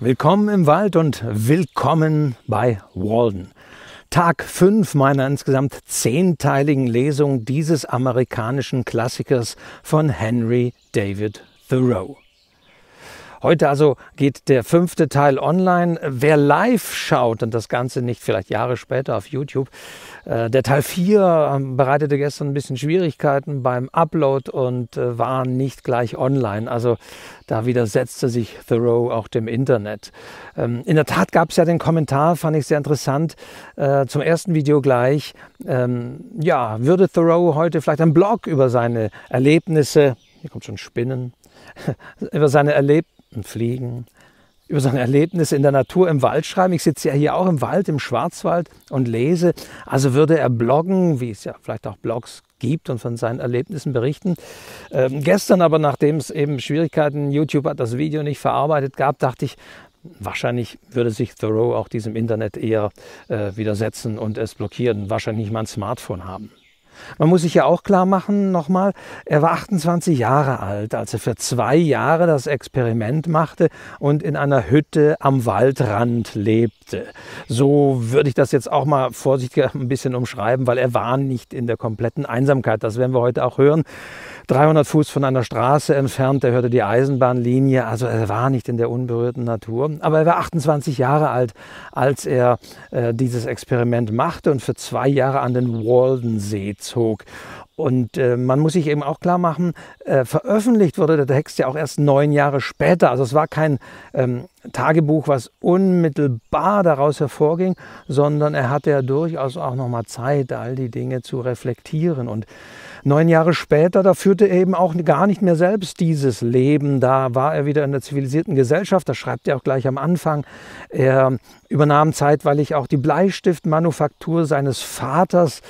Willkommen im Wald und willkommen bei Walden. Tag 5 meiner insgesamt zehnteiligen Lesung dieses amerikanischen Klassikers von Henry David Thoreau. Heute also geht der fünfte Teil online. Wer live schaut und das Ganze nicht vielleicht Jahre später auf YouTube, äh, der Teil 4 ähm, bereitete gestern ein bisschen Schwierigkeiten beim Upload und äh, war nicht gleich online. Also da widersetzte sich Thoreau auch dem Internet. Ähm, in der Tat gab es ja den Kommentar, fand ich sehr interessant, äh, zum ersten Video gleich. Ähm, ja, würde Thoreau heute vielleicht einen Blog über seine Erlebnisse, hier kommt schon Spinnen, über seine Erlebnisse Fliegen, über seine Erlebnisse in der Natur im Wald schreiben. Ich sitze ja hier auch im Wald, im Schwarzwald und lese. Also würde er bloggen, wie es ja vielleicht auch Blogs gibt und von seinen Erlebnissen berichten. Ähm, gestern aber, nachdem es eben Schwierigkeiten, YouTube hat das Video nicht verarbeitet gab, dachte ich, wahrscheinlich würde sich Thoreau auch diesem Internet eher äh, widersetzen und es blockieren, wahrscheinlich nicht mal ein Smartphone haben. Man muss sich ja auch klar machen, nochmal, er war 28 Jahre alt, als er für zwei Jahre das Experiment machte und in einer Hütte am Waldrand lebte. So würde ich das jetzt auch mal vorsichtig ein bisschen umschreiben, weil er war nicht in der kompletten Einsamkeit. Das werden wir heute auch hören. 300 Fuß von einer Straße entfernt, er hörte die Eisenbahnlinie, also er war nicht in der unberührten Natur. Aber er war 28 Jahre alt, als er äh, dieses Experiment machte und für zwei Jahre an den Waldensee zog. Und äh, man muss sich eben auch klar machen, äh, veröffentlicht wurde der Text ja auch erst neun Jahre später. Also es war kein ähm, Tagebuch, was unmittelbar daraus hervorging, sondern er hatte ja durchaus auch noch mal Zeit, all die Dinge zu reflektieren. Und Neun Jahre später, da führte er eben auch gar nicht mehr selbst dieses Leben. Da war er wieder in der zivilisierten Gesellschaft. Das schreibt er auch gleich am Anfang. Er übernahm zeitweilig auch die Bleistiftmanufaktur seines Vaters.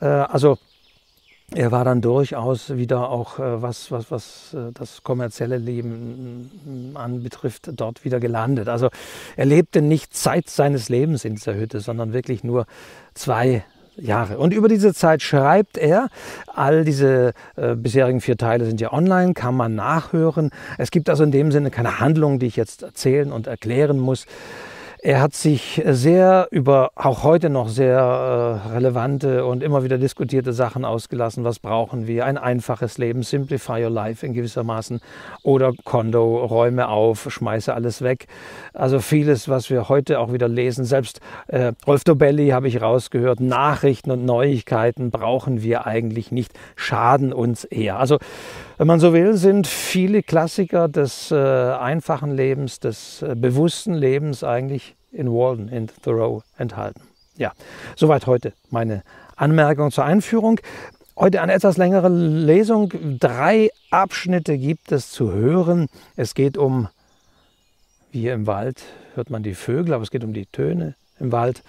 Äh, also er war dann durchaus wieder auch, äh, was, was, was äh, das kommerzielle Leben anbetrifft, dort wieder gelandet. Also er lebte nicht Zeit seines Lebens in dieser Hütte, sondern wirklich nur zwei Jahre. Und über diese Zeit schreibt er, all diese äh, bisherigen vier Teile sind ja online, kann man nachhören. Es gibt also in dem Sinne keine Handlung, die ich jetzt erzählen und erklären muss. Er hat sich sehr über auch heute noch sehr äh, relevante und immer wieder diskutierte Sachen ausgelassen. Was brauchen wir? Ein einfaches Leben, simplify your life in gewissermaßen. Oder Kondo, räume auf, schmeiße alles weg. Also vieles, was wir heute auch wieder lesen. Selbst äh, Rolf Dobelli habe ich rausgehört. Nachrichten und Neuigkeiten brauchen wir eigentlich nicht, schaden uns eher. Also wenn man so will, sind viele Klassiker des äh, einfachen Lebens, des äh, bewussten Lebens eigentlich in Walden, in Thoreau enthalten. Ja, soweit heute meine Anmerkung zur Einführung. Heute eine etwas längere Lesung. Drei Abschnitte gibt es zu hören. Es geht um, wie hier im Wald hört man die Vögel, aber es geht um die Töne im Wald.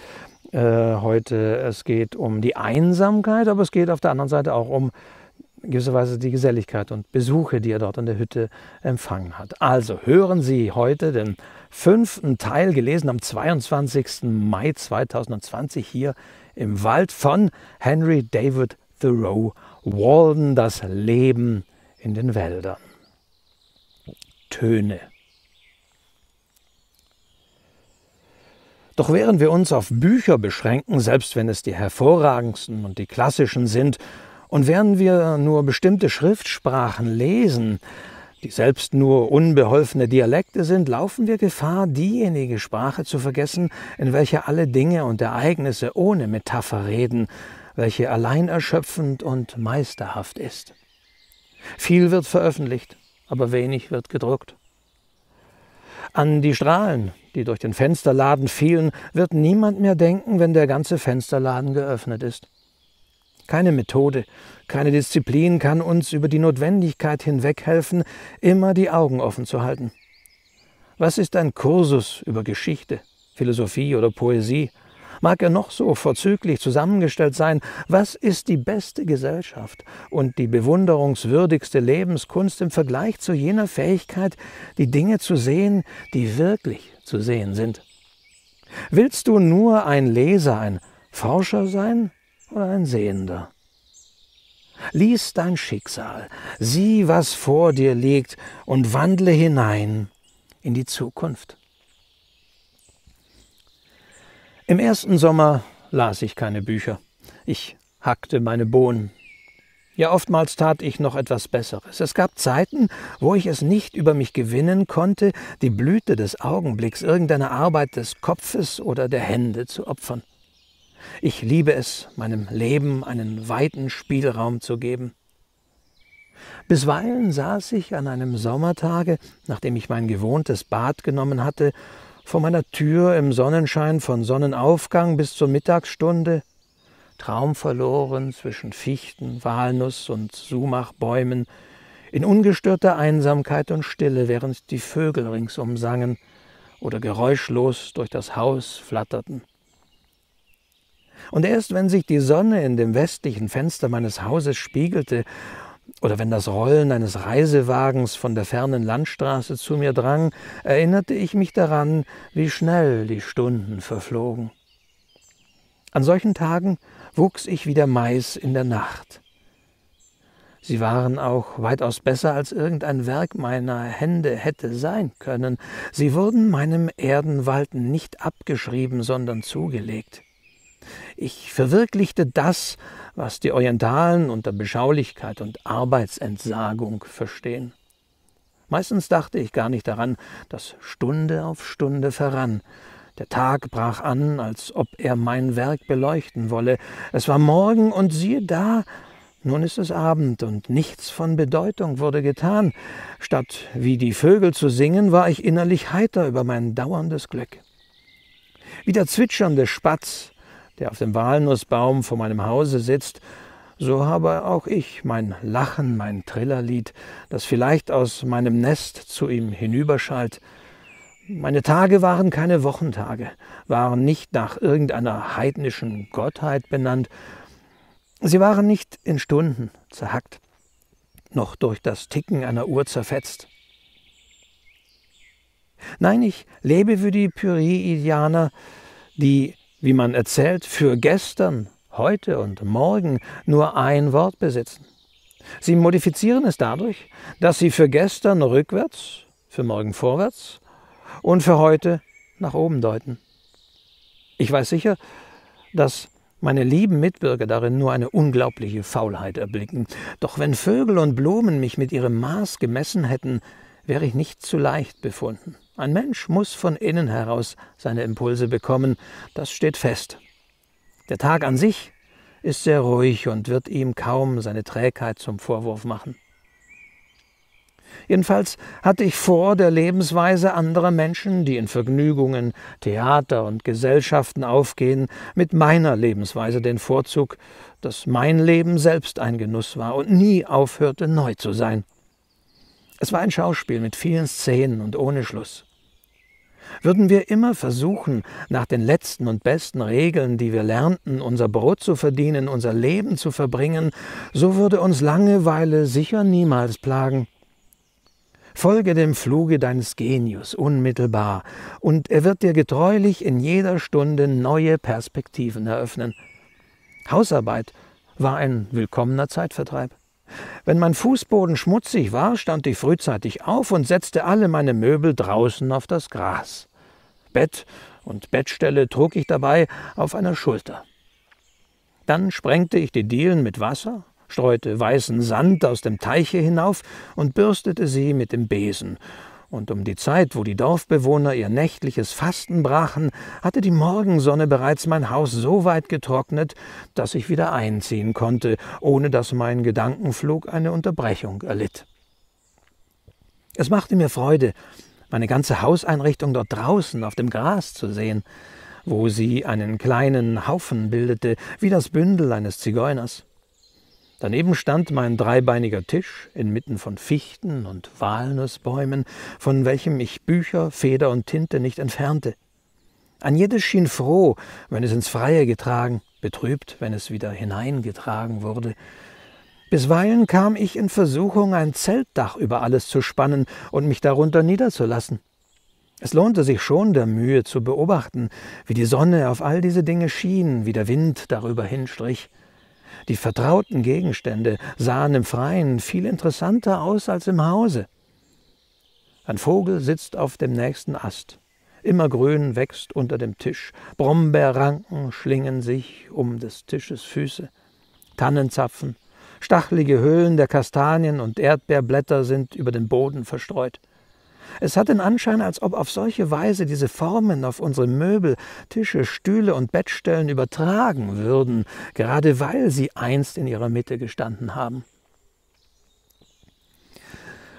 Äh, heute es geht um die Einsamkeit, aber es geht auf der anderen Seite auch um gewisserweise die Geselligkeit und Besuche, die er dort in der Hütte empfangen hat. Also hören Sie heute den fünften Teil, gelesen am 22. Mai 2020 hier im Wald von Henry David Thoreau, Walden, das Leben in den Wäldern. Töne. Doch während wir uns auf Bücher beschränken, selbst wenn es die hervorragendsten und die klassischen sind, und während wir nur bestimmte Schriftsprachen lesen, die selbst nur unbeholfene Dialekte sind, laufen wir Gefahr, diejenige Sprache zu vergessen, in welcher alle Dinge und Ereignisse ohne Metapher reden, welche allein erschöpfend und meisterhaft ist. Viel wird veröffentlicht, aber wenig wird gedruckt. An die Strahlen, die durch den Fensterladen fielen, wird niemand mehr denken, wenn der ganze Fensterladen geöffnet ist. Keine Methode, keine Disziplin kann uns über die Notwendigkeit hinweg helfen, immer die Augen offen zu halten. Was ist ein Kursus über Geschichte, Philosophie oder Poesie? Mag er noch so vorzüglich zusammengestellt sein, was ist die beste Gesellschaft und die bewunderungswürdigste Lebenskunst im Vergleich zu jener Fähigkeit, die Dinge zu sehen, die wirklich zu sehen sind? Willst du nur ein Leser, ein Forscher sein oder ein Sehender. Lies dein Schicksal, sieh, was vor dir liegt und wandle hinein in die Zukunft. Im ersten Sommer las ich keine Bücher. Ich hackte meine Bohnen. Ja, oftmals tat ich noch etwas Besseres. Es gab Zeiten, wo ich es nicht über mich gewinnen konnte, die Blüte des Augenblicks irgendeiner Arbeit des Kopfes oder der Hände zu opfern. Ich liebe es, meinem Leben einen weiten Spielraum zu geben. Bisweilen saß ich an einem Sommertage, nachdem ich mein gewohntes Bad genommen hatte, vor meiner Tür im Sonnenschein von Sonnenaufgang bis zur Mittagsstunde, traumverloren zwischen Fichten, Walnuss und Sumachbäumen, in ungestörter Einsamkeit und Stille, während die Vögel ringsum sangen oder geräuschlos durch das Haus flatterten. Und erst wenn sich die Sonne in dem westlichen Fenster meines Hauses spiegelte oder wenn das Rollen eines Reisewagens von der fernen Landstraße zu mir drang, erinnerte ich mich daran, wie schnell die Stunden verflogen. An solchen Tagen wuchs ich wie der Mais in der Nacht. Sie waren auch weitaus besser, als irgendein Werk meiner Hände hätte sein können. Sie wurden meinem Erdenwalten nicht abgeschrieben, sondern zugelegt. Ich verwirklichte das, was die Orientalen unter Beschaulichkeit und Arbeitsentsagung verstehen. Meistens dachte ich gar nicht daran, dass Stunde auf Stunde verrann. Der Tag brach an, als ob er mein Werk beleuchten wolle. Es war Morgen und siehe da, nun ist es Abend und nichts von Bedeutung wurde getan. Statt wie die Vögel zu singen, war ich innerlich heiter über mein dauerndes Glück. Wie der zwitschernde Spatz der auf dem Walnussbaum vor meinem Hause sitzt, so habe auch ich mein Lachen, mein Trillerlied, das vielleicht aus meinem Nest zu ihm hinüberschallt. Meine Tage waren keine Wochentage, waren nicht nach irgendeiner heidnischen Gottheit benannt, sie waren nicht in Stunden zerhackt, noch durch das Ticken einer Uhr zerfetzt. Nein, ich lebe wie die Pyriidianer, die wie man erzählt, für gestern, heute und morgen nur ein Wort besitzen. Sie modifizieren es dadurch, dass sie für gestern rückwärts, für morgen vorwärts und für heute nach oben deuten. Ich weiß sicher, dass meine lieben Mitbürger darin nur eine unglaubliche Faulheit erblicken. Doch wenn Vögel und Blumen mich mit ihrem Maß gemessen hätten, wäre ich nicht zu leicht befunden. Ein Mensch muss von innen heraus seine Impulse bekommen, das steht fest. Der Tag an sich ist sehr ruhig und wird ihm kaum seine Trägheit zum Vorwurf machen. Jedenfalls hatte ich vor der Lebensweise anderer Menschen, die in Vergnügungen, Theater und Gesellschaften aufgehen, mit meiner Lebensweise den Vorzug, dass mein Leben selbst ein Genuss war und nie aufhörte, neu zu sein. Es war ein Schauspiel mit vielen Szenen und ohne Schluss. Würden wir immer versuchen, nach den letzten und besten Regeln, die wir lernten, unser Brot zu verdienen, unser Leben zu verbringen, so würde uns Langeweile sicher niemals plagen. Folge dem Fluge deines Genius unmittelbar, und er wird dir getreulich in jeder Stunde neue Perspektiven eröffnen. Hausarbeit war ein willkommener Zeitvertreib. Wenn mein Fußboden schmutzig war, stand ich frühzeitig auf und setzte alle meine Möbel draußen auf das Gras. Bett und Bettstelle trug ich dabei auf einer Schulter. Dann sprengte ich die Dielen mit Wasser, streute weißen Sand aus dem Teiche hinauf und bürstete sie mit dem Besen, und um die Zeit, wo die Dorfbewohner ihr nächtliches Fasten brachen, hatte die Morgensonne bereits mein Haus so weit getrocknet, dass ich wieder einziehen konnte, ohne dass mein Gedankenflug eine Unterbrechung erlitt. Es machte mir Freude, meine ganze Hauseinrichtung dort draußen auf dem Gras zu sehen, wo sie einen kleinen Haufen bildete, wie das Bündel eines Zigeuners. Daneben stand mein dreibeiniger Tisch inmitten von Fichten und Walnussbäumen, von welchem ich Bücher, Feder und Tinte nicht entfernte. Ein jedes schien froh, wenn es ins Freie getragen, betrübt, wenn es wieder hineingetragen wurde. Bisweilen kam ich in Versuchung, ein Zeltdach über alles zu spannen und mich darunter niederzulassen. Es lohnte sich schon der Mühe zu beobachten, wie die Sonne auf all diese Dinge schien, wie der Wind darüber hinstrich. Die vertrauten Gegenstände sahen im Freien viel interessanter aus als im Hause. Ein Vogel sitzt auf dem nächsten Ast. Immergrün wächst unter dem Tisch, Brombeerranken schlingen sich um des Tisches Füße, Tannenzapfen, stachelige Höhlen der Kastanien und Erdbeerblätter sind über den Boden verstreut. Es hat den Anschein, als ob auf solche Weise diese Formen auf unsere Möbel, Tische, Stühle und Bettstellen übertragen würden, gerade weil sie einst in ihrer Mitte gestanden haben.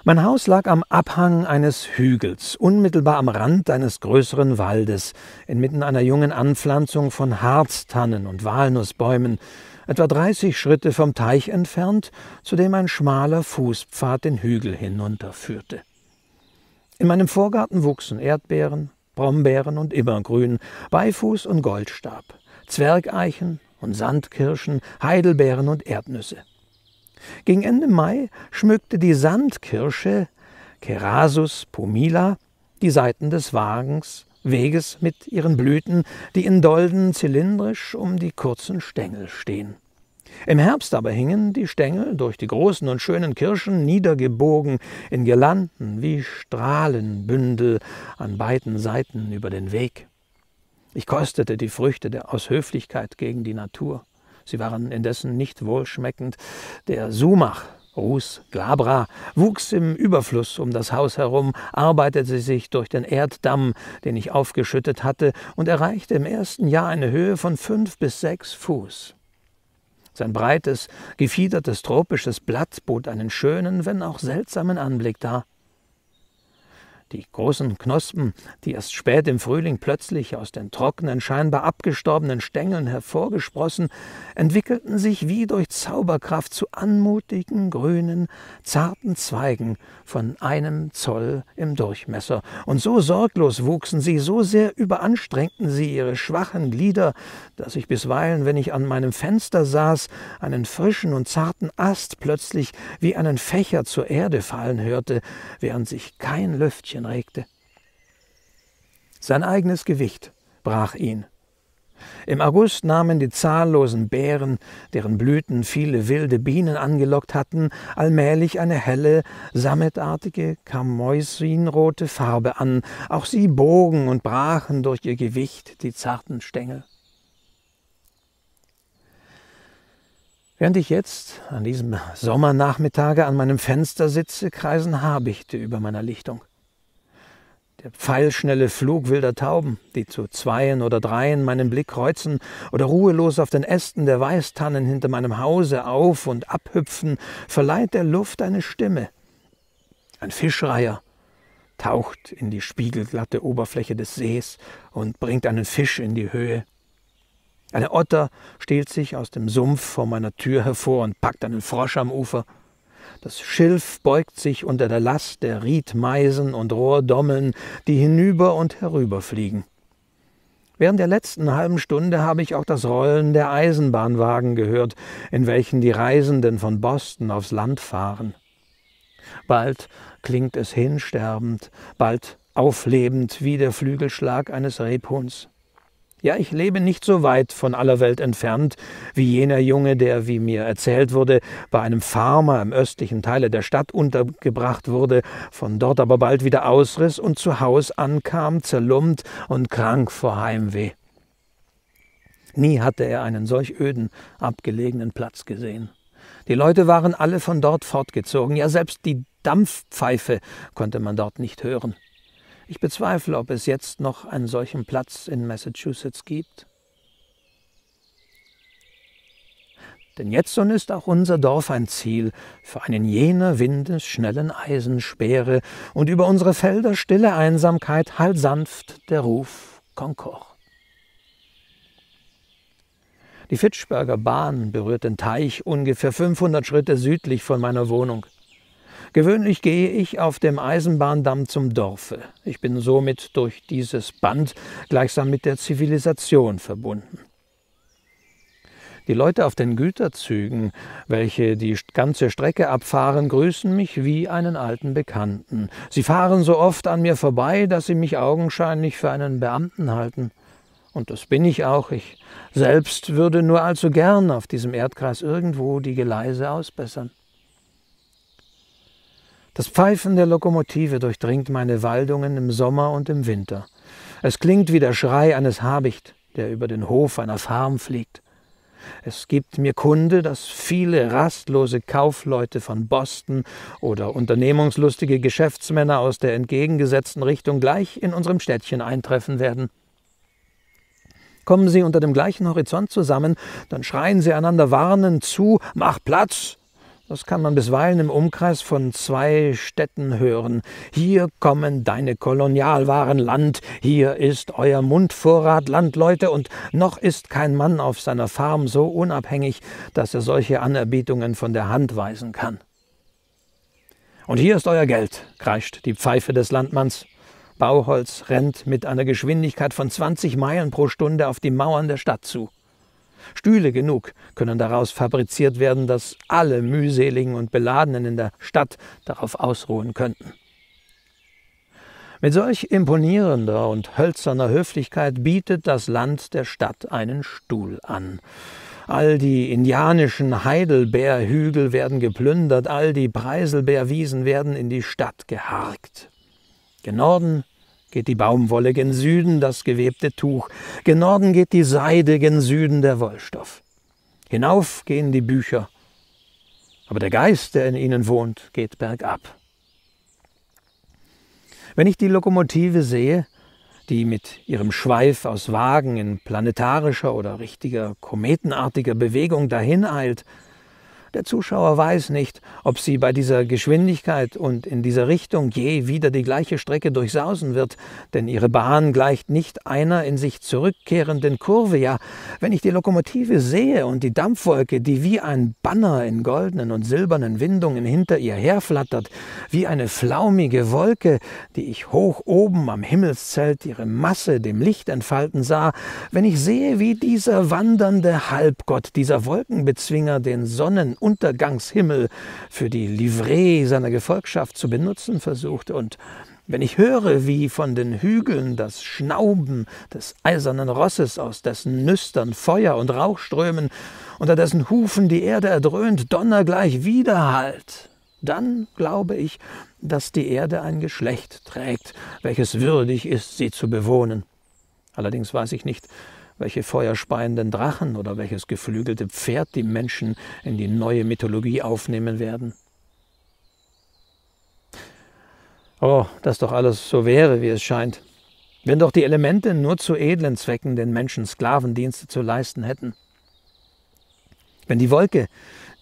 Mein Haus lag am Abhang eines Hügels, unmittelbar am Rand eines größeren Waldes, inmitten einer jungen Anpflanzung von Harztannen und Walnussbäumen, etwa dreißig Schritte vom Teich entfernt, zu dem ein schmaler Fußpfad den Hügel hinunterführte. In meinem Vorgarten wuchsen Erdbeeren, Brombeeren und Immergrün, Beifuß und Goldstab, Zwergeichen und Sandkirschen, Heidelbeeren und Erdnüsse. Gegen Ende Mai schmückte die Sandkirsche Cerasus pumila die Seiten des Wagens, Weges mit ihren Blüten, die in Dolden zylindrisch um die kurzen Stängel stehen. Im Herbst aber hingen die Stängel durch die großen und schönen Kirschen niedergebogen in Girlanden wie Strahlenbündel an beiden Seiten über den Weg. Ich kostete die Früchte der aus Höflichkeit gegen die Natur. Sie waren indessen nicht wohlschmeckend. Der Sumach, Rus glabra, wuchs im Überfluss um das Haus herum, arbeitete sich durch den Erddamm, den ich aufgeschüttet hatte, und erreichte im ersten Jahr eine Höhe von fünf bis sechs Fuß. Sein breites, gefiedertes tropisches Blatt bot einen schönen, wenn auch seltsamen Anblick dar. Die großen Knospen, die erst spät im Frühling plötzlich aus den trockenen, scheinbar abgestorbenen Stängeln hervorgesprossen, entwickelten sich wie durch Zauberkraft zu anmutigen, grünen, zarten Zweigen von einem Zoll im Durchmesser. Und so sorglos wuchsen sie, so sehr überanstrengten sie ihre schwachen Glieder, dass ich bisweilen, wenn ich an meinem Fenster saß, einen frischen und zarten Ast plötzlich wie einen Fächer zur Erde fallen hörte, während sich kein Lüftchen Mädchen regte. Sein eigenes Gewicht brach ihn. Im August nahmen die zahllosen Beeren, deren Blüten viele wilde Bienen angelockt hatten, allmählich eine helle, sammetartige, karmäusinrote Farbe an. Auch sie bogen und brachen durch ihr Gewicht die zarten Stängel. Während ich jetzt an diesem Sommernachmittage an meinem Fenster sitze, kreisen Habichte über meiner Lichtung der pfeilschnelle Flug wilder Tauben, die zu Zweien oder Dreien meinen Blick kreuzen oder ruhelos auf den Ästen der Weißtannen hinter meinem Hause auf und abhüpfen, verleiht der Luft eine Stimme. Ein Fischreiher taucht in die spiegelglatte Oberfläche des Sees und bringt einen Fisch in die Höhe. Eine Otter stiehlt sich aus dem Sumpf vor meiner Tür hervor und packt einen Frosch am Ufer. Das Schilf beugt sich unter der Last der Riedmeisen und Rohrdommeln, die hinüber und herüber fliegen. Während der letzten halben Stunde habe ich auch das Rollen der Eisenbahnwagen gehört, in welchen die Reisenden von Boston aufs Land fahren. Bald klingt es hinsterbend, bald auflebend wie der Flügelschlag eines Rebhuhns. Ja, ich lebe nicht so weit von aller Welt entfernt wie jener Junge, der, wie mir erzählt wurde, bei einem Farmer im östlichen Teile der Stadt untergebracht wurde, von dort aber bald wieder ausriss und zu Haus ankam, zerlumpt und krank vor Heimweh. Nie hatte er einen solch öden, abgelegenen Platz gesehen. Die Leute waren alle von dort fortgezogen, ja selbst die Dampfpfeife konnte man dort nicht hören. Ich bezweifle, ob es jetzt noch einen solchen Platz in Massachusetts gibt. Denn jetzt nun ist auch unser Dorf ein Ziel für einen jener windesschnellen Eisenspeere und über unsere Felder stille Einsamkeit halt sanft der Ruf Concord. Die Fitchburger Bahn berührt den Teich ungefähr 500 Schritte südlich von meiner Wohnung. Gewöhnlich gehe ich auf dem Eisenbahndamm zum Dorfe. Ich bin somit durch dieses Band gleichsam mit der Zivilisation verbunden. Die Leute auf den Güterzügen, welche die ganze Strecke abfahren, grüßen mich wie einen alten Bekannten. Sie fahren so oft an mir vorbei, dass sie mich augenscheinlich für einen Beamten halten. Und das bin ich auch. Ich selbst würde nur allzu gern auf diesem Erdkreis irgendwo die Geleise ausbessern. Das Pfeifen der Lokomotive durchdringt meine Waldungen im Sommer und im Winter. Es klingt wie der Schrei eines Habicht, der über den Hof einer Farm fliegt. Es gibt mir Kunde, dass viele rastlose Kaufleute von Boston oder unternehmungslustige Geschäftsmänner aus der entgegengesetzten Richtung gleich in unserem Städtchen eintreffen werden. Kommen sie unter dem gleichen Horizont zusammen, dann schreien sie einander warnend zu Mach Platz, das kann man bisweilen im Umkreis von zwei Städten hören. Hier kommen deine Kolonialwaren Land, hier ist euer Mundvorrat Landleute, und noch ist kein Mann auf seiner Farm so unabhängig, dass er solche Anerbietungen von der Hand weisen kann. Und hier ist euer Geld, kreischt die Pfeife des Landmanns. Bauholz rennt mit einer Geschwindigkeit von 20 Meilen pro Stunde auf die Mauern der Stadt zu. Stühle genug können daraus fabriziert werden, dass alle mühseligen und Beladenen in der Stadt darauf ausruhen könnten. Mit solch imponierender und hölzerner Höflichkeit bietet das Land der Stadt einen Stuhl an. All die indianischen Heidelbeerhügel werden geplündert, all die Preiselbeerwiesen werden in die Stadt geharkt. Gen Norden geht die Baumwolle gen Süden das gewebte Tuch, gen Norden geht die Seide gen Süden der Wollstoff. Hinauf gehen die Bücher, aber der Geist, der in ihnen wohnt, geht bergab. Wenn ich die Lokomotive sehe, die mit ihrem Schweif aus Wagen in planetarischer oder richtiger kometenartiger Bewegung dahineilt, der Zuschauer weiß nicht, ob sie bei dieser Geschwindigkeit und in dieser Richtung je wieder die gleiche Strecke durchsausen wird, denn ihre Bahn gleicht nicht einer in sich zurückkehrenden Kurve. Ja, wenn ich die Lokomotive sehe und die Dampfwolke, die wie ein Banner in goldenen und silbernen Windungen hinter ihr herflattert, wie eine flaumige Wolke, die ich hoch oben am Himmelszelt ihre Masse dem Licht entfalten sah, wenn ich sehe, wie dieser wandernde Halbgott, dieser Wolkenbezwinger den Sonnen Untergangshimmel für die Livree seiner Gefolgschaft zu benutzen versuchte, und wenn ich höre, wie von den Hügeln das Schnauben des eisernen Rosses, aus dessen Nüstern Feuer und Rauch strömen, unter dessen Hufen die Erde erdröhnt, donnergleich widerhallt, dann glaube ich, dass die Erde ein Geschlecht trägt, welches würdig ist, sie zu bewohnen. Allerdings weiß ich nicht, welche feuerspeienden Drachen oder welches geflügelte Pferd die Menschen in die neue Mythologie aufnehmen werden. Oh, dass doch alles so wäre, wie es scheint. Wenn doch die Elemente nur zu edlen Zwecken den Menschen Sklavendienste zu leisten hätten. Wenn die Wolke,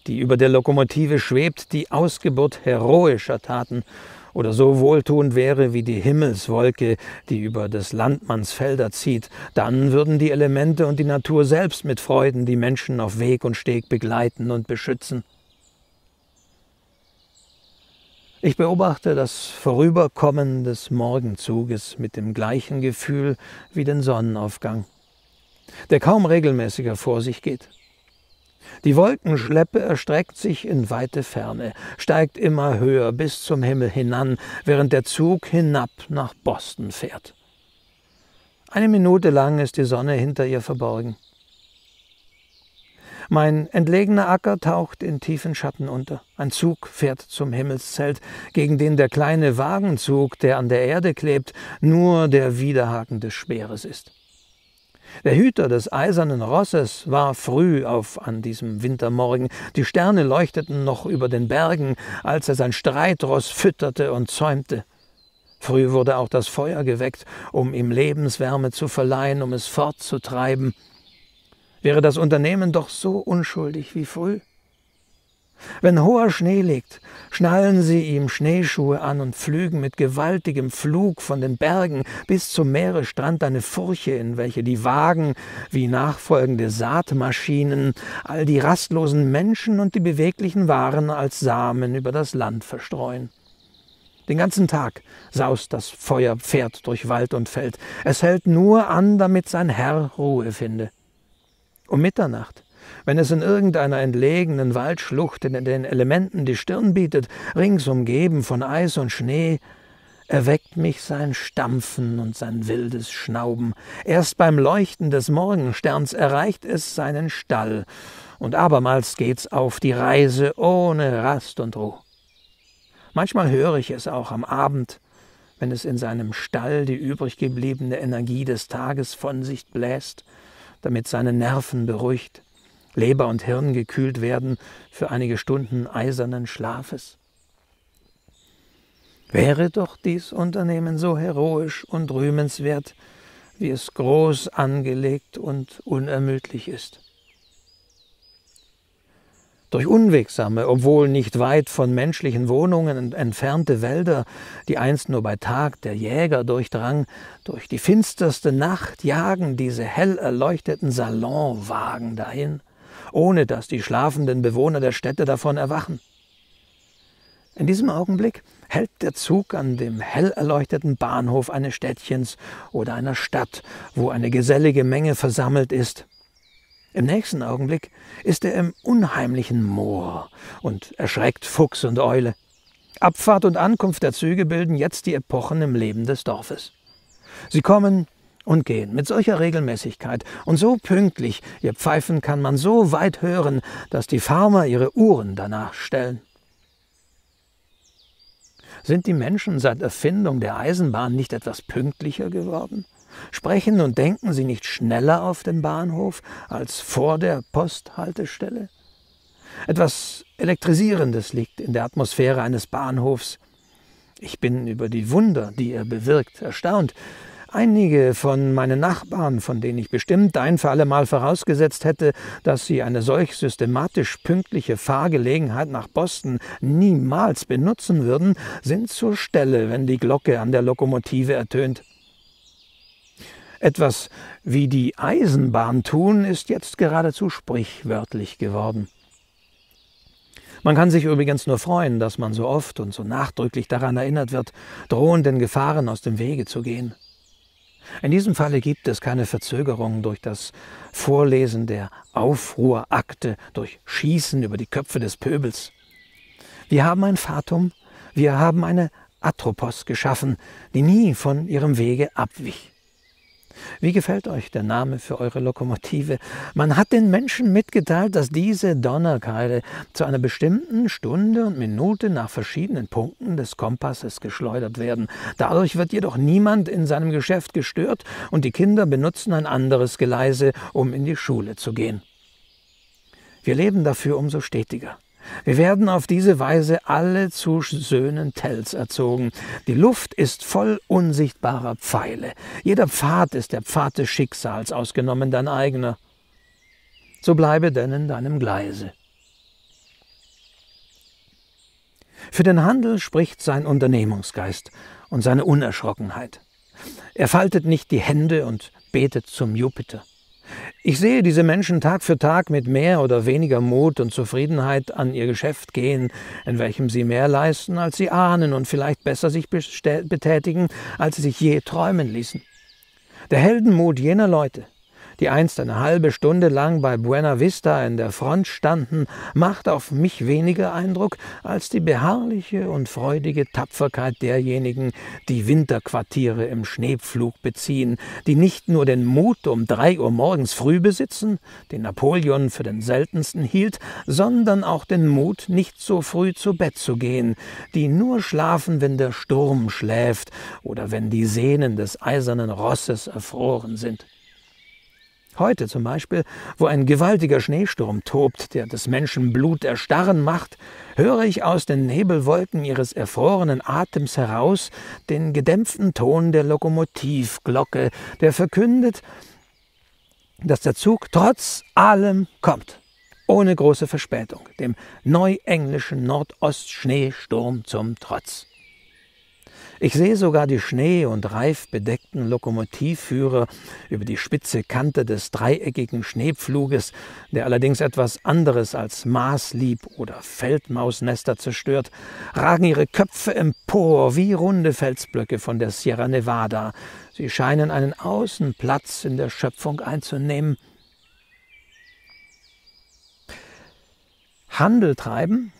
die über der Lokomotive schwebt, die Ausgeburt heroischer Taten oder so wohltuend wäre wie die Himmelswolke, die über des Landmanns Felder zieht, dann würden die Elemente und die Natur selbst mit Freuden die Menschen auf Weg und Steg begleiten und beschützen. Ich beobachte das Vorüberkommen des Morgenzuges mit dem gleichen Gefühl wie den Sonnenaufgang, der kaum regelmäßiger vor sich geht. Die Wolkenschleppe erstreckt sich in weite Ferne, steigt immer höher bis zum Himmel hinan, während der Zug hinab nach Boston fährt. Eine Minute lang ist die Sonne hinter ihr verborgen. Mein entlegener Acker taucht in tiefen Schatten unter. Ein Zug fährt zum Himmelszelt, gegen den der kleine Wagenzug, der an der Erde klebt, nur der Widerhaken des Speeres ist. Der Hüter des eisernen Rosses war früh auf an diesem Wintermorgen. Die Sterne leuchteten noch über den Bergen, als er sein Streitross fütterte und zäumte. Früh wurde auch das Feuer geweckt, um ihm Lebenswärme zu verleihen, um es fortzutreiben. Wäre das Unternehmen doch so unschuldig wie früh? Wenn hoher Schnee liegt, schnallen sie ihm Schneeschuhe an und pflügen mit gewaltigem Flug von den Bergen bis zum Meeresstrand eine Furche, in welche die Wagen wie nachfolgende Saatmaschinen all die rastlosen Menschen und die beweglichen Waren als Samen über das Land verstreuen. Den ganzen Tag saust das Feuerpferd durch Wald und Feld. Es hält nur an, damit sein Herr Ruhe finde. Um Mitternacht wenn es in irgendeiner entlegenen Waldschlucht in den Elementen die Stirn bietet, rings umgeben von Eis und Schnee, erweckt mich sein Stampfen und sein wildes Schnauben. Erst beim Leuchten des Morgensterns erreicht es seinen Stall, und abermals geht's auf die Reise ohne Rast und Ruhe. Manchmal höre ich es auch am Abend, wenn es in seinem Stall die übrig gebliebene Energie des Tages von sich bläst, damit seine Nerven beruhigt, Leber und Hirn gekühlt werden für einige Stunden eisernen Schlafes. Wäre doch dies Unternehmen so heroisch und rühmenswert, wie es groß angelegt und unermüdlich ist. Durch unwegsame, obwohl nicht weit von menschlichen Wohnungen entfernte Wälder, die einst nur bei Tag der Jäger durchdrang, durch die finsterste Nacht jagen diese hell erleuchteten Salonwagen dahin, ohne dass die schlafenden Bewohner der Städte davon erwachen. In diesem Augenblick hält der Zug an dem hell erleuchteten Bahnhof eines Städtchens oder einer Stadt, wo eine gesellige Menge versammelt ist. Im nächsten Augenblick ist er im unheimlichen Moor und erschreckt Fuchs und Eule. Abfahrt und Ankunft der Züge bilden jetzt die Epochen im Leben des Dorfes. Sie kommen und gehen mit solcher Regelmäßigkeit und so pünktlich, ihr Pfeifen kann man so weit hören, dass die Farmer ihre Uhren danach stellen. Sind die Menschen seit Erfindung der Eisenbahn nicht etwas pünktlicher geworden? Sprechen und denken sie nicht schneller auf dem Bahnhof als vor der Posthaltestelle? Etwas Elektrisierendes liegt in der Atmosphäre eines Bahnhofs. Ich bin über die Wunder, die er bewirkt, erstaunt. Einige von meinen Nachbarn, von denen ich bestimmt ein für alle Mal vorausgesetzt hätte, dass sie eine solch systematisch pünktliche Fahrgelegenheit nach Boston niemals benutzen würden, sind zur Stelle, wenn die Glocke an der Lokomotive ertönt. Etwas wie die Eisenbahn tun, ist jetzt geradezu sprichwörtlich geworden. Man kann sich übrigens nur freuen, dass man so oft und so nachdrücklich daran erinnert wird, drohenden Gefahren aus dem Wege zu gehen. In diesem Falle gibt es keine Verzögerung durch das Vorlesen der Aufruhrakte, durch Schießen über die Köpfe des Pöbels. Wir haben ein Fatum, wir haben eine Atropos geschaffen, die nie von ihrem Wege abwich. Wie gefällt euch der Name für eure Lokomotive? Man hat den Menschen mitgeteilt, dass diese Donnerkeile zu einer bestimmten Stunde und Minute nach verschiedenen Punkten des Kompasses geschleudert werden. Dadurch wird jedoch niemand in seinem Geschäft gestört und die Kinder benutzen ein anderes Geleise, um in die Schule zu gehen. Wir leben dafür umso stetiger. Wir werden auf diese Weise alle zu Söhnen Tells erzogen. Die Luft ist voll unsichtbarer Pfeile. Jeder Pfad ist der Pfad des Schicksals, ausgenommen dein eigener. So bleibe denn in deinem Gleise. Für den Handel spricht sein Unternehmungsgeist und seine Unerschrockenheit. Er faltet nicht die Hände und betet zum Jupiter. Ich sehe diese Menschen Tag für Tag mit mehr oder weniger Mut und Zufriedenheit an ihr Geschäft gehen, in welchem sie mehr leisten, als sie ahnen und vielleicht besser sich betätigen, als sie sich je träumen ließen. Der Heldenmut jener Leute, die einst eine halbe Stunde lang bei Buena Vista in der Front standen, macht auf mich weniger Eindruck als die beharrliche und freudige Tapferkeit derjenigen, die Winterquartiere im Schneepflug beziehen, die nicht nur den Mut um drei Uhr morgens früh besitzen, den Napoleon für den seltensten hielt, sondern auch den Mut, nicht so früh zu Bett zu gehen, die nur schlafen, wenn der Sturm schläft oder wenn die Sehnen des eisernen Rosses erfroren sind. Heute zum Beispiel, wo ein gewaltiger Schneesturm tobt, der des Menschen Blut erstarren macht, höre ich aus den Nebelwolken ihres erfrorenen Atems heraus den gedämpften Ton der Lokomotivglocke, der verkündet, dass der Zug trotz allem kommt, ohne große Verspätung, dem neuenglischen Nordostschneesturm zum Trotz. Ich sehe sogar die schnee- und reifbedeckten Lokomotivführer über die spitze Kante des dreieckigen Schneepfluges, der allerdings etwas anderes als Maßlieb oder Feldmausnester zerstört, ragen ihre Köpfe empor wie runde Felsblöcke von der Sierra Nevada. Sie scheinen einen Außenplatz in der Schöpfung einzunehmen. Handel treiben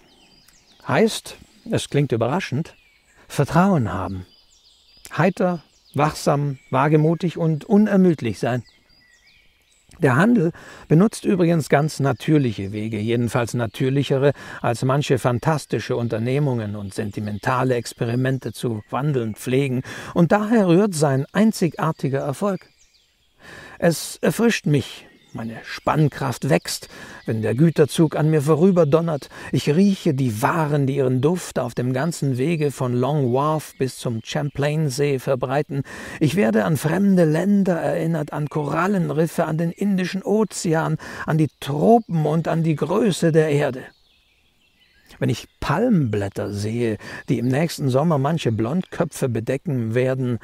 heißt, es klingt überraschend, Vertrauen haben. Heiter, wachsam, wagemutig und unermüdlich sein. Der Handel benutzt übrigens ganz natürliche Wege, jedenfalls natürlichere, als manche fantastische Unternehmungen und sentimentale Experimente zu wandeln pflegen, und daher rührt sein einzigartiger Erfolg. Es erfrischt mich, meine Spannkraft wächst, wenn der Güterzug an mir vorüberdonnert. Ich rieche die Waren, die ihren Duft auf dem ganzen Wege von Long Wharf bis zum Champlainsee verbreiten. Ich werde an fremde Länder erinnert, an Korallenriffe, an den Indischen Ozean, an die Tropen und an die Größe der Erde. Wenn ich Palmblätter sehe, die im nächsten Sommer manche Blondköpfe bedecken werden,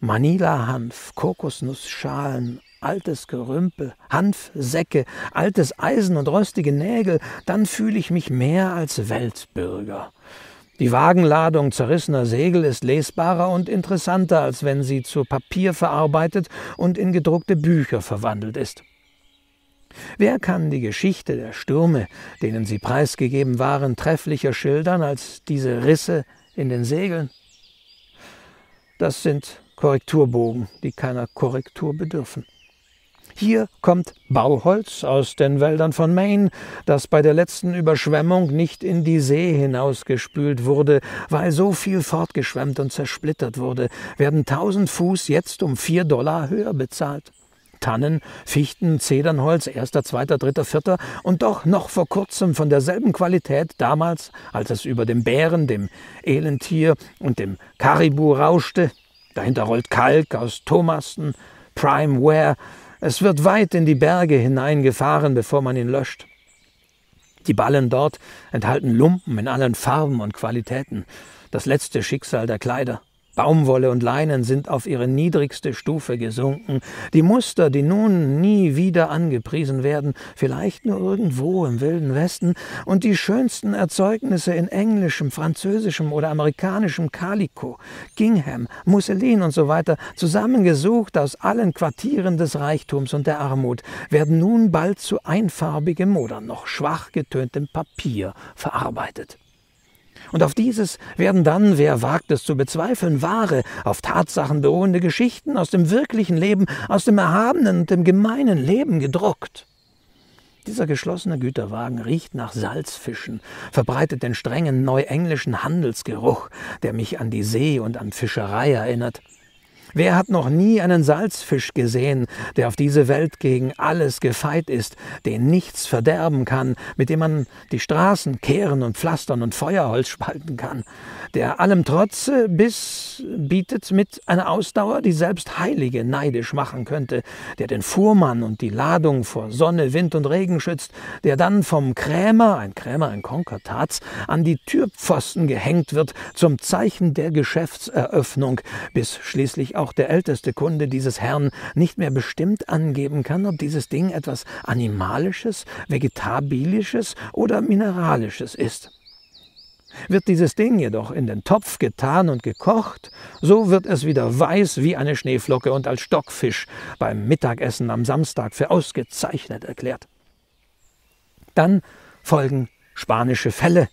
Manila-Hanf, Kokosnussschalen, altes Gerümpel, Hanfsäcke, altes Eisen und rostige Nägel, dann fühle ich mich mehr als Weltbürger. Die Wagenladung zerrissener Segel ist lesbarer und interessanter, als wenn sie zu Papier verarbeitet und in gedruckte Bücher verwandelt ist. Wer kann die Geschichte der Stürme, denen sie preisgegeben waren, trefflicher schildern als diese Risse in den Segeln? Das sind Korrekturbogen, die keiner Korrektur bedürfen. Hier kommt Bauholz aus den Wäldern von Maine, das bei der letzten Überschwemmung nicht in die See hinausgespült wurde, weil so viel fortgeschwemmt und zersplittert wurde, werden tausend Fuß jetzt um vier Dollar höher bezahlt. Tannen, Fichten, Zedernholz, erster, zweiter, dritter, vierter und doch noch vor kurzem von derselben Qualität damals, als es über dem Bären, dem Elentier und dem Karibu rauschte. Dahinter rollt Kalk aus Thomasten, Prime Ware, es wird weit in die Berge hineingefahren, bevor man ihn löscht. Die Ballen dort enthalten Lumpen in allen Farben und Qualitäten, das letzte Schicksal der Kleider. Baumwolle und Leinen sind auf ihre niedrigste Stufe gesunken. Die Muster, die nun nie wieder angepriesen werden, vielleicht nur irgendwo im wilden Westen, und die schönsten Erzeugnisse in englischem, französischem oder amerikanischem Calico, Gingham, Musselin und so weiter, zusammengesucht aus allen Quartieren des Reichtums und der Armut, werden nun bald zu einfarbigem oder noch schwach getöntem Papier verarbeitet. Und auf dieses werden dann, wer wagt es zu bezweifeln, wahre, auf Tatsachen beruhende Geschichten aus dem wirklichen Leben, aus dem erhabenen und dem gemeinen Leben gedruckt. Dieser geschlossene Güterwagen riecht nach Salzfischen, verbreitet den strengen neuenglischen Handelsgeruch, der mich an die See und an Fischerei erinnert. Wer hat noch nie einen Salzfisch gesehen, der auf diese Welt gegen alles gefeit ist, den nichts verderben kann, mit dem man die Straßen kehren und pflastern und Feuerholz spalten kann, der allem Trotze Biss bietet mit einer Ausdauer, die selbst Heilige neidisch machen könnte, der den Fuhrmann und die Ladung vor Sonne, Wind und Regen schützt, der dann vom Krämer, ein Krämer, ein Konkordatz, an die Türpfosten gehängt wird zum Zeichen der Geschäftseröffnung, bis schließlich auch auch der älteste Kunde dieses Herrn nicht mehr bestimmt angeben kann, ob dieses Ding etwas Animalisches, Vegetabilisches oder Mineralisches ist. Wird dieses Ding jedoch in den Topf getan und gekocht, so wird es wieder weiß wie eine Schneeflocke und als Stockfisch beim Mittagessen am Samstag für ausgezeichnet erklärt. Dann folgen spanische Fälle,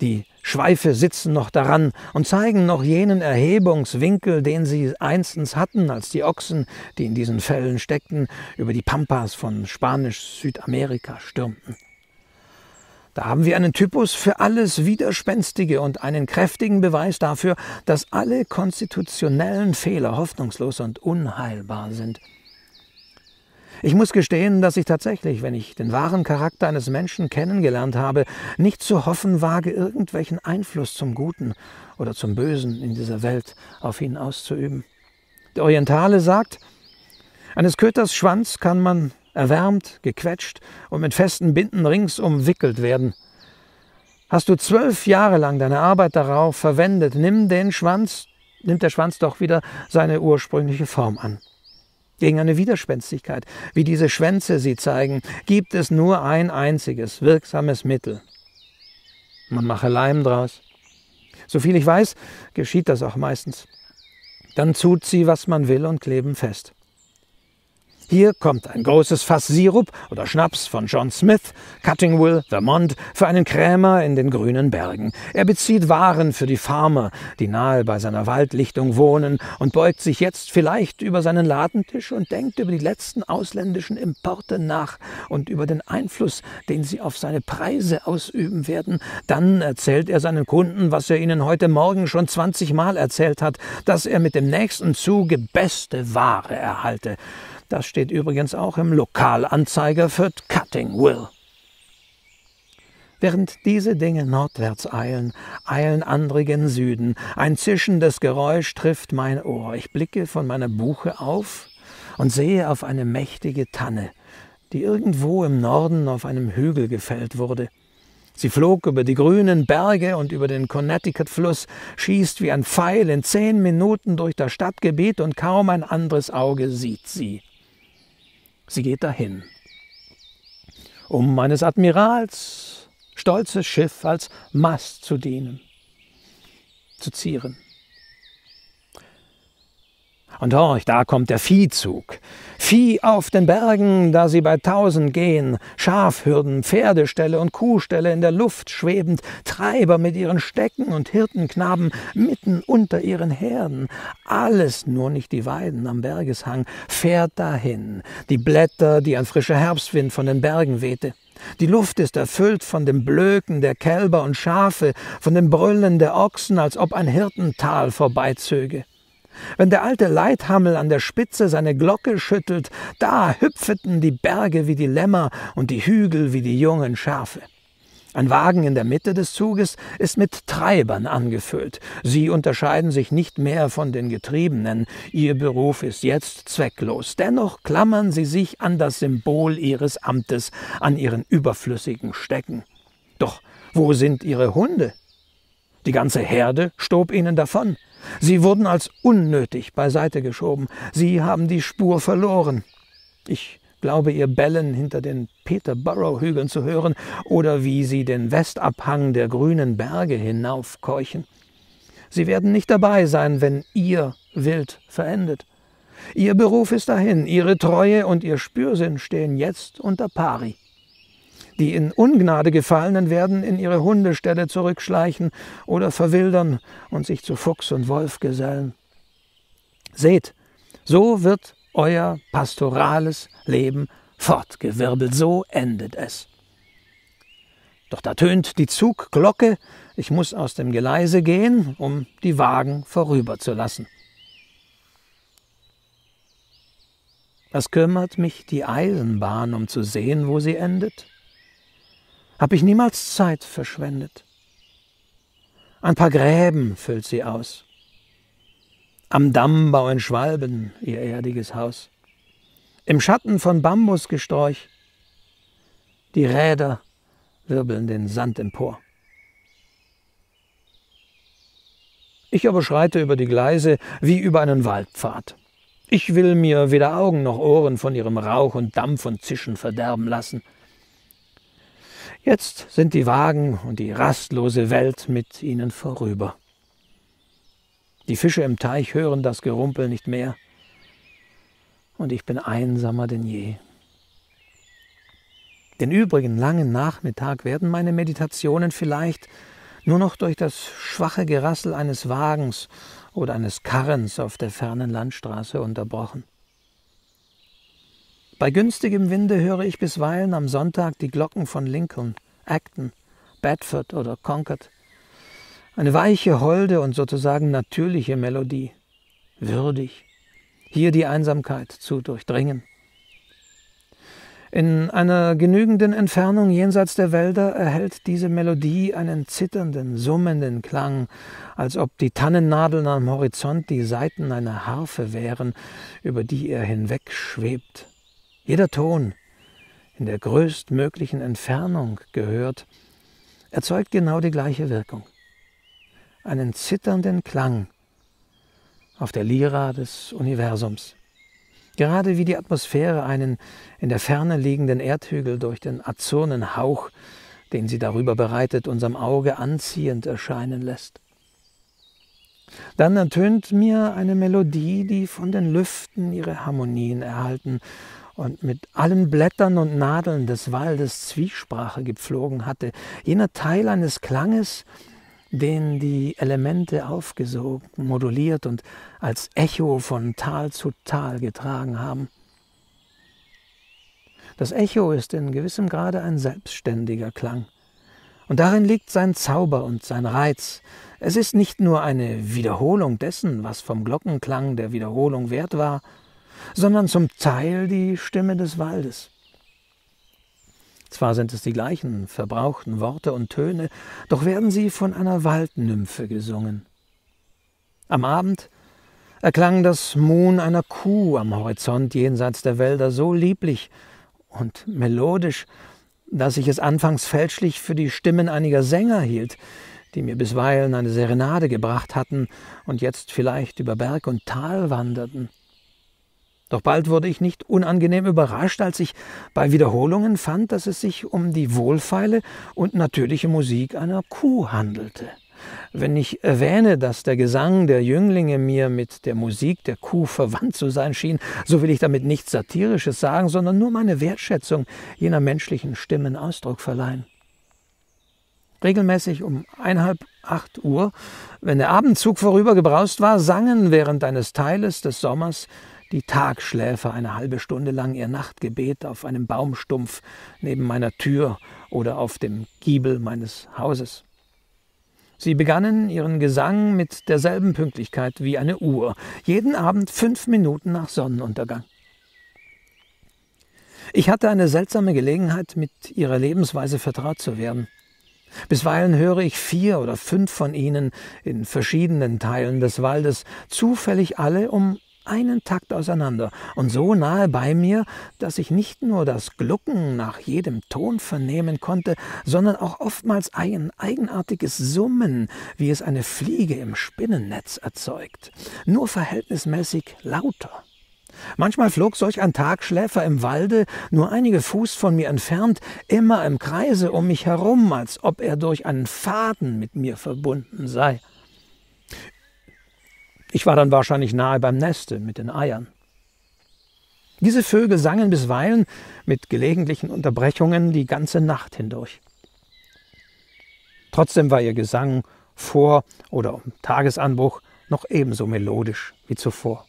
die Schweife sitzen noch daran und zeigen noch jenen Erhebungswinkel, den sie einstens hatten, als die Ochsen, die in diesen Fällen steckten, über die Pampas von Spanisch-Südamerika stürmten. Da haben wir einen Typus für alles Widerspenstige und einen kräftigen Beweis dafür, dass alle konstitutionellen Fehler hoffnungslos und unheilbar sind. Ich muss gestehen, dass ich tatsächlich, wenn ich den wahren Charakter eines Menschen kennengelernt habe, nicht zu hoffen wage, irgendwelchen Einfluss zum Guten oder zum Bösen in dieser Welt auf ihn auszuüben. Der Orientale sagt, eines Köters Schwanz kann man erwärmt, gequetscht und mit festen Binden rings umwickelt werden. Hast du zwölf Jahre lang deine Arbeit darauf verwendet, nimm den Schwanz, nimmt der Schwanz doch wieder seine ursprüngliche Form an. Gegen eine Widerspenstigkeit, wie diese Schwänze sie zeigen, gibt es nur ein einziges wirksames Mittel. Man mache Leim draus. Soviel ich weiß, geschieht das auch meistens. Dann tut sie, was man will und kleben fest. Hier kommt ein großes Fass Sirup oder Schnaps von John Smith, Cuttingwill, Vermont, für einen Krämer in den grünen Bergen. Er bezieht Waren für die Farmer, die nahe bei seiner Waldlichtung wohnen, und beugt sich jetzt vielleicht über seinen Ladentisch und denkt über die letzten ausländischen Importe nach und über den Einfluss, den sie auf seine Preise ausüben werden. Dann erzählt er seinen Kunden, was er ihnen heute Morgen schon zwanzigmal erzählt hat, dass er mit dem nächsten Zuge beste Ware erhalte. Das steht übrigens auch im Lokalanzeiger für Cutting Will. Während diese Dinge nordwärts eilen, eilen andere gen Süden. Ein zischendes Geräusch trifft mein Ohr. Ich blicke von meiner Buche auf und sehe auf eine mächtige Tanne, die irgendwo im Norden auf einem Hügel gefällt wurde. Sie flog über die grünen Berge und über den Connecticut-Fluss, schießt wie ein Pfeil in zehn Minuten durch das Stadtgebiet und kaum ein anderes Auge sieht sie. Sie geht dahin, um meines Admirals stolzes Schiff als Mast zu dienen, zu zieren. Und horch, da kommt der Viehzug. Vieh auf den Bergen, da sie bei tausend gehen, Schafhürden, Pferdeställe und Kuhställe in der Luft schwebend, Treiber mit ihren Stecken und Hirtenknaben mitten unter ihren Herden. Alles, nur nicht die Weiden am Bergeshang, fährt dahin, die Blätter, die ein frischer Herbstwind von den Bergen wehte. Die Luft ist erfüllt von dem Blöken der Kälber und Schafe, von dem Brüllen der Ochsen, als ob ein Hirtental vorbeizöge. Wenn der alte Leithammel an der Spitze seine Glocke schüttelt, da hüpfeten die Berge wie die Lämmer und die Hügel wie die jungen Schafe. Ein Wagen in der Mitte des Zuges ist mit Treibern angefüllt. Sie unterscheiden sich nicht mehr von den Getriebenen. Ihr Beruf ist jetzt zwecklos. Dennoch klammern sie sich an das Symbol ihres Amtes, an ihren überflüssigen Stecken. Doch wo sind ihre Hunde? Die ganze Herde stob ihnen davon. Sie wurden als unnötig beiseite geschoben. Sie haben die Spur verloren. Ich glaube, ihr Bellen hinter den Peterborough-Hügeln zu hören oder wie sie den Westabhang der grünen Berge hinaufkeuchen. Sie werden nicht dabei sein, wenn ihr Wild verendet. Ihr Beruf ist dahin, ihre Treue und ihr Spürsinn stehen jetzt unter Pari. Die in Ungnade gefallenen werden in ihre Hundeställe zurückschleichen oder verwildern und sich zu Fuchs und Wolf gesellen. Seht, so wird euer pastorales Leben fortgewirbelt, so endet es. Doch da tönt die Zugglocke, ich muss aus dem Geleise gehen, um die Wagen vorüberzulassen. Was kümmert mich die Eisenbahn, um zu sehen, wo sie endet? Habe ich niemals Zeit verschwendet. Ein paar Gräben füllt sie aus. Am Damm bauen Schwalben ihr erdiges Haus. Im Schatten von Bambusgesträuch. Die Räder wirbeln den Sand empor. Ich aber schreite über die Gleise wie über einen Waldpfad. Ich will mir weder Augen noch Ohren von ihrem Rauch und Dampf und Zischen verderben lassen. Jetzt sind die Wagen und die rastlose Welt mit ihnen vorüber. Die Fische im Teich hören das Gerumpel nicht mehr, und ich bin einsamer denn je. Den übrigen langen Nachmittag werden meine Meditationen vielleicht nur noch durch das schwache Gerassel eines Wagens oder eines Karrens auf der fernen Landstraße unterbrochen. Bei günstigem Winde höre ich bisweilen am Sonntag die Glocken von Lincoln, Acton, Bedford oder Concord. Eine weiche, holde und sozusagen natürliche Melodie. Würdig, hier die Einsamkeit zu durchdringen. In einer genügenden Entfernung jenseits der Wälder erhält diese Melodie einen zitternden, summenden Klang, als ob die Tannennadeln am Horizont die Saiten einer Harfe wären, über die er hinwegschwebt. Jeder Ton, in der größtmöglichen Entfernung gehört, erzeugt genau die gleiche Wirkung. Einen zitternden Klang auf der Lira des Universums. Gerade wie die Atmosphäre einen in der Ferne liegenden Erdhügel durch den azonen Hauch, den sie darüber bereitet, unserem Auge anziehend erscheinen lässt. Dann ertönt mir eine Melodie, die von den Lüften ihre Harmonien erhalten und mit allen Blättern und Nadeln des Waldes Zwiesprache gepflogen hatte, jener Teil eines Klanges, den die Elemente aufgesogen, moduliert und als Echo von Tal zu Tal getragen haben. Das Echo ist in gewissem Grade ein selbstständiger Klang. Und darin liegt sein Zauber und sein Reiz. Es ist nicht nur eine Wiederholung dessen, was vom Glockenklang der Wiederholung wert war, sondern zum Teil die Stimme des Waldes. Zwar sind es die gleichen verbrauchten Worte und Töne, doch werden sie von einer Waldnymphe gesungen. Am Abend erklang das Mohn einer Kuh am Horizont jenseits der Wälder so lieblich und melodisch, dass ich es anfangs fälschlich für die Stimmen einiger Sänger hielt, die mir bisweilen eine Serenade gebracht hatten und jetzt vielleicht über Berg und Tal wanderten. Doch bald wurde ich nicht unangenehm überrascht, als ich bei Wiederholungen fand, dass es sich um die wohlfeile und natürliche Musik einer Kuh handelte. Wenn ich erwähne, dass der Gesang der Jünglinge mir mit der Musik der Kuh verwandt zu sein schien, so will ich damit nichts Satirisches sagen, sondern nur meine Wertschätzung jener menschlichen Stimmen Ausdruck verleihen. Regelmäßig um einhalb acht Uhr, wenn der Abendzug vorübergebraust war, sangen während eines Teiles des Sommers die Tagschläfer eine halbe Stunde lang ihr Nachtgebet auf einem Baumstumpf neben meiner Tür oder auf dem Giebel meines Hauses. Sie begannen ihren Gesang mit derselben Pünktlichkeit wie eine Uhr, jeden Abend fünf Minuten nach Sonnenuntergang. Ich hatte eine seltsame Gelegenheit, mit ihrer Lebensweise vertraut zu werden. Bisweilen höre ich vier oder fünf von ihnen in verschiedenen Teilen des Waldes, zufällig alle um einen Takt auseinander und so nahe bei mir, dass ich nicht nur das Glucken nach jedem Ton vernehmen konnte, sondern auch oftmals ein eigenartiges Summen, wie es eine Fliege im Spinnennetz erzeugt, nur verhältnismäßig lauter. Manchmal flog solch ein Tagschläfer im Walde, nur einige Fuß von mir entfernt, immer im Kreise um mich herum, als ob er durch einen Faden mit mir verbunden sei. Ich war dann wahrscheinlich nahe beim Neste mit den Eiern. Diese Vögel sangen bisweilen mit gelegentlichen Unterbrechungen die ganze Nacht hindurch. Trotzdem war ihr Gesang vor oder um Tagesanbruch noch ebenso melodisch wie zuvor.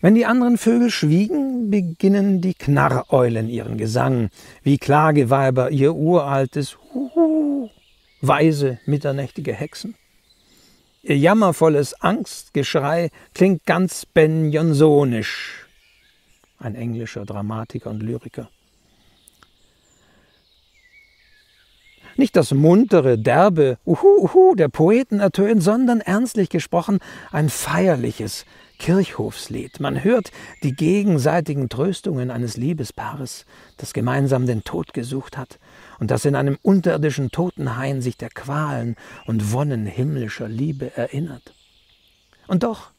Wenn die anderen Vögel schwiegen, beginnen die Knarreulen ihren Gesang, wie Klageweiber ihr uraltes Huhu weise, mitternächtige Hexen. Ihr jammervolles Angstgeschrei klingt ganz Ben Jonsonisch, ein englischer Dramatiker und Lyriker. Nicht das muntere, derbe Uhu, Uhu der Poeten ertönt, sondern ernstlich gesprochen ein feierliches Kirchhofslied. Man hört die gegenseitigen Tröstungen eines Liebespaares, das gemeinsam den Tod gesucht hat und das in einem unterirdischen Totenhain sich der Qualen und Wonnen himmlischer Liebe erinnert. Und doch,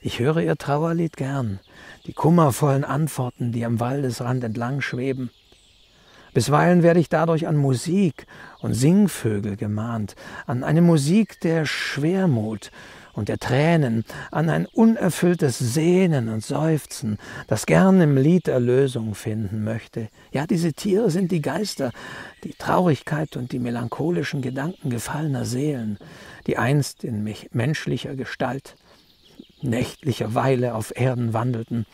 ich höre ihr Trauerlied gern, die kummervollen Antworten, die am Waldesrand entlang schweben. Bisweilen werde ich dadurch an Musik und Singvögel gemahnt, an eine Musik der Schwermut und der Tränen, an ein unerfülltes Sehnen und Seufzen, das gern im Lied Erlösung finden möchte. Ja, diese Tiere sind die Geister, die Traurigkeit und die melancholischen Gedanken gefallener Seelen, die einst in menschlicher Gestalt nächtlicher Weile auf Erden wandelten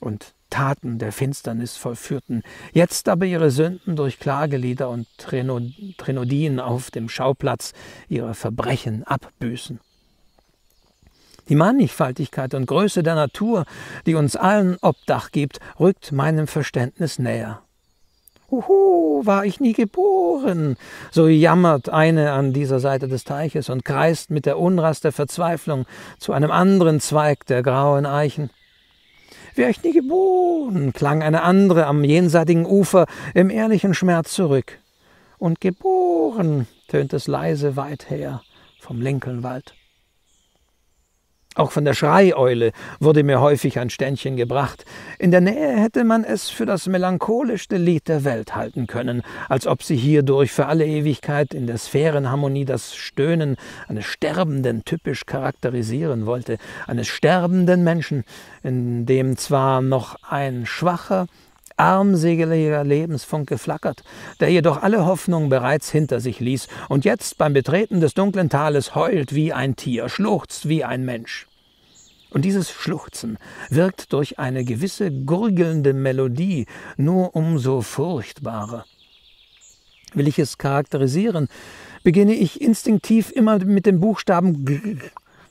und Taten der Finsternis vollführten, jetzt aber ihre Sünden durch Klagelieder und Trinodien auf dem Schauplatz ihrer Verbrechen abbüßen. Die Mannigfaltigkeit und Größe der Natur, die uns allen Obdach gibt, rückt meinem Verständnis näher. Huhu, war ich nie geboren, so jammert eine an dieser Seite des Teiches und kreist mit der Unrast der Verzweiflung zu einem anderen Zweig der grauen Eichen. Wär ich nie geboren, klang eine andere am jenseitigen Ufer im ehrlichen Schmerz zurück. Und geboren tönt es leise weit her vom Lincolnwald. Auch von der Schreieule wurde mir häufig ein Ständchen gebracht. In der Nähe hätte man es für das melancholischste Lied der Welt halten können, als ob sie hierdurch für alle Ewigkeit in der Sphärenharmonie das Stöhnen eines Sterbenden typisch charakterisieren wollte, eines sterbenden Menschen, in dem zwar noch ein schwacher, armsegeliger Lebensfunke flackert, der jedoch alle Hoffnung bereits hinter sich ließ und jetzt beim Betreten des dunklen Tales heult wie ein Tier, schluchzt wie ein Mensch. Und dieses Schluchzen wirkt durch eine gewisse gurgelnde Melodie nur umso furchtbarer. Will ich es charakterisieren, beginne ich instinktiv immer mit dem Buchstaben G.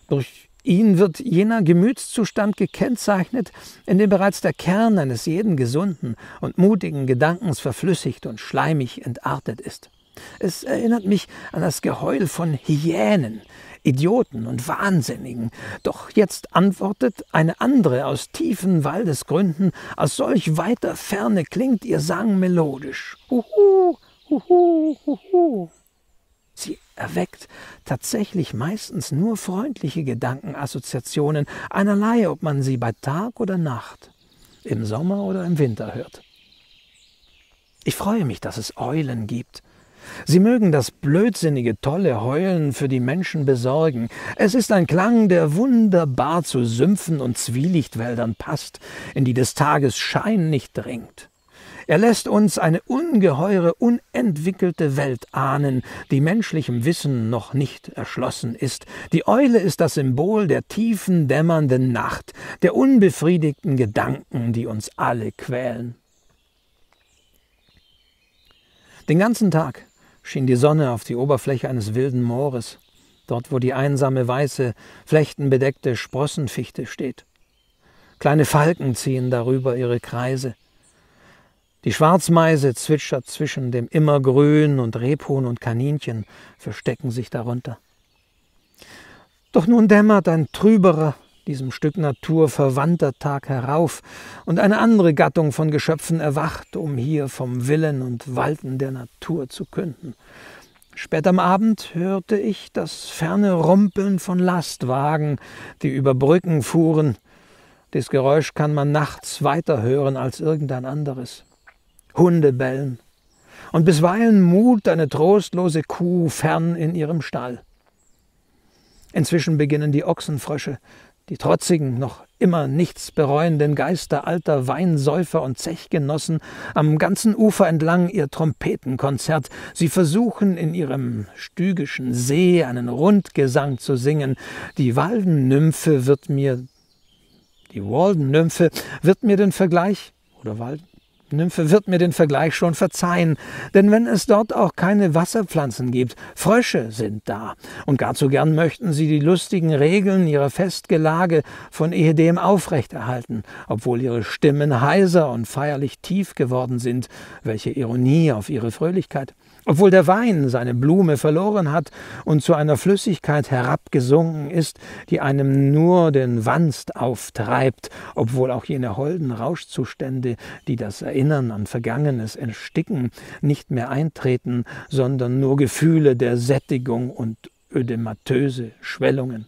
Durch ihn wird jener Gemütszustand gekennzeichnet, in dem bereits der Kern eines jeden gesunden und mutigen Gedankens verflüssigt und schleimig entartet ist. Es erinnert mich an das Geheul von Hyänen, Idioten und Wahnsinnigen. Doch jetzt antwortet eine andere aus tiefen Waldesgründen, aus solch weiter Ferne klingt ihr Sang melodisch. Huhu, huhu, huhu. Erweckt tatsächlich meistens nur freundliche Gedankenassoziationen, einerlei, ob man sie bei Tag oder Nacht, im Sommer oder im Winter hört. Ich freue mich, dass es Eulen gibt. Sie mögen das blödsinnige, tolle Heulen für die Menschen besorgen. Es ist ein Klang, der wunderbar zu Sümpfen und Zwielichtwäldern passt, in die des Tages Schein nicht dringt. Er lässt uns eine ungeheure, unentwickelte Welt ahnen, die menschlichem Wissen noch nicht erschlossen ist. Die Eule ist das Symbol der tiefen, dämmernden Nacht, der unbefriedigten Gedanken, die uns alle quälen. Den ganzen Tag schien die Sonne auf die Oberfläche eines wilden Moores, dort wo die einsame weiße, flechtenbedeckte Sprossenfichte steht. Kleine Falken ziehen darüber ihre Kreise. Die Schwarzmeise zwitschert zwischen dem Immergrün und Rebhuhn und Kaninchen verstecken sich darunter. Doch nun dämmert ein trüberer, diesem Stück Natur verwandter Tag herauf, und eine andere Gattung von Geschöpfen erwacht, um hier vom Willen und Walten der Natur zu künden. Spät am Abend hörte ich das ferne Rumpeln von Lastwagen, die über Brücken fuhren. Dies Geräusch kann man nachts weiter hören als irgendein anderes. Hunde bellen, und bisweilen mut eine trostlose Kuh fern in ihrem Stall. Inzwischen beginnen die Ochsenfrösche, die trotzigen, noch immer nichts bereuenden Geister alter Weinsäufer und Zechgenossen am ganzen Ufer entlang ihr Trompetenkonzert. Sie versuchen in ihrem stygischen See einen Rundgesang zu singen. Die Waldennymphe wird mir, die Walden-Nymphe wird mir den Vergleich, oder Walden, Nymphe wird mir den Vergleich schon verzeihen, denn wenn es dort auch keine Wasserpflanzen gibt, Frösche sind da, und gar zu gern möchten sie die lustigen Regeln ihrer Festgelage von ehedem aufrechterhalten, obwohl ihre Stimmen heiser und feierlich tief geworden sind, welche Ironie auf ihre Fröhlichkeit obwohl der Wein seine Blume verloren hat und zu einer Flüssigkeit herabgesunken ist, die einem nur den Wanst auftreibt, obwohl auch jene holden Rauschzustände, die das Erinnern an Vergangenes entsticken, nicht mehr eintreten, sondern nur Gefühle der Sättigung und ödematöse Schwellungen.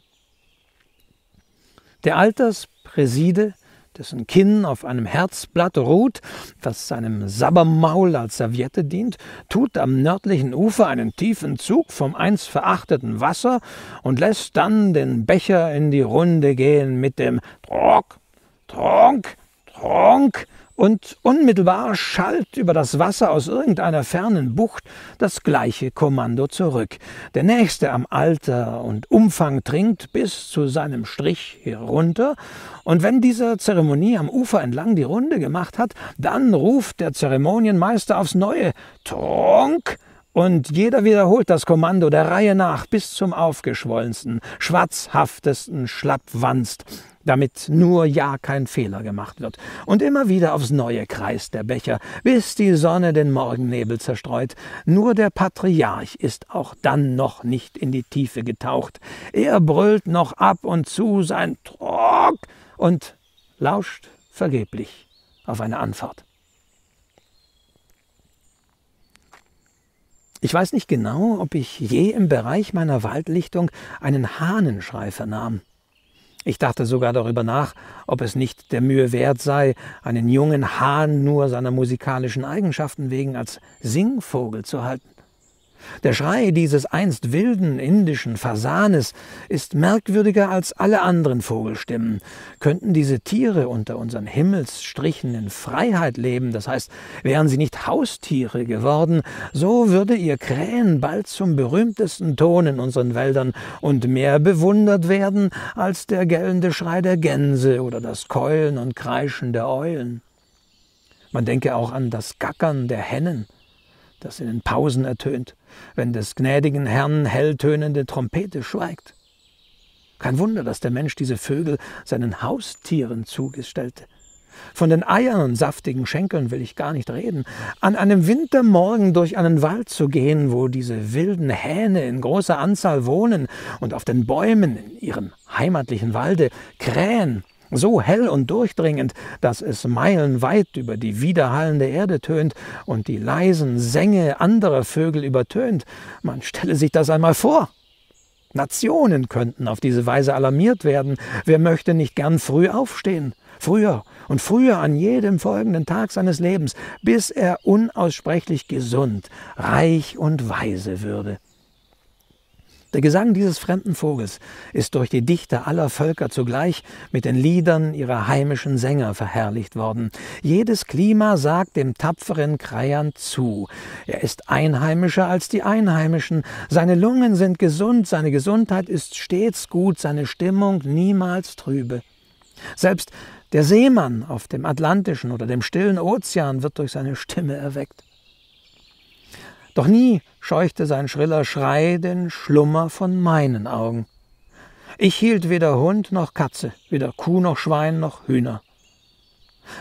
Der Alterspräside dessen Kinn auf einem Herzblatt ruht, das seinem Sabbermaul als Serviette dient, tut am nördlichen Ufer einen tiefen Zug vom einst verachteten Wasser und lässt dann den Becher in die Runde gehen mit dem Trok, Tronk, Tronk und unmittelbar schallt über das Wasser aus irgendeiner fernen Bucht das gleiche Kommando zurück. Der nächste am Alter und Umfang trinkt bis zu seinem Strich herunter, und wenn dieser Zeremonie am Ufer entlang die Runde gemacht hat, dann ruft der Zeremonienmeister aufs Neue Trunk, und jeder wiederholt das Kommando der Reihe nach bis zum aufgeschwollensten, schwarzhaftesten Schlappwanst, damit nur ja kein Fehler gemacht wird. Und immer wieder aufs Neue kreist der Becher, bis die Sonne den Morgennebel zerstreut. Nur der Patriarch ist auch dann noch nicht in die Tiefe getaucht. Er brüllt noch ab und zu sein Trock und lauscht vergeblich auf eine Antwort. Ich weiß nicht genau, ob ich je im Bereich meiner Waldlichtung einen Hahnenschrei vernahm. Ich dachte sogar darüber nach, ob es nicht der Mühe wert sei, einen jungen Hahn nur seiner musikalischen Eigenschaften wegen als Singvogel zu halten. Der Schrei dieses einst wilden indischen Fasanes ist merkwürdiger als alle anderen Vogelstimmen. Könnten diese Tiere unter unseren Himmelsstrichen in Freiheit leben, das heißt, wären sie nicht Haustiere geworden, so würde ihr Krähen bald zum berühmtesten Ton in unseren Wäldern und mehr bewundert werden als der gellende Schrei der Gänse oder das Keulen und Kreischen der Eulen. Man denke auch an das Gackern der Hennen, das in den Pausen ertönt, wenn des gnädigen Herrn helltönende Trompete schweigt. Kein Wunder, dass der Mensch diese Vögel seinen Haustieren zugestellte. Von den Eiern und saftigen Schenkeln will ich gar nicht reden. An einem Wintermorgen durch einen Wald zu gehen, wo diese wilden Hähne in großer Anzahl wohnen und auf den Bäumen in ihrem heimatlichen Walde krähen so hell und durchdringend, dass es meilenweit über die widerhallende Erde tönt und die leisen Sänge anderer Vögel übertönt. Man stelle sich das einmal vor. Nationen könnten auf diese Weise alarmiert werden. Wer möchte nicht gern früh aufstehen? Früher und früher an jedem folgenden Tag seines Lebens, bis er unaussprechlich gesund, reich und weise würde. Der Gesang dieses fremden Vogels ist durch die Dichter aller Völker zugleich mit den Liedern ihrer heimischen Sänger verherrlicht worden. Jedes Klima sagt dem tapferen Kreiern zu. Er ist einheimischer als die Einheimischen. Seine Lungen sind gesund, seine Gesundheit ist stets gut, seine Stimmung niemals trübe. Selbst der Seemann auf dem Atlantischen oder dem stillen Ozean wird durch seine Stimme erweckt. Doch nie scheuchte sein schriller Schrei den Schlummer von meinen Augen. Ich hielt weder Hund noch Katze, weder Kuh noch Schwein noch Hühner.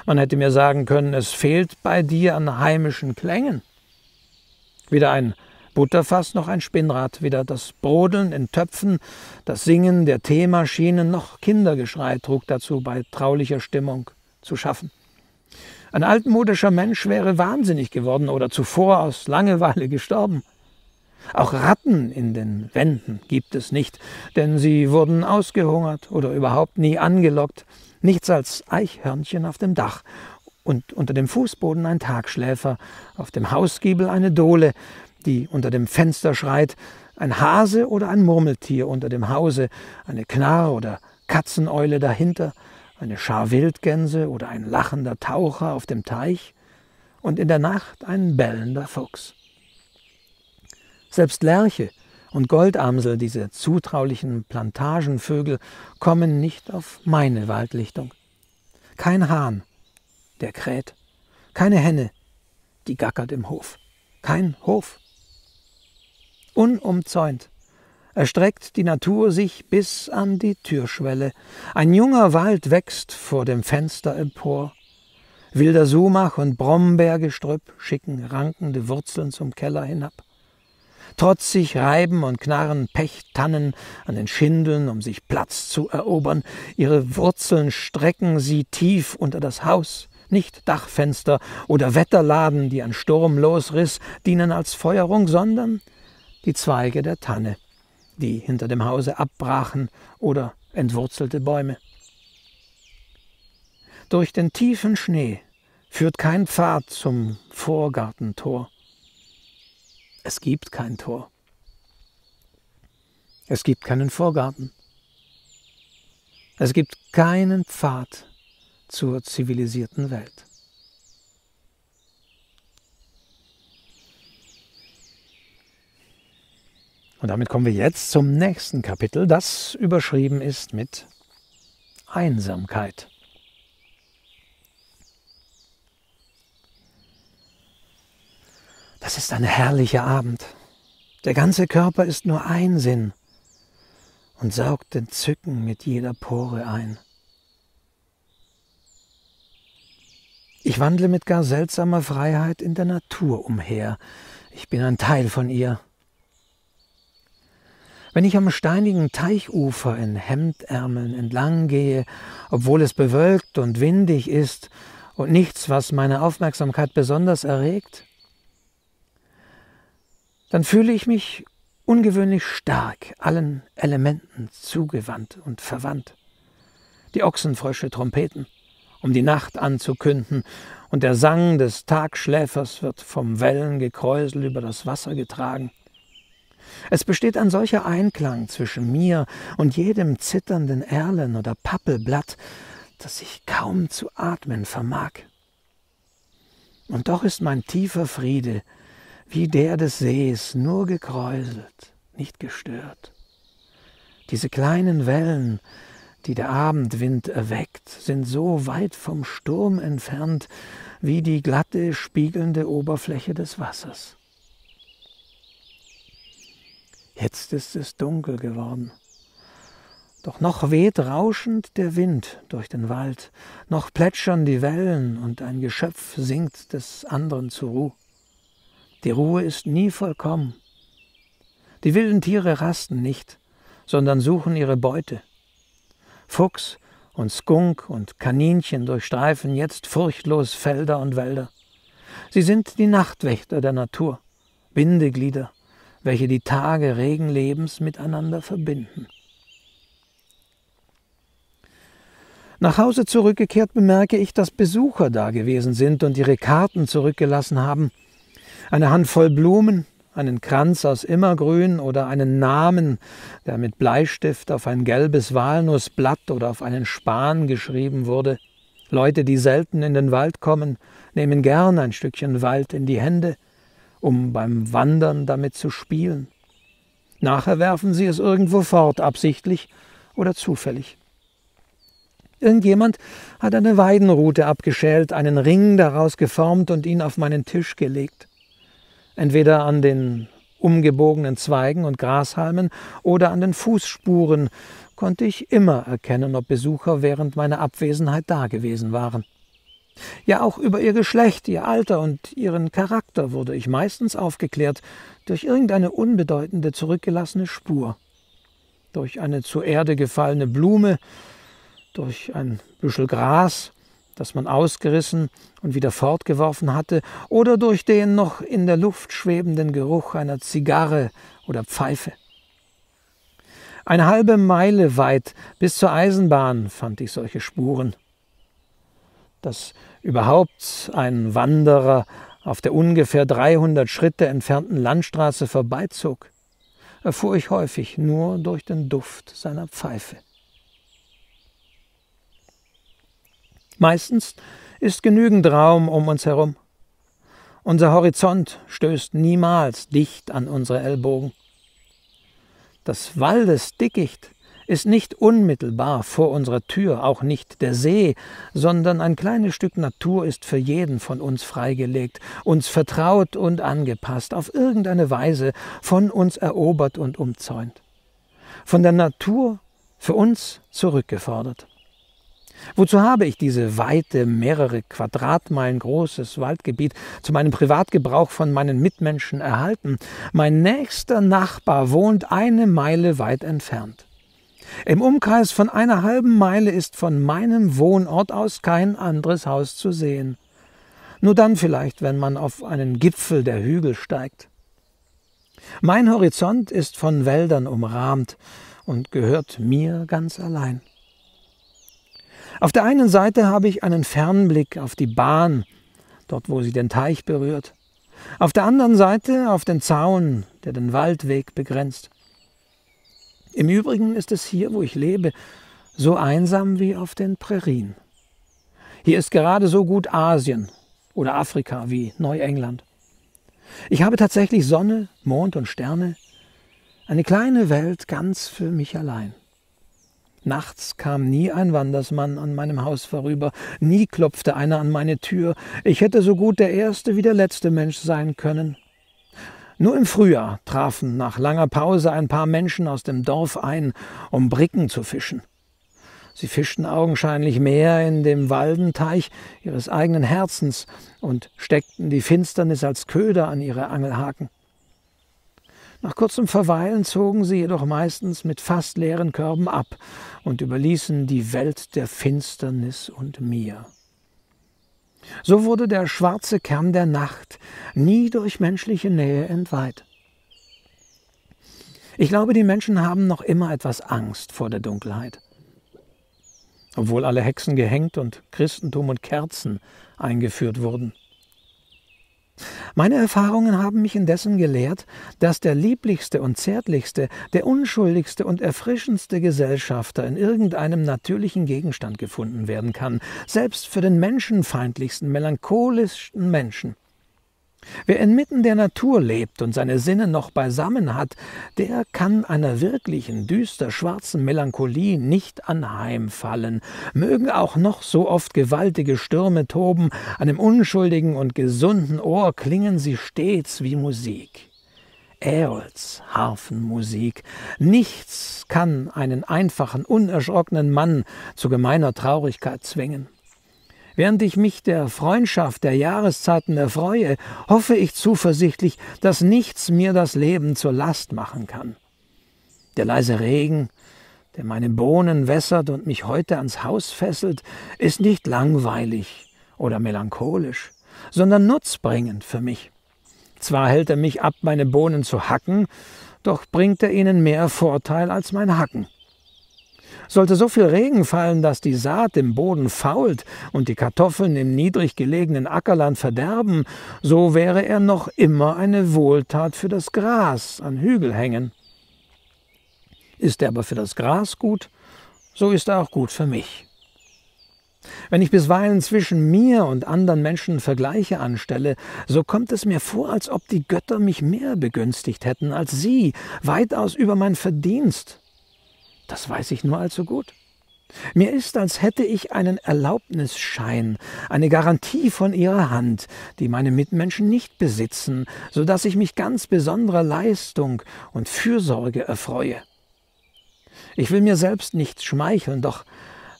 Man hätte mir sagen können, es fehlt bei dir an heimischen Klängen. Weder ein Butterfass noch ein Spinnrad, weder das Brodeln in Töpfen, das Singen der Teemaschinen noch Kindergeschrei trug dazu, bei traulicher Stimmung zu schaffen. Ein altmodischer Mensch wäre wahnsinnig geworden oder zuvor aus Langeweile gestorben. Auch Ratten in den Wänden gibt es nicht, denn sie wurden ausgehungert oder überhaupt nie angelockt, nichts als Eichhörnchen auf dem Dach und unter dem Fußboden ein Tagschläfer, auf dem Hausgiebel eine Dohle, die unter dem Fenster schreit, ein Hase oder ein Murmeltier unter dem Hause, eine Knarr oder Katzeneule dahinter, eine Schar Wildgänse oder ein lachender Taucher auf dem Teich und in der Nacht ein bellender Fuchs. Selbst Lerche und Goldamsel, diese zutraulichen Plantagenvögel, kommen nicht auf meine Waldlichtung. Kein Hahn, der kräht, keine Henne, die gackert im Hof, kein Hof. Unumzäunt erstreckt die Natur sich bis an die Türschwelle. Ein junger Wald wächst vor dem Fenster empor. Wilder Sumach und Brombeergestrüpp schicken rankende Wurzeln zum Keller hinab. Trotzig reiben und knarren Pechtannen an den Schindeln, um sich Platz zu erobern. Ihre Wurzeln strecken sie tief unter das Haus. Nicht Dachfenster oder Wetterladen, die ein Sturm losriss, dienen als Feuerung, sondern die Zweige der Tanne die hinter dem Hause abbrachen oder entwurzelte Bäume. Durch den tiefen Schnee führt kein Pfad zum Vorgartentor. Es gibt kein Tor. Es gibt keinen Vorgarten. Es gibt keinen Pfad zur zivilisierten Welt. Und damit kommen wir jetzt zum nächsten Kapitel, das überschrieben ist mit Einsamkeit. Das ist ein herrlicher Abend. Der ganze Körper ist nur ein Sinn und saugt Entzücken mit jeder Pore ein. Ich wandle mit gar seltsamer Freiheit in der Natur umher. Ich bin ein Teil von ihr. Wenn ich am steinigen Teichufer in Hemdärmeln entlang gehe, obwohl es bewölkt und windig ist und nichts, was meine Aufmerksamkeit besonders erregt, dann fühle ich mich ungewöhnlich stark, allen Elementen zugewandt und verwandt. die Ochsenfrösche trompeten, um die Nacht anzukünden, und der Sang des Tagschläfers wird vom Wellengekräusel über das Wasser getragen. Es besteht ein solcher Einklang zwischen mir und jedem zitternden Erlen oder Pappelblatt, dass ich kaum zu atmen vermag. Und doch ist mein tiefer Friede wie der des Sees nur gekräuselt, nicht gestört. Diese kleinen Wellen, die der Abendwind erweckt, sind so weit vom Sturm entfernt wie die glatte, spiegelnde Oberfläche des Wassers. Jetzt ist es dunkel geworden. Doch noch weht rauschend der Wind durch den Wald, noch plätschern die Wellen und ein Geschöpf singt des anderen zur Ruhe. Die Ruhe ist nie vollkommen. Die wilden Tiere rasten nicht, sondern suchen ihre Beute. Fuchs und Skunk und Kaninchen durchstreifen jetzt furchtlos Felder und Wälder. Sie sind die Nachtwächter der Natur, Bindeglieder, welche die Tage regen Lebens miteinander verbinden. Nach Hause zurückgekehrt bemerke ich, dass Besucher da gewesen sind und ihre Karten zurückgelassen haben. Eine Handvoll Blumen, einen Kranz aus Immergrün oder einen Namen, der mit Bleistift auf ein gelbes Walnussblatt oder auf einen Span geschrieben wurde. Leute, die selten in den Wald kommen, nehmen gern ein Stückchen Wald in die Hände, um beim Wandern damit zu spielen. Nachher werfen sie es irgendwo fort, absichtlich oder zufällig. Irgendjemand hat eine Weidenrute abgeschält, einen Ring daraus geformt und ihn auf meinen Tisch gelegt entweder an den umgebogenen Zweigen und Grashalmen oder an den Fußspuren, konnte ich immer erkennen, ob Besucher während meiner Abwesenheit dagewesen waren. Ja, auch über ihr Geschlecht, ihr Alter und ihren Charakter wurde ich meistens aufgeklärt durch irgendeine unbedeutende zurückgelassene Spur, durch eine zur Erde gefallene Blume, durch ein Büschel Gras, das man ausgerissen und wieder fortgeworfen hatte, oder durch den noch in der Luft schwebenden Geruch einer Zigarre oder Pfeife. Eine halbe Meile weit bis zur Eisenbahn fand ich solche Spuren. Dass überhaupt ein Wanderer auf der ungefähr 300 Schritte entfernten Landstraße vorbeizog, erfuhr ich häufig nur durch den Duft seiner Pfeife. Meistens ist genügend Raum um uns herum. Unser Horizont stößt niemals dicht an unsere Ellbogen. Das Waldesdickicht ist nicht unmittelbar vor unserer Tür, auch nicht der See, sondern ein kleines Stück Natur ist für jeden von uns freigelegt, uns vertraut und angepasst, auf irgendeine Weise von uns erobert und umzäunt. Von der Natur für uns zurückgefordert. Wozu habe ich diese weite, mehrere Quadratmeilen großes Waldgebiet zu meinem Privatgebrauch von meinen Mitmenschen erhalten? Mein nächster Nachbar wohnt eine Meile weit entfernt. Im Umkreis von einer halben Meile ist von meinem Wohnort aus kein anderes Haus zu sehen. Nur dann vielleicht, wenn man auf einen Gipfel der Hügel steigt. Mein Horizont ist von Wäldern umrahmt und gehört mir ganz allein. Auf der einen Seite habe ich einen Fernblick auf die Bahn, dort wo sie den Teich berührt. Auf der anderen Seite auf den Zaun, der den Waldweg begrenzt. Im Übrigen ist es hier, wo ich lebe, so einsam wie auf den Prärien. Hier ist gerade so gut Asien oder Afrika wie Neuengland. Ich habe tatsächlich Sonne, Mond und Sterne, eine kleine Welt ganz für mich allein. Nachts kam nie ein Wandersmann an meinem Haus vorüber, nie klopfte einer an meine Tür, ich hätte so gut der erste wie der letzte Mensch sein können. Nur im Frühjahr trafen nach langer Pause ein paar Menschen aus dem Dorf ein, um Bricken zu fischen. Sie fischten augenscheinlich mehr in dem Waldenteich ihres eigenen Herzens und steckten die Finsternis als Köder an ihre Angelhaken. Nach kurzem Verweilen zogen sie jedoch meistens mit fast leeren Körben ab und überließen die Welt der Finsternis und mir. So wurde der schwarze Kern der Nacht nie durch menschliche Nähe entweiht. Ich glaube, die Menschen haben noch immer etwas Angst vor der Dunkelheit. obwohl alle Hexen gehängt und Christentum und Kerzen eingeführt wurden. Meine Erfahrungen haben mich indessen gelehrt, dass der lieblichste und zärtlichste, der unschuldigste und erfrischendste Gesellschafter in irgendeinem natürlichen Gegenstand gefunden werden kann, selbst für den menschenfeindlichsten, melancholischsten Menschen. Wer inmitten der Natur lebt und seine Sinne noch beisammen hat, der kann einer wirklichen, düster schwarzen Melancholie nicht anheimfallen, mögen auch noch so oft gewaltige Stürme toben, einem unschuldigen und gesunden Ohr klingen sie stets wie Musik. Äols Harfenmusik. Nichts kann einen einfachen, unerschrockenen Mann zu gemeiner Traurigkeit zwingen. Während ich mich der Freundschaft der Jahreszeiten erfreue, hoffe ich zuversichtlich, dass nichts mir das Leben zur Last machen kann. Der leise Regen, der meine Bohnen wässert und mich heute ans Haus fesselt, ist nicht langweilig oder melancholisch, sondern nutzbringend für mich. Zwar hält er mich ab, meine Bohnen zu hacken, doch bringt er ihnen mehr Vorteil als mein Hacken. Sollte so viel Regen fallen, dass die Saat im Boden fault und die Kartoffeln im niedrig gelegenen Ackerland verderben, so wäre er noch immer eine Wohltat für das Gras an Hügelhängen. Ist er aber für das Gras gut, so ist er auch gut für mich. Wenn ich bisweilen zwischen mir und anderen Menschen Vergleiche anstelle, so kommt es mir vor, als ob die Götter mich mehr begünstigt hätten als sie, weitaus über mein Verdienst. Das weiß ich nur allzu gut. Mir ist, als hätte ich einen Erlaubnisschein, eine Garantie von ihrer Hand, die meine Mitmenschen nicht besitzen, so dass ich mich ganz besonderer Leistung und Fürsorge erfreue. Ich will mir selbst nicht schmeicheln, doch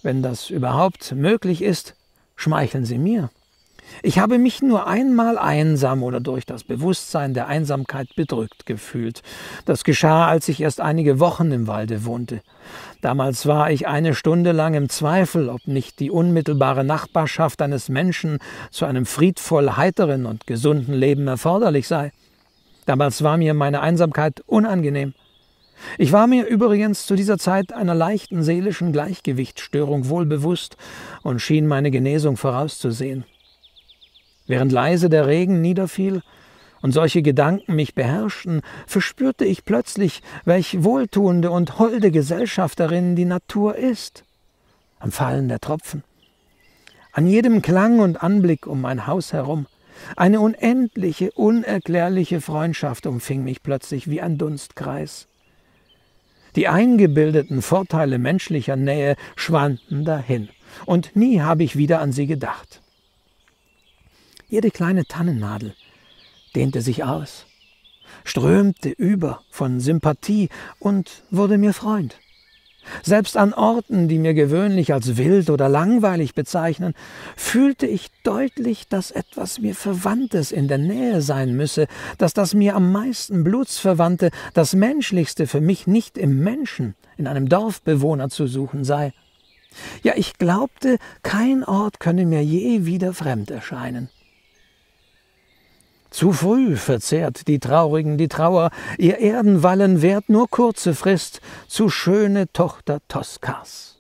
wenn das überhaupt möglich ist, schmeicheln Sie mir. Ich habe mich nur einmal einsam oder durch das Bewusstsein der Einsamkeit bedrückt gefühlt. Das geschah, als ich erst einige Wochen im Walde wohnte. Damals war ich eine Stunde lang im Zweifel, ob nicht die unmittelbare Nachbarschaft eines Menschen zu einem friedvoll heiteren und gesunden Leben erforderlich sei. Damals war mir meine Einsamkeit unangenehm. Ich war mir übrigens zu dieser Zeit einer leichten seelischen Gleichgewichtsstörung wohl bewusst und schien meine Genesung vorauszusehen. Während leise der Regen niederfiel und solche Gedanken mich beherrschten, verspürte ich plötzlich, welch wohltuende und holde Gesellschafterin die Natur ist. Am Fallen der Tropfen, an jedem Klang und Anblick um mein Haus herum, eine unendliche, unerklärliche Freundschaft umfing mich plötzlich wie ein Dunstkreis. Die eingebildeten Vorteile menschlicher Nähe schwanden dahin, und nie habe ich wieder an sie gedacht. Jede kleine Tannennadel dehnte sich aus, strömte über von Sympathie und wurde mir Freund. Selbst an Orten, die mir gewöhnlich als wild oder langweilig bezeichnen, fühlte ich deutlich, dass etwas mir Verwandtes in der Nähe sein müsse, dass das mir am meisten Blutsverwandte, das Menschlichste für mich nicht im Menschen, in einem Dorfbewohner zu suchen sei. Ja, ich glaubte, kein Ort könne mir je wieder fremd erscheinen. Zu früh verzehrt die Traurigen die Trauer, ihr Erdenwallen währt nur kurze Frist, zu schöne Tochter Toskas.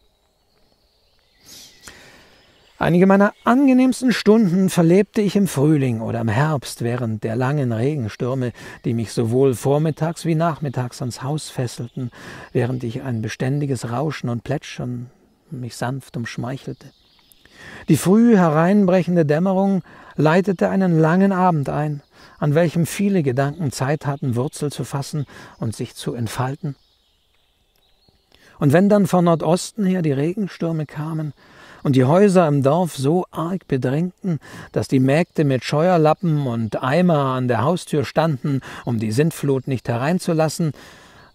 Einige meiner angenehmsten Stunden verlebte ich im Frühling oder im Herbst während der langen Regenstürme, die mich sowohl vormittags wie nachmittags ans Haus fesselten, während ich ein beständiges Rauschen und Plätschern mich sanft umschmeichelte. Die früh hereinbrechende Dämmerung leitete einen langen Abend ein, an welchem viele Gedanken Zeit hatten, Wurzel zu fassen und sich zu entfalten. Und wenn dann von Nordosten her die Regenstürme kamen und die Häuser im Dorf so arg bedrängten, dass die Mägde mit Scheuerlappen und Eimer an der Haustür standen, um die Sintflut nicht hereinzulassen,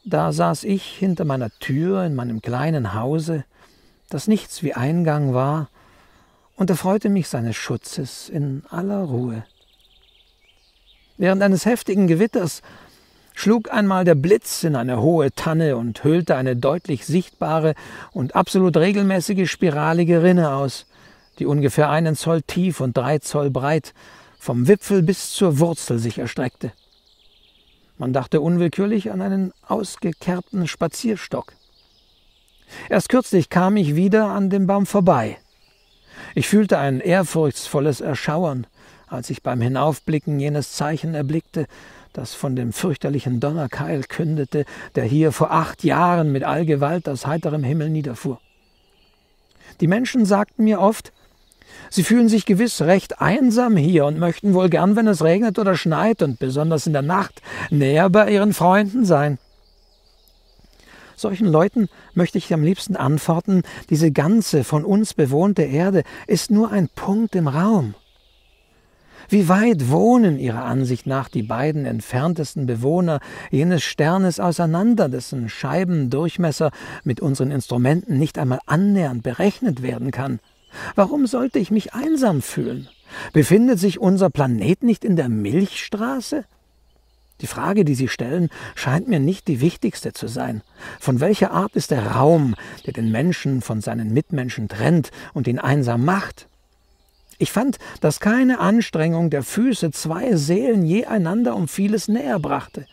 da saß ich hinter meiner Tür in meinem kleinen Hause, das nichts wie Eingang war, und erfreute mich seines Schutzes in aller Ruhe. Während eines heftigen Gewitters schlug einmal der Blitz in eine hohe Tanne und hüllte eine deutlich sichtbare und absolut regelmäßige spiralige Rinne aus, die ungefähr einen Zoll tief und drei Zoll breit vom Wipfel bis zur Wurzel sich erstreckte. Man dachte unwillkürlich an einen ausgekerbten Spazierstock. Erst kürzlich kam ich wieder an dem Baum vorbei. Ich fühlte ein ehrfurchtsvolles Erschauern, als ich beim Hinaufblicken jenes Zeichen erblickte, das von dem fürchterlichen Donnerkeil kündete, der hier vor acht Jahren mit Allgewalt aus heiterem Himmel niederfuhr. Die Menschen sagten mir oft, sie fühlen sich gewiss recht einsam hier und möchten wohl gern, wenn es regnet oder schneit und besonders in der Nacht, näher bei ihren Freunden sein. Solchen Leuten möchte ich am liebsten antworten, diese ganze von uns bewohnte Erde ist nur ein Punkt im Raum. Wie weit wohnen Ihrer Ansicht nach die beiden entferntesten Bewohner jenes Sternes auseinander, dessen Scheibendurchmesser mit unseren Instrumenten nicht einmal annähernd berechnet werden kann? Warum sollte ich mich einsam fühlen? Befindet sich unser Planet nicht in der Milchstraße? Die Frage, die Sie stellen, scheint mir nicht die wichtigste zu sein. Von welcher Art ist der Raum, der den Menschen von seinen Mitmenschen trennt und ihn einsam macht? Ich fand, dass keine Anstrengung der Füße zwei Seelen je einander um vieles näher brachte.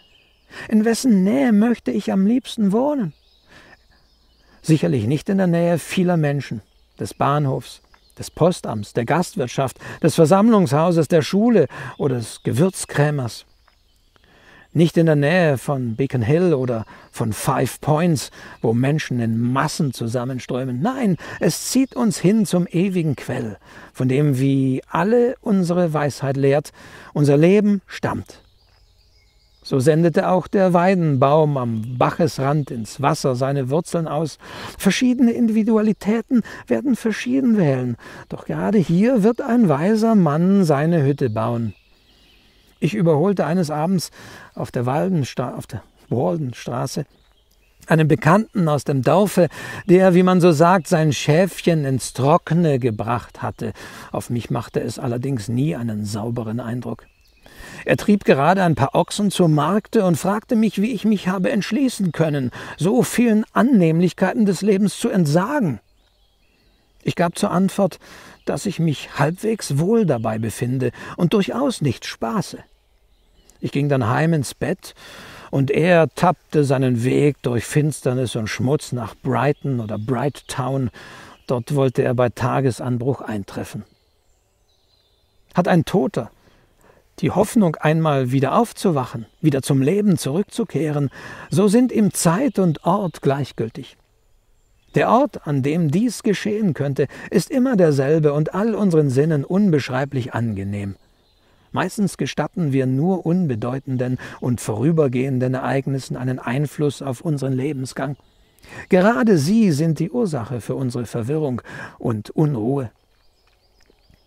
In wessen Nähe möchte ich am liebsten wohnen? Sicherlich nicht in der Nähe vieler Menschen, des Bahnhofs, des Postamts, der Gastwirtschaft, des Versammlungshauses, der Schule oder des Gewürzkrämers nicht in der Nähe von Beacon Hill oder von Five Points, wo Menschen in Massen zusammenströmen. Nein, es zieht uns hin zum ewigen Quell, von dem, wie alle unsere Weisheit lehrt, unser Leben stammt. So sendete auch der Weidenbaum am Bachesrand ins Wasser seine Wurzeln aus. Verschiedene Individualitäten werden verschieden wählen, doch gerade hier wird ein weiser Mann seine Hütte bauen. Ich überholte eines Abends auf der, Waldensta auf der Waldenstraße einen Bekannten aus dem Dorfe, der, wie man so sagt, sein Schäfchen ins Trockene gebracht hatte. Auf mich machte es allerdings nie einen sauberen Eindruck. Er trieb gerade ein paar Ochsen zum Markte und fragte mich, wie ich mich habe entschließen können, so vielen Annehmlichkeiten des Lebens zu entsagen. Ich gab zur Antwort, dass ich mich halbwegs wohl dabei befinde und durchaus nicht spaße. Ich ging dann heim ins Bett und er tappte seinen Weg durch Finsternis und Schmutz nach Brighton oder Bright Town. Dort wollte er bei Tagesanbruch eintreffen. Hat ein Toter die Hoffnung, einmal wieder aufzuwachen, wieder zum Leben zurückzukehren, so sind ihm Zeit und Ort gleichgültig. Der Ort, an dem dies geschehen könnte, ist immer derselbe und all unseren Sinnen unbeschreiblich angenehm. Meistens gestatten wir nur unbedeutenden und vorübergehenden Ereignissen einen Einfluss auf unseren Lebensgang. Gerade sie sind die Ursache für unsere Verwirrung und Unruhe.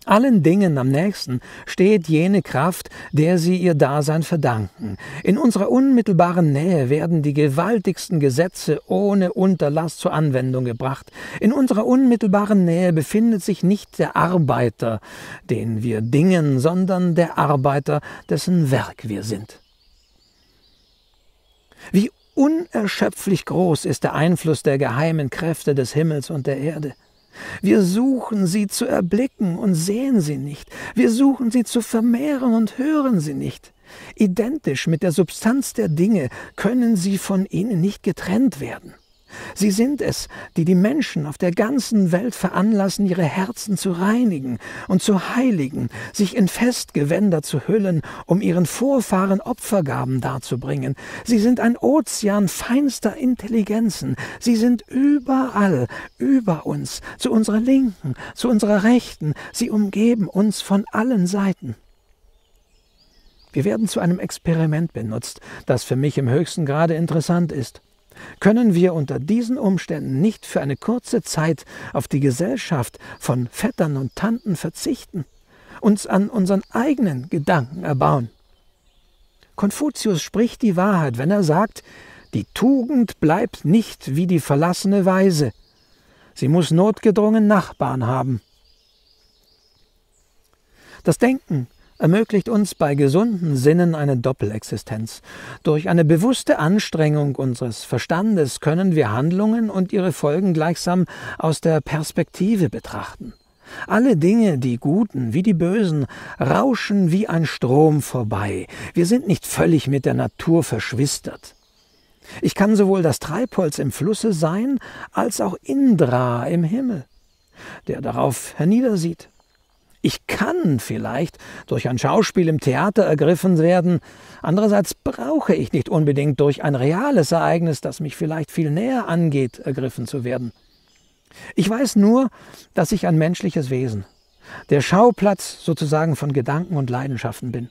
Allen Dingen am nächsten steht jene Kraft, der sie ihr Dasein verdanken. In unserer unmittelbaren Nähe werden die gewaltigsten Gesetze ohne Unterlass zur Anwendung gebracht. In unserer unmittelbaren Nähe befindet sich nicht der Arbeiter, den wir dingen, sondern der Arbeiter, dessen Werk wir sind. Wie unerschöpflich groß ist der Einfluss der geheimen Kräfte des Himmels und der Erde. Wir suchen sie zu erblicken und sehen sie nicht. Wir suchen sie zu vermehren und hören sie nicht. Identisch mit der Substanz der Dinge können sie von ihnen nicht getrennt werden. Sie sind es, die die Menschen auf der ganzen Welt veranlassen, ihre Herzen zu reinigen und zu heiligen, sich in Festgewänder zu hüllen, um ihren Vorfahren Opfergaben darzubringen. Sie sind ein Ozean feinster Intelligenzen. Sie sind überall, über uns, zu unserer Linken, zu unserer Rechten. Sie umgeben uns von allen Seiten. Wir werden zu einem Experiment benutzt, das für mich im höchsten Grade interessant ist. Können wir unter diesen Umständen nicht für eine kurze Zeit auf die Gesellschaft von Vettern und Tanten verzichten, uns an unseren eigenen Gedanken erbauen? Konfuzius spricht die Wahrheit, wenn er sagt, die Tugend bleibt nicht wie die verlassene Weise, sie muss notgedrungen Nachbarn haben. Das Denken ermöglicht uns bei gesunden Sinnen eine Doppelexistenz. Durch eine bewusste Anstrengung unseres Verstandes können wir Handlungen und ihre Folgen gleichsam aus der Perspektive betrachten. Alle Dinge, die Guten wie die Bösen, rauschen wie ein Strom vorbei. Wir sind nicht völlig mit der Natur verschwistert. Ich kann sowohl das Treibholz im Flusse sein, als auch Indra im Himmel, der darauf herniedersieht. Ich kann vielleicht durch ein Schauspiel im Theater ergriffen werden, andererseits brauche ich nicht unbedingt durch ein reales Ereignis, das mich vielleicht viel näher angeht, ergriffen zu werden. Ich weiß nur, dass ich ein menschliches Wesen, der Schauplatz sozusagen von Gedanken und Leidenschaften bin.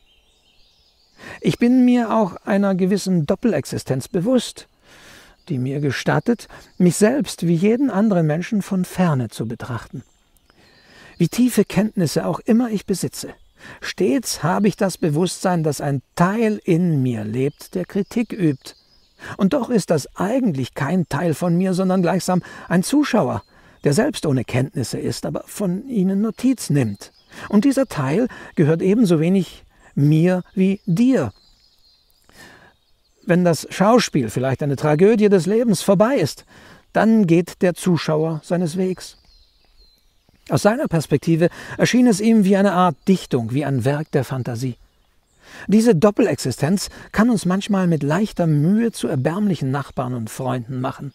Ich bin mir auch einer gewissen Doppelexistenz bewusst, die mir gestattet, mich selbst wie jeden anderen Menschen von ferne zu betrachten. Wie tiefe Kenntnisse auch immer ich besitze, stets habe ich das Bewusstsein, dass ein Teil in mir lebt, der Kritik übt. Und doch ist das eigentlich kein Teil von mir, sondern gleichsam ein Zuschauer, der selbst ohne Kenntnisse ist, aber von ihnen Notiz nimmt. Und dieser Teil gehört ebenso wenig mir wie dir. Wenn das Schauspiel, vielleicht eine Tragödie des Lebens, vorbei ist, dann geht der Zuschauer seines Wegs. Aus seiner Perspektive erschien es ihm wie eine Art Dichtung, wie ein Werk der Fantasie. Diese Doppelexistenz kann uns manchmal mit leichter Mühe zu erbärmlichen Nachbarn und Freunden machen.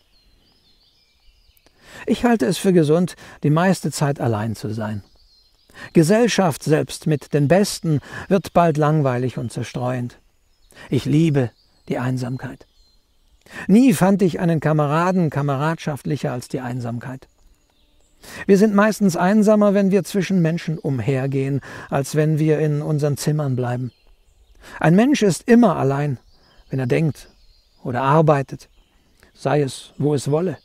Ich halte es für gesund, die meiste Zeit allein zu sein. Gesellschaft selbst mit den Besten wird bald langweilig und zerstreuend. Ich liebe die Einsamkeit. Nie fand ich einen Kameraden kameradschaftlicher als die Einsamkeit. Wir sind meistens einsamer, wenn wir zwischen Menschen umhergehen, als wenn wir in unseren Zimmern bleiben. Ein Mensch ist immer allein, wenn er denkt oder arbeitet, sei es, wo es wolle.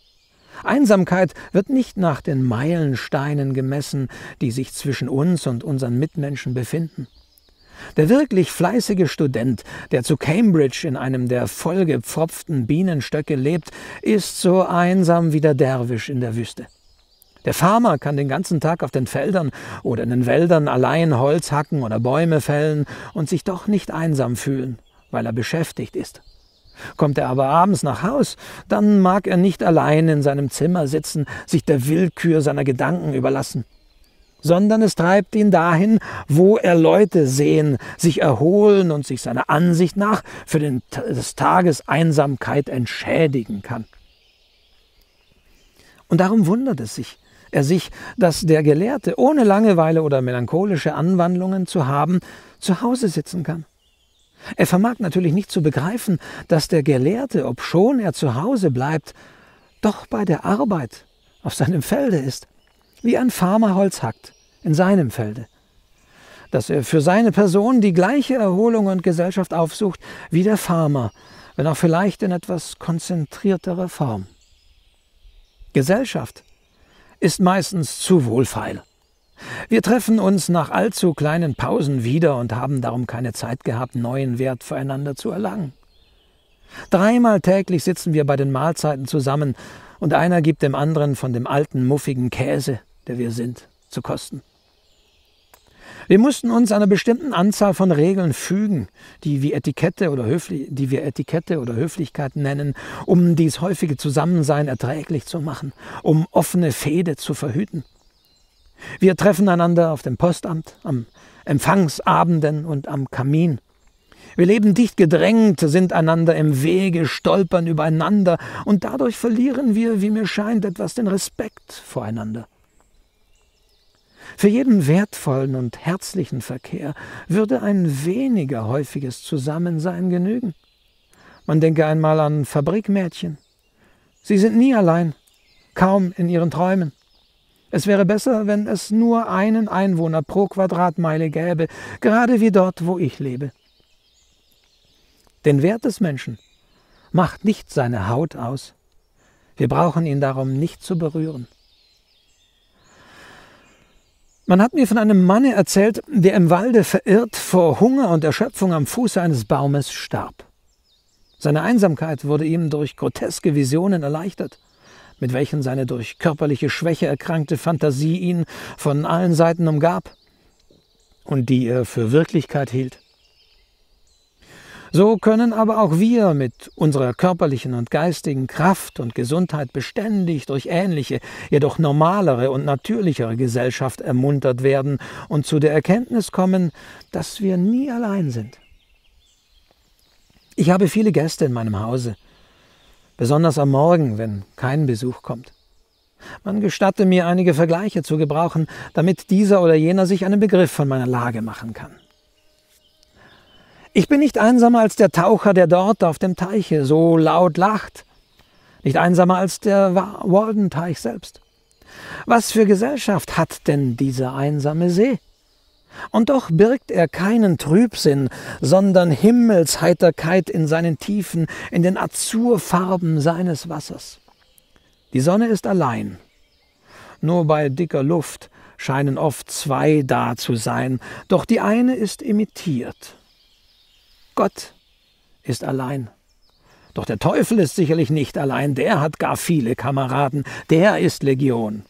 Einsamkeit wird nicht nach den Meilensteinen gemessen, die sich zwischen uns und unseren Mitmenschen befinden. Der wirklich fleißige Student, der zu Cambridge in einem der vollgepfropften Bienenstöcke lebt, ist so einsam wie der Derwisch in der Wüste. Der Farmer kann den ganzen Tag auf den Feldern oder in den Wäldern allein Holz hacken oder Bäume fällen und sich doch nicht einsam fühlen, weil er beschäftigt ist. Kommt er aber abends nach Haus, dann mag er nicht allein in seinem Zimmer sitzen, sich der Willkür seiner Gedanken überlassen, sondern es treibt ihn dahin, wo er Leute sehen, sich erholen und sich seiner Ansicht nach für den, des Tages Einsamkeit entschädigen kann. Und darum wundert es sich, er sich, dass der Gelehrte, ohne Langeweile oder melancholische Anwandlungen zu haben, zu Hause sitzen kann. Er vermag natürlich nicht zu begreifen, dass der Gelehrte, obschon er zu Hause bleibt, doch bei der Arbeit auf seinem Felde ist, wie ein Farmer Holz hackt in seinem Felde, dass er für seine Person die gleiche Erholung und Gesellschaft aufsucht wie der Farmer, wenn auch vielleicht in etwas konzentrierterer Form. Gesellschaft ist meistens zu wohlfeil. Wir treffen uns nach allzu kleinen Pausen wieder und haben darum keine Zeit gehabt, neuen Wert füreinander zu erlangen. Dreimal täglich sitzen wir bei den Mahlzeiten zusammen und einer gibt dem anderen von dem alten, muffigen Käse, der wir sind, zu kosten. Wir mussten uns einer bestimmten Anzahl von Regeln fügen, die, wie Etikette oder Höfli die wir Etikette oder Höflichkeit nennen, um dies häufige Zusammensein erträglich zu machen, um offene Fehde zu verhüten. Wir treffen einander auf dem Postamt, am Empfangsabenden und am Kamin. Wir leben dicht gedrängt, sind einander im Wege, stolpern übereinander und dadurch verlieren wir, wie mir scheint, etwas den Respekt voreinander. Für jeden wertvollen und herzlichen Verkehr würde ein weniger häufiges Zusammensein genügen. Man denke einmal an Fabrikmädchen. Sie sind nie allein, kaum in ihren Träumen. Es wäre besser, wenn es nur einen Einwohner pro Quadratmeile gäbe, gerade wie dort, wo ich lebe. Den Wert des Menschen macht nicht seine Haut aus. Wir brauchen ihn darum nicht zu berühren. Man hat mir von einem Manne erzählt, der im Walde verirrt vor Hunger und Erschöpfung am Fuße eines Baumes starb. Seine Einsamkeit wurde ihm durch groteske Visionen erleichtert mit welchen seine durch körperliche Schwäche erkrankte Fantasie ihn von allen Seiten umgab und die er für Wirklichkeit hielt. So können aber auch wir mit unserer körperlichen und geistigen Kraft und Gesundheit beständig durch ähnliche, jedoch normalere und natürlichere Gesellschaft ermuntert werden und zu der Erkenntnis kommen, dass wir nie allein sind. Ich habe viele Gäste in meinem Hause, besonders am Morgen, wenn kein Besuch kommt. Man gestatte mir einige Vergleiche zu gebrauchen, damit dieser oder jener sich einen Begriff von meiner Lage machen kann. Ich bin nicht einsamer als der Taucher, der dort auf dem Teiche so laut lacht, nicht einsamer als der Waldenteich selbst. Was für Gesellschaft hat denn dieser einsame See? Und doch birgt er keinen Trübsinn, sondern Himmelsheiterkeit in seinen Tiefen, in den Azurfarben seines Wassers. Die Sonne ist allein. Nur bei dicker Luft scheinen oft zwei da zu sein, doch die eine ist imitiert. Gott ist allein. Doch der Teufel ist sicherlich nicht allein, der hat gar viele Kameraden, der ist Legion.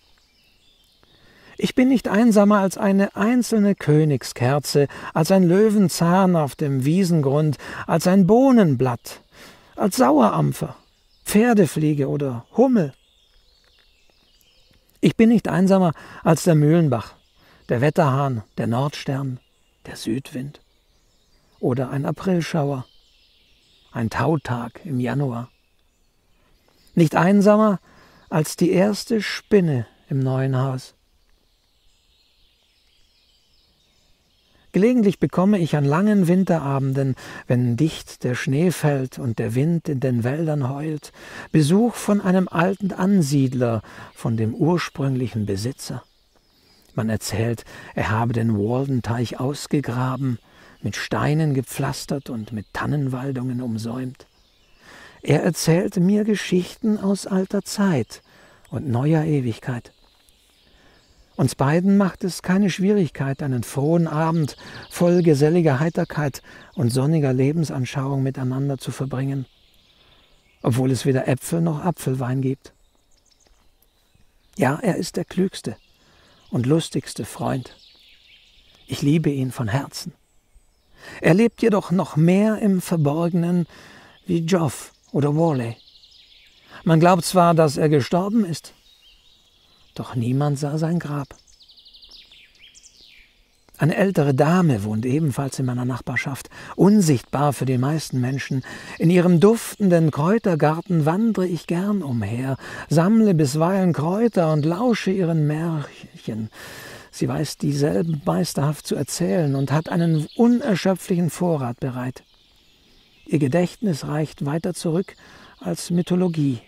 Ich bin nicht einsamer als eine einzelne Königskerze, als ein Löwenzahn auf dem Wiesengrund, als ein Bohnenblatt, als Sauerampfer, Pferdefliege oder Hummel. Ich bin nicht einsamer als der Mühlenbach, der Wetterhahn, der Nordstern, der Südwind oder ein Aprilschauer, ein Tautag im Januar. Nicht einsamer als die erste Spinne im neuen Haus. Gelegentlich bekomme ich an langen Winterabenden, wenn dicht der Schnee fällt und der Wind in den Wäldern heult, Besuch von einem alten Ansiedler, von dem ursprünglichen Besitzer. Man erzählt, er habe den Waldenteich ausgegraben, mit Steinen gepflastert und mit Tannenwaldungen umsäumt. Er erzählt mir Geschichten aus alter Zeit und neuer Ewigkeit. Uns beiden macht es keine Schwierigkeit, einen frohen Abend voll geselliger Heiterkeit und sonniger Lebensanschauung miteinander zu verbringen, obwohl es weder Äpfel noch Apfelwein gibt. Ja, er ist der klügste und lustigste Freund. Ich liebe ihn von Herzen. Er lebt jedoch noch mehr im Verborgenen wie Joff oder Worley. Man glaubt zwar, dass er gestorben ist, doch niemand sah sein Grab. Eine ältere Dame wohnt ebenfalls in meiner Nachbarschaft, unsichtbar für die meisten Menschen. In ihrem duftenden Kräutergarten wandere ich gern umher, sammle bisweilen Kräuter und lausche ihren Märchen. Sie weiß dieselben meisterhaft zu erzählen und hat einen unerschöpflichen Vorrat bereit. Ihr Gedächtnis reicht weiter zurück als Mythologie.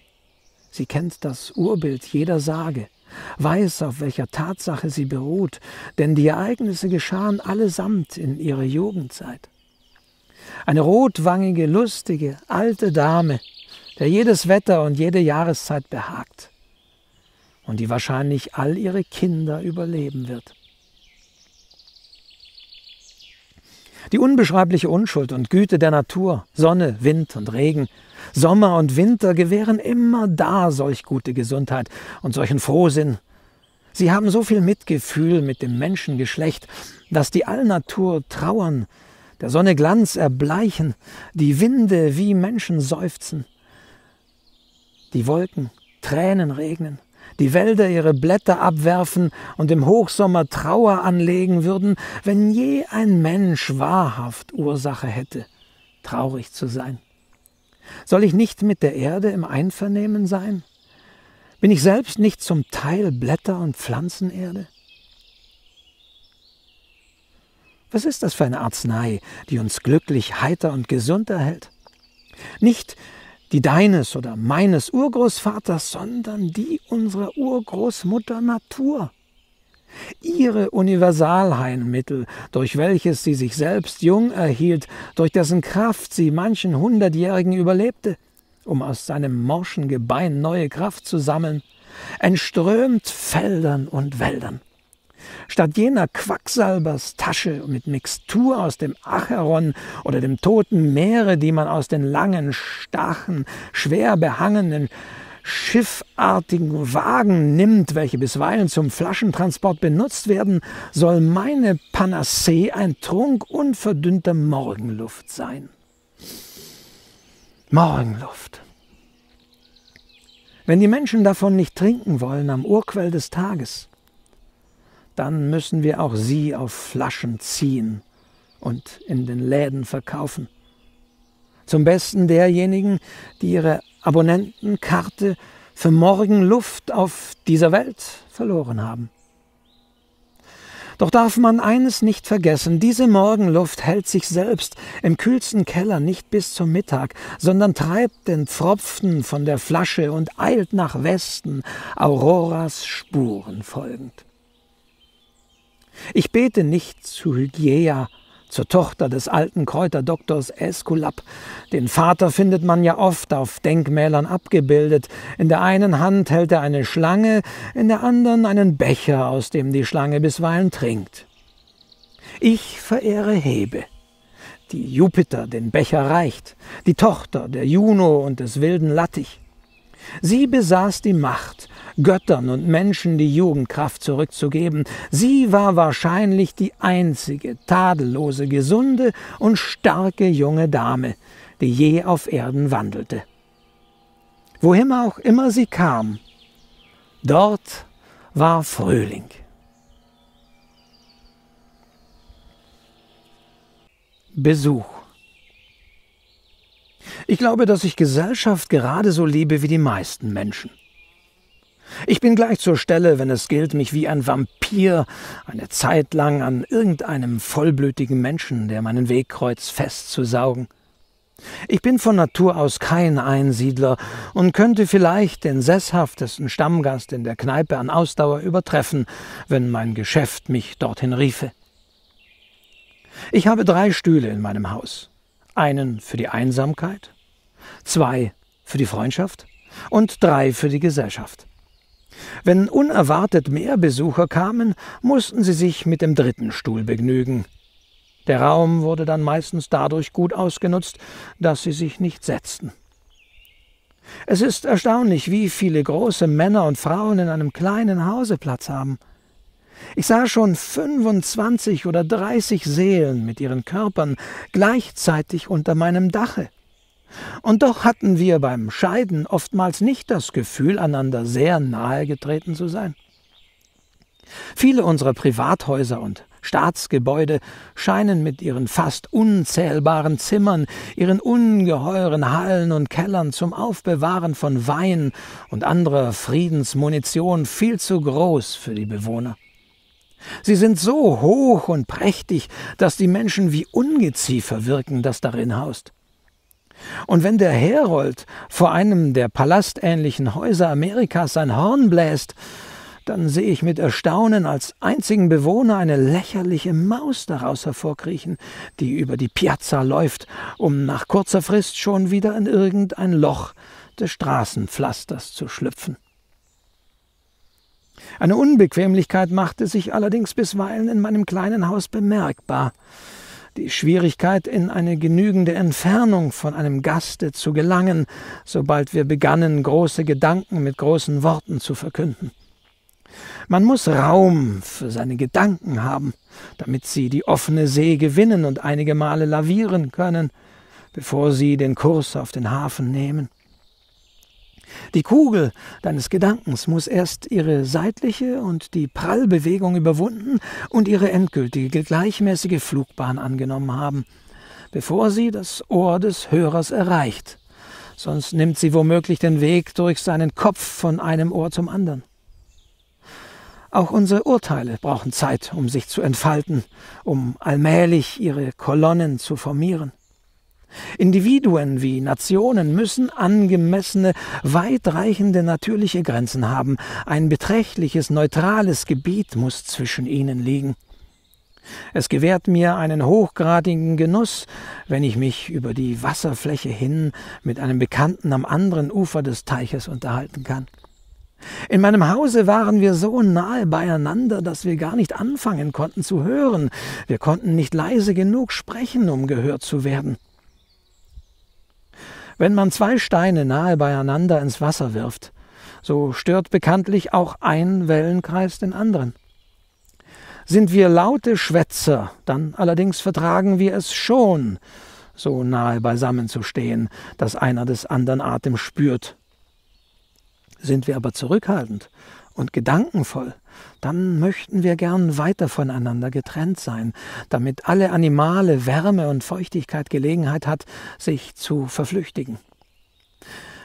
Sie kennt das Urbild jeder Sage weiß, auf welcher Tatsache sie beruht, denn die Ereignisse geschahen allesamt in ihrer Jugendzeit. Eine rotwangige, lustige, alte Dame, der jedes Wetter und jede Jahreszeit behagt und die wahrscheinlich all ihre Kinder überleben wird. Die unbeschreibliche Unschuld und Güte der Natur, Sonne, Wind und Regen, Sommer und Winter gewähren immer da solch gute Gesundheit und solchen Frohsinn. Sie haben so viel Mitgefühl mit dem Menschengeschlecht, dass die Allnatur trauern, der Sonne Glanz erbleichen, die Winde wie Menschen seufzen, die Wolken Tränen regnen, die Wälder ihre Blätter abwerfen und im Hochsommer Trauer anlegen würden, wenn je ein Mensch wahrhaft Ursache hätte, traurig zu sein. Soll ich nicht mit der Erde im Einvernehmen sein? Bin ich selbst nicht zum Teil Blätter- und Pflanzenerde? Was ist das für eine Arznei, die uns glücklich, heiter und gesund erhält? Nicht die deines oder meines Urgroßvaters, sondern die unserer Urgroßmutter Natur. Ihre Universalheilmittel, durch welches sie sich selbst jung erhielt, durch dessen Kraft sie manchen Hundertjährigen überlebte, um aus seinem morschen Gebein neue Kraft zu sammeln, entströmt Feldern und Wäldern. Statt jener Quacksalberstasche mit Mixtur aus dem Acheron oder dem toten Meere, die man aus den langen, stachen, schwer behangenen, schiffartigen Wagen nimmt, welche bisweilen zum Flaschentransport benutzt werden, soll meine Panacee ein Trunk unverdünnter Morgenluft sein. Morgenluft. Wenn die Menschen davon nicht trinken wollen am Urquell des Tages, dann müssen wir auch sie auf Flaschen ziehen und in den Läden verkaufen. Zum Besten derjenigen, die ihre Abonnentenkarte für morgen Luft auf dieser Welt verloren haben. Doch darf man eines nicht vergessen, diese Morgenluft hält sich selbst im kühlsten Keller nicht bis zum Mittag, sondern treibt den Pfropfen von der Flasche und eilt nach Westen, Auroras Spuren folgend. Ich bete nicht zu Hygiea, zur Tochter des alten Kräuterdoktors Esculap. Den Vater findet man ja oft auf Denkmälern abgebildet. In der einen Hand hält er eine Schlange, in der anderen einen Becher, aus dem die Schlange bisweilen trinkt. Ich verehre Hebe, die Jupiter den Becher reicht, die Tochter der Juno und des wilden Lattich. Sie besaß die Macht, Göttern und Menschen die Jugendkraft zurückzugeben. Sie war wahrscheinlich die einzige tadellose, gesunde und starke junge Dame, die je auf Erden wandelte. Wohin auch immer sie kam, dort war Frühling. Besuch. Ich glaube, dass ich Gesellschaft gerade so liebe wie die meisten Menschen. Ich bin gleich zur Stelle, wenn es gilt, mich wie ein Vampir eine Zeit lang an irgendeinem vollblütigen Menschen, der meinen Weg kreuzt, festzusaugen. Ich bin von Natur aus kein Einsiedler und könnte vielleicht den sesshaftesten Stammgast in der Kneipe an Ausdauer übertreffen, wenn mein Geschäft mich dorthin riefe. Ich habe drei Stühle in meinem Haus. Einen für die Einsamkeit, zwei für die Freundschaft und drei für die Gesellschaft. Wenn unerwartet mehr Besucher kamen, mussten sie sich mit dem dritten Stuhl begnügen. Der Raum wurde dann meistens dadurch gut ausgenutzt, dass sie sich nicht setzten. Es ist erstaunlich, wie viele große Männer und Frauen in einem kleinen Hause Platz haben. Ich sah schon 25 oder 30 Seelen mit ihren Körpern gleichzeitig unter meinem Dache. Und doch hatten wir beim Scheiden oftmals nicht das Gefühl, einander sehr nahe getreten zu sein. Viele unserer Privathäuser und Staatsgebäude scheinen mit ihren fast unzählbaren Zimmern, ihren ungeheuren Hallen und Kellern zum Aufbewahren von Wein und anderer Friedensmunition viel zu groß für die Bewohner. Sie sind so hoch und prächtig, dass die Menschen wie Ungeziefer wirken, das darin haust. Und wenn der Herold vor einem der palastähnlichen Häuser Amerikas sein Horn bläst, dann sehe ich mit Erstaunen als einzigen Bewohner eine lächerliche Maus daraus hervorkriechen, die über die Piazza läuft, um nach kurzer Frist schon wieder in irgendein Loch des Straßenpflasters zu schlüpfen. Eine Unbequemlichkeit machte sich allerdings bisweilen in meinem kleinen Haus bemerkbar die Schwierigkeit, in eine genügende Entfernung von einem Gaste zu gelangen, sobald wir begannen, große Gedanken mit großen Worten zu verkünden. Man muss Raum für seine Gedanken haben, damit sie die offene See gewinnen und einige Male lavieren können, bevor sie den Kurs auf den Hafen nehmen. Die Kugel deines Gedankens muss erst ihre seitliche und die Prallbewegung überwunden und ihre endgültige gleichmäßige Flugbahn angenommen haben, bevor sie das Ohr des Hörers erreicht. Sonst nimmt sie womöglich den Weg durch seinen Kopf von einem Ohr zum anderen. Auch unsere Urteile brauchen Zeit, um sich zu entfalten, um allmählich ihre Kolonnen zu formieren. Individuen wie Nationen müssen angemessene, weitreichende natürliche Grenzen haben, ein beträchtliches neutrales Gebiet muss zwischen ihnen liegen. Es gewährt mir einen hochgradigen Genuss, wenn ich mich über die Wasserfläche hin mit einem Bekannten am anderen Ufer des Teiches unterhalten kann. In meinem Hause waren wir so nahe beieinander, dass wir gar nicht anfangen konnten zu hören. Wir konnten nicht leise genug sprechen, um gehört zu werden. Wenn man zwei Steine nahe beieinander ins Wasser wirft, so stört bekanntlich auch ein Wellenkreis den anderen. Sind wir laute Schwätzer, dann allerdings vertragen wir es schon, so nahe beisammen zu stehen, dass einer des anderen Atem spürt. Sind wir aber zurückhaltend und gedankenvoll, dann möchten wir gern weiter voneinander getrennt sein, damit alle Animale Wärme und Feuchtigkeit Gelegenheit hat, sich zu verflüchtigen.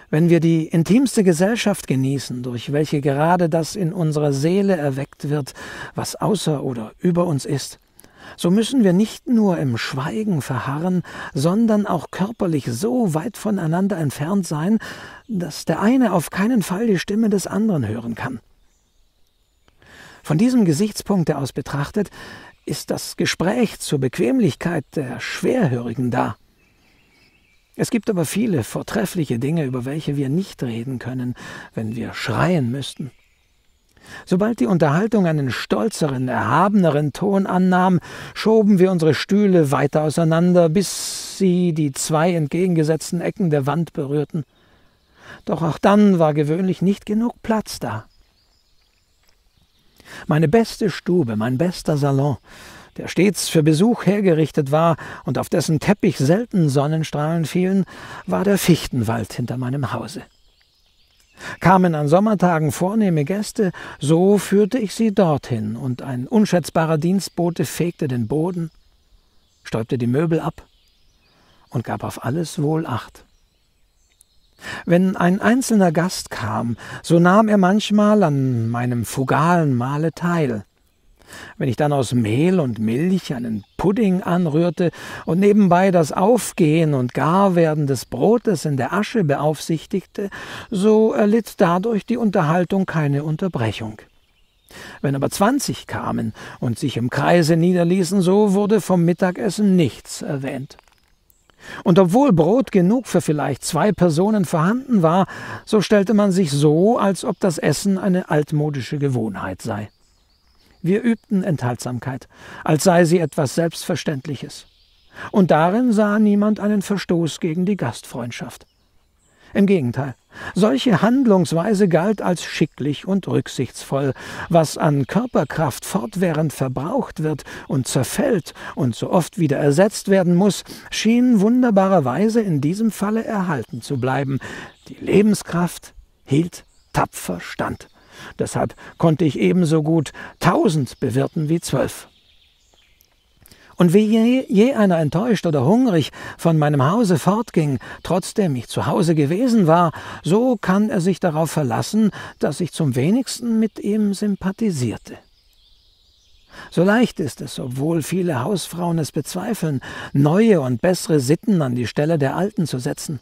wenn wir die intimste Gesellschaft genießen, durch welche gerade das in unserer Seele erweckt wird, was außer oder über uns ist, so müssen wir nicht nur im Schweigen verharren, sondern auch körperlich so weit voneinander entfernt sein, dass der eine auf keinen Fall die Stimme des anderen hören kann. Von diesem Gesichtspunkte aus betrachtet, ist das Gespräch zur Bequemlichkeit der Schwerhörigen da. Es gibt aber viele vortreffliche Dinge, über welche wir nicht reden können, wenn wir schreien müssten. Sobald die Unterhaltung einen stolzeren, erhabeneren Ton annahm, schoben wir unsere Stühle weiter auseinander, bis sie die zwei entgegengesetzten Ecken der Wand berührten. Doch auch dann war gewöhnlich nicht genug Platz da. Meine beste Stube, mein bester Salon, der stets für Besuch hergerichtet war und auf dessen Teppich selten Sonnenstrahlen fielen, war der Fichtenwald hinter meinem Hause. Kamen an Sommertagen vornehme Gäste, so führte ich sie dorthin, und ein unschätzbarer Dienstbote fegte den Boden, stäubte die Möbel ab und gab auf alles wohl Acht. Wenn ein einzelner Gast kam, so nahm er manchmal an meinem fugalen Mahle teil. Wenn ich dann aus Mehl und Milch einen Pudding anrührte und nebenbei das Aufgehen und Garwerden des Brotes in der Asche beaufsichtigte, so erlitt dadurch die Unterhaltung keine Unterbrechung. Wenn aber zwanzig kamen und sich im Kreise niederließen, so wurde vom Mittagessen nichts erwähnt. Und obwohl Brot genug für vielleicht zwei Personen vorhanden war, so stellte man sich so, als ob das Essen eine altmodische Gewohnheit sei. Wir übten Enthaltsamkeit, als sei sie etwas Selbstverständliches. Und darin sah niemand einen Verstoß gegen die Gastfreundschaft. Im Gegenteil, solche Handlungsweise galt als schicklich und rücksichtsvoll. Was an Körperkraft fortwährend verbraucht wird und zerfällt und so oft wieder ersetzt werden muss, schien wunderbarerweise in diesem Falle erhalten zu bleiben. Die Lebenskraft hielt tapfer stand. Deshalb konnte ich ebenso gut tausend bewirten wie zwölf. Und wie je, je, einer enttäuscht oder hungrig von meinem Hause fortging, trotzdem ich zu Hause gewesen war, so kann er sich darauf verlassen, dass ich zum wenigsten mit ihm sympathisierte. So leicht ist es, obwohl viele Hausfrauen es bezweifeln, neue und bessere Sitten an die Stelle der alten zu setzen.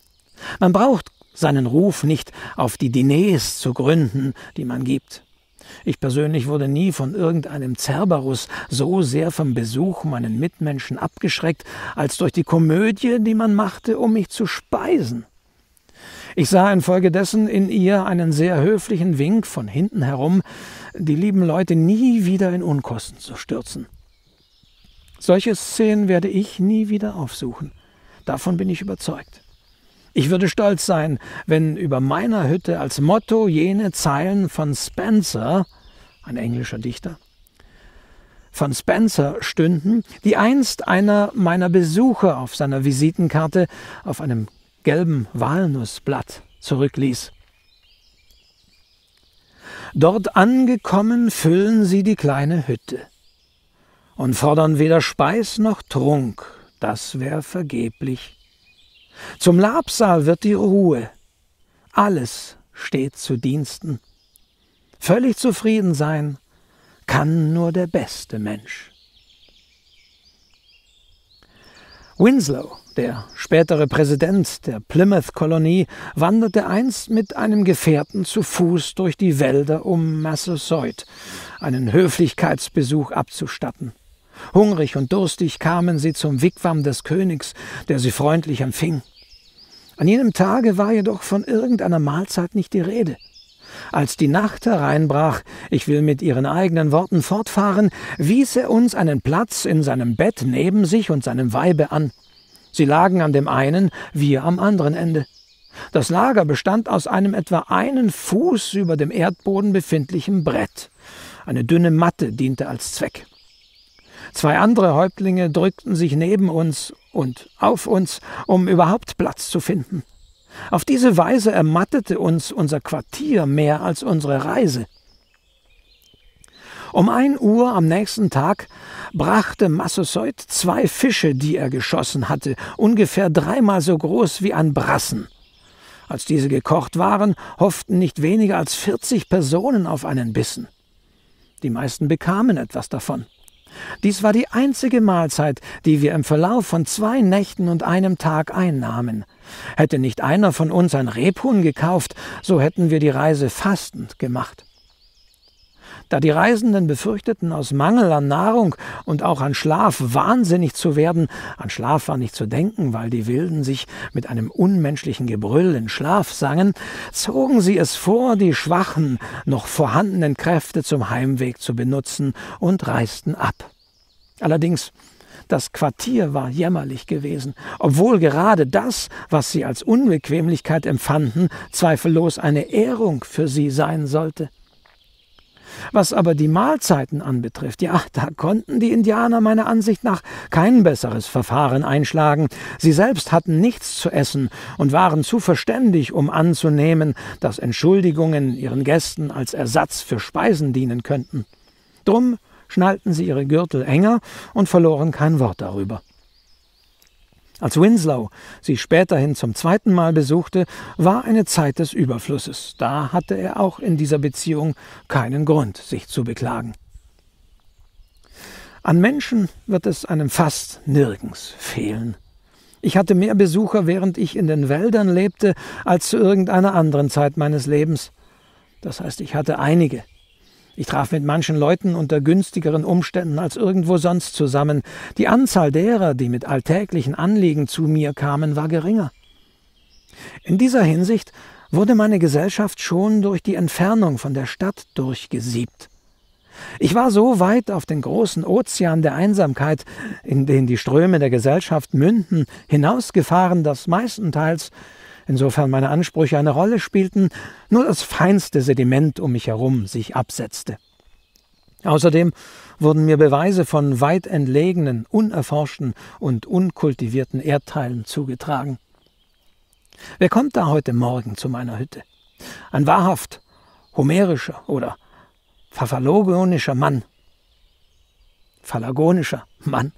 Man braucht seinen Ruf nicht auf die Diners zu gründen, die man gibt. Ich persönlich wurde nie von irgendeinem Cerberus so sehr vom Besuch meinen Mitmenschen abgeschreckt, als durch die Komödie, die man machte, um mich zu speisen. Ich sah infolgedessen in ihr einen sehr höflichen Wink von hinten herum, die lieben Leute nie wieder in Unkosten zu stürzen. Solche Szenen werde ich nie wieder aufsuchen. Davon bin ich überzeugt. Ich würde stolz sein, wenn über meiner Hütte als Motto jene Zeilen von Spencer, ein englischer Dichter, von Spencer stünden, die einst einer meiner Besucher auf seiner Visitenkarte auf einem gelben Walnussblatt zurückließ. Dort angekommen füllen sie die kleine Hütte und fordern weder Speis noch Trunk, das wär vergeblich. Zum Labsaal wird die Ruhe. Alles steht zu Diensten. Völlig zufrieden sein kann nur der beste Mensch. Winslow, der spätere Präsident der Plymouth-Kolonie, wanderte einst mit einem Gefährten zu Fuß durch die Wälder, um Massasoit einen Höflichkeitsbesuch abzustatten. Hungrig und durstig kamen sie zum Wigwam des Königs, der sie freundlich empfing. An jenem Tage war jedoch von irgendeiner Mahlzeit nicht die Rede. Als die Nacht hereinbrach, ich will mit ihren eigenen Worten fortfahren, wies er uns einen Platz in seinem Bett neben sich und seinem Weibe an. Sie lagen an dem einen, wir am anderen Ende. Das Lager bestand aus einem etwa einen Fuß über dem Erdboden befindlichen Brett. Eine dünne Matte diente als Zweck. Zwei andere Häuptlinge drückten sich neben uns und auf uns, um überhaupt Platz zu finden. Auf diese Weise ermattete uns unser Quartier mehr als unsere Reise. Um ein Uhr am nächsten Tag brachte Massasoit zwei Fische, die er geschossen hatte, ungefähr dreimal so groß wie ein Brassen. Als diese gekocht waren, hofften nicht weniger als 40 Personen auf einen Bissen. Die meisten bekamen etwas davon. Dies war die einzige Mahlzeit, die wir im Verlauf von zwei Nächten und einem Tag einnahmen. Hätte nicht einer von uns ein Rebhuhn gekauft, so hätten wir die Reise fastend gemacht. Da die Reisenden befürchteten, aus Mangel an Nahrung und auch an Schlaf wahnsinnig zu werden, an Schlaf war nicht zu denken, weil die Wilden sich mit einem unmenschlichen Gebrüll in Schlaf sangen, zogen sie es vor, die schwachen, noch vorhandenen Kräfte zum Heimweg zu benutzen und reisten ab. Allerdings das Quartier war jämmerlich gewesen, obwohl gerade das, was sie als Unbequemlichkeit empfanden, zweifellos eine Ehrung für sie sein sollte. Was aber die Mahlzeiten anbetrifft, ja, da konnten die Indianer meiner Ansicht nach kein besseres Verfahren einschlagen. Sie selbst hatten nichts zu essen und waren zu verständig, um anzunehmen, dass Entschuldigungen ihren Gästen als Ersatz für Speisen dienen könnten. Drum schnallten sie ihre Gürtel enger und verloren kein Wort darüber. Als Winslow sie späterhin zum zweiten Mal besuchte, war eine Zeit des Überflusses. Da hatte er auch in dieser Beziehung keinen Grund, sich zu beklagen. An Menschen wird es einem fast nirgends fehlen. Ich hatte mehr Besucher, während ich in den Wäldern lebte, als zu irgendeiner anderen Zeit meines Lebens. Das heißt, ich hatte einige, ich traf mit manchen Leuten unter günstigeren Umständen als irgendwo sonst zusammen. Die Anzahl derer, die mit alltäglichen Anliegen zu mir kamen, war geringer. In dieser Hinsicht wurde meine Gesellschaft schon durch die Entfernung von der Stadt durchgesiebt. Ich war so weit auf den großen Ozean der Einsamkeit, in den die Ströme der Gesellschaft münden, hinausgefahren, dass meistenteils insofern meine Ansprüche eine Rolle spielten, nur das feinste Sediment um mich herum sich absetzte. Außerdem wurden mir Beweise von weit entlegenen, unerforschten und unkultivierten Erdteilen zugetragen. Wer kommt da heute Morgen zu meiner Hütte? Ein wahrhaft homerischer oder phaphalogonischer Mann. Phalagonischer Mann.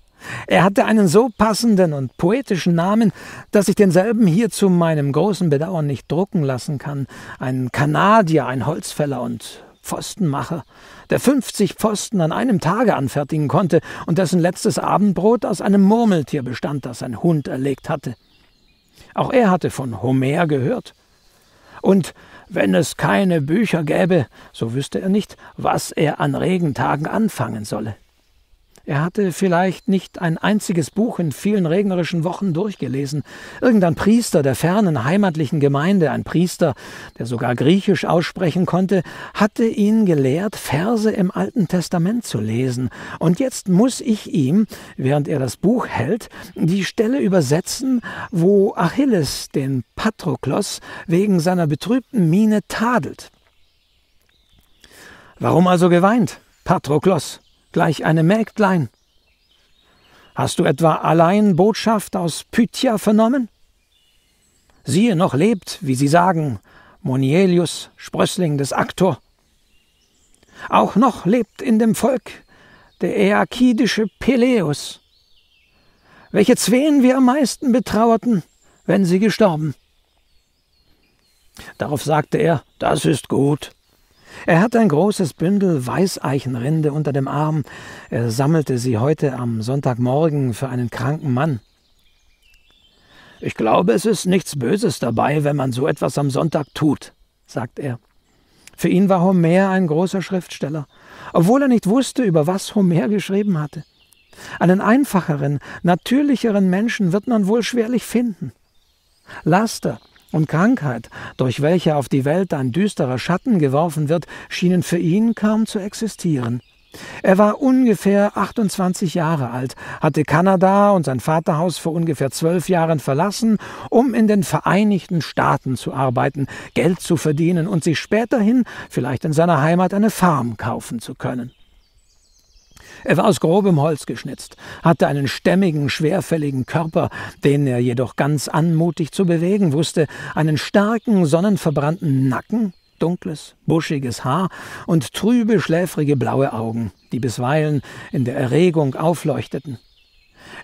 Er hatte einen so passenden und poetischen Namen, dass ich denselben hier zu meinem großen Bedauern nicht drucken lassen kann. Ein Kanadier, ein Holzfäller und Pfostenmacher, der fünfzig Pfosten an einem Tage anfertigen konnte und dessen letztes Abendbrot aus einem Murmeltier bestand, das ein Hund erlegt hatte. Auch er hatte von Homer gehört. Und wenn es keine Bücher gäbe, so wüsste er nicht, was er an Regentagen anfangen solle. Er hatte vielleicht nicht ein einziges Buch in vielen regnerischen Wochen durchgelesen. Irgendein Priester der fernen heimatlichen Gemeinde, ein Priester, der sogar Griechisch aussprechen konnte, hatte ihn gelehrt, Verse im Alten Testament zu lesen. Und jetzt muss ich ihm, während er das Buch hält, die Stelle übersetzen, wo Achilles den Patroklos wegen seiner betrübten Miene tadelt. Warum also geweint, Patroklos? Gleich eine Mägdlein. Hast du etwa allein Botschaft aus Pythia vernommen? Siehe, noch lebt, wie sie sagen, Monielius, Sprössling des Aktor. Auch noch lebt in dem Volk der äakidische Peleus, welche zween wir am meisten betrauerten, wenn sie gestorben. Darauf sagte er, das ist gut. Er hatte ein großes Bündel Weißeichenrinde unter dem Arm. Er sammelte sie heute am Sonntagmorgen für einen kranken Mann. Ich glaube, es ist nichts Böses dabei, wenn man so etwas am Sonntag tut, sagt er. Für ihn war Homer ein großer Schriftsteller, obwohl er nicht wusste, über was Homer geschrieben hatte. Einen einfacheren, natürlicheren Menschen wird man wohl schwerlich finden. Laster, und Krankheit, durch welche auf die Welt ein düsterer Schatten geworfen wird, schienen für ihn kaum zu existieren. Er war ungefähr 28 Jahre alt, hatte Kanada und sein Vaterhaus vor ungefähr zwölf Jahren verlassen, um in den Vereinigten Staaten zu arbeiten, Geld zu verdienen und sich späterhin vielleicht in seiner Heimat eine Farm kaufen zu können. Er war aus grobem Holz geschnitzt, hatte einen stämmigen, schwerfälligen Körper, den er jedoch ganz anmutig zu bewegen wusste, einen starken, sonnenverbrannten Nacken, dunkles, buschiges Haar und trübe, schläfrige blaue Augen, die bisweilen in der Erregung aufleuchteten.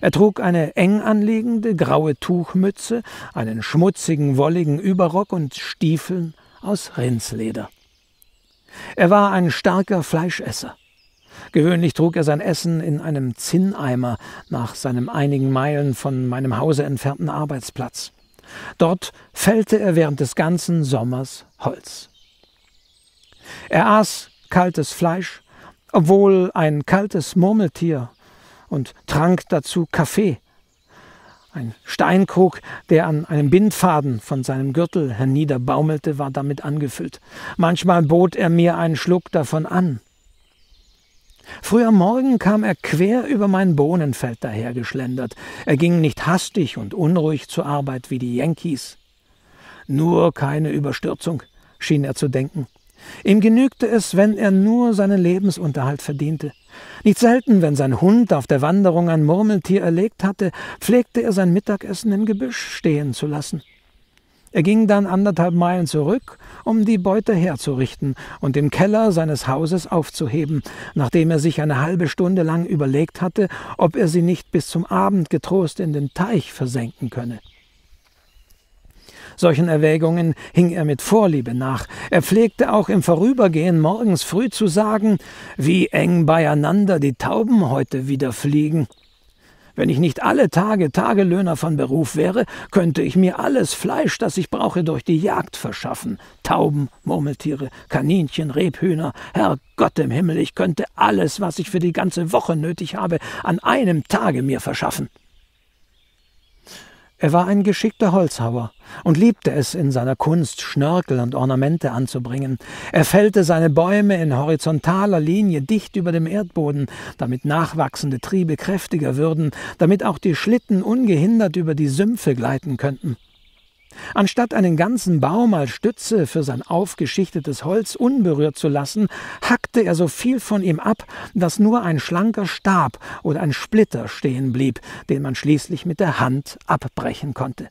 Er trug eine eng anliegende graue Tuchmütze, einen schmutzigen, wolligen Überrock und Stiefeln aus Rindsleder. Er war ein starker Fleischesser. Gewöhnlich trug er sein Essen in einem Zinneimer nach seinem einigen Meilen von meinem Hause entfernten Arbeitsplatz. Dort fällte er während des ganzen Sommers Holz. Er aß kaltes Fleisch, obwohl ein kaltes Murmeltier, und trank dazu Kaffee. Ein Steinkrug, der an einem Bindfaden von seinem Gürtel herniederbaumelte, war damit angefüllt. Manchmal bot er mir einen Schluck davon an. Früh am Morgen kam er quer über mein Bohnenfeld dahergeschlendert. Er ging nicht hastig und unruhig zur Arbeit wie die Yankees. Nur keine Überstürzung, schien er zu denken. Ihm genügte es, wenn er nur seinen Lebensunterhalt verdiente. Nicht selten, wenn sein Hund auf der Wanderung ein Murmeltier erlegt hatte, pflegte er sein Mittagessen im Gebüsch stehen zu lassen. Er ging dann anderthalb Meilen zurück, um die Beute herzurichten und im Keller seines Hauses aufzuheben, nachdem er sich eine halbe Stunde lang überlegt hatte, ob er sie nicht bis zum Abend getrost in den Teich versenken könne. Solchen Erwägungen hing er mit Vorliebe nach. Er pflegte auch im Vorübergehen morgens früh zu sagen, wie eng beieinander die Tauben heute wieder fliegen. Wenn ich nicht alle Tage Tagelöhner von Beruf wäre, könnte ich mir alles Fleisch, das ich brauche, durch die Jagd verschaffen. Tauben, Murmeltiere, Kaninchen, Rebhühner, Herr Gott im Himmel, ich könnte alles, was ich für die ganze Woche nötig habe, an einem Tage mir verschaffen. Er war ein geschickter Holzhauer und liebte es, in seiner Kunst Schnörkel und Ornamente anzubringen. Er fällte seine Bäume in horizontaler Linie dicht über dem Erdboden, damit nachwachsende Triebe kräftiger würden, damit auch die Schlitten ungehindert über die Sümpfe gleiten könnten. Anstatt einen ganzen Baum als Stütze für sein aufgeschichtetes Holz unberührt zu lassen, hackte er so viel von ihm ab, dass nur ein schlanker Stab oder ein Splitter stehen blieb, den man schließlich mit der Hand abbrechen konnte.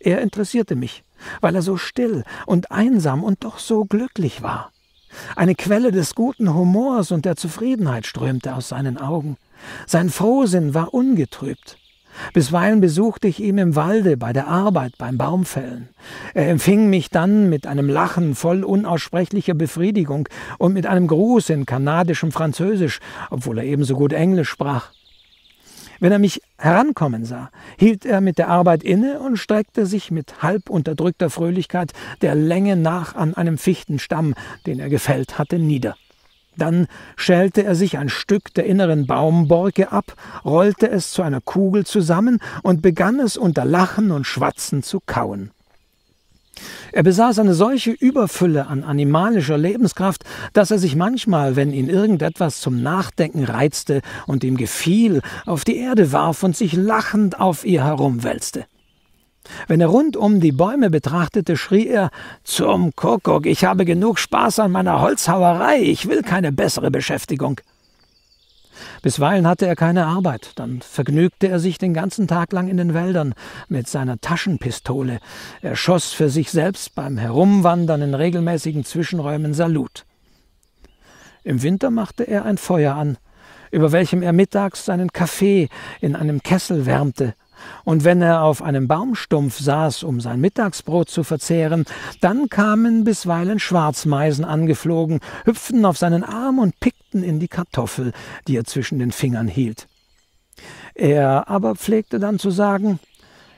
Er interessierte mich, weil er so still und einsam und doch so glücklich war. Eine Quelle des guten Humors und der Zufriedenheit strömte aus seinen Augen. Sein Frohsinn war ungetrübt. Bisweilen besuchte ich ihn im Walde bei der Arbeit beim Baumfällen. Er empfing mich dann mit einem Lachen voll unaussprechlicher Befriedigung und mit einem Gruß in kanadischem Französisch, obwohl er ebenso gut Englisch sprach. Wenn er mich herankommen sah, hielt er mit der Arbeit inne und streckte sich mit halb unterdrückter Fröhlichkeit der Länge nach an einem Fichtenstamm, den er gefällt hatte, nieder. Dann schälte er sich ein Stück der inneren Baumborke ab, rollte es zu einer Kugel zusammen und begann es unter Lachen und Schwatzen zu kauen. Er besaß eine solche Überfülle an animalischer Lebenskraft, dass er sich manchmal, wenn ihn irgendetwas zum Nachdenken reizte und ihm gefiel, auf die Erde warf und sich lachend auf ihr herumwälzte. Wenn er rundum die Bäume betrachtete, schrie er Zum Kuckuck, ich habe genug Spaß an meiner Holzhauerei, ich will keine bessere Beschäftigung. Bisweilen hatte er keine Arbeit, dann vergnügte er sich den ganzen Tag lang in den Wäldern mit seiner Taschenpistole. Er schoss für sich selbst beim Herumwandern in regelmäßigen Zwischenräumen Salut. Im Winter machte er ein Feuer an, über welchem er mittags seinen Kaffee in einem Kessel wärmte und wenn er auf einem Baumstumpf saß, um sein Mittagsbrot zu verzehren, dann kamen bisweilen Schwarzmeisen angeflogen, hüpften auf seinen Arm und pickten in die Kartoffel, die er zwischen den Fingern hielt. Er aber pflegte dann zu sagen,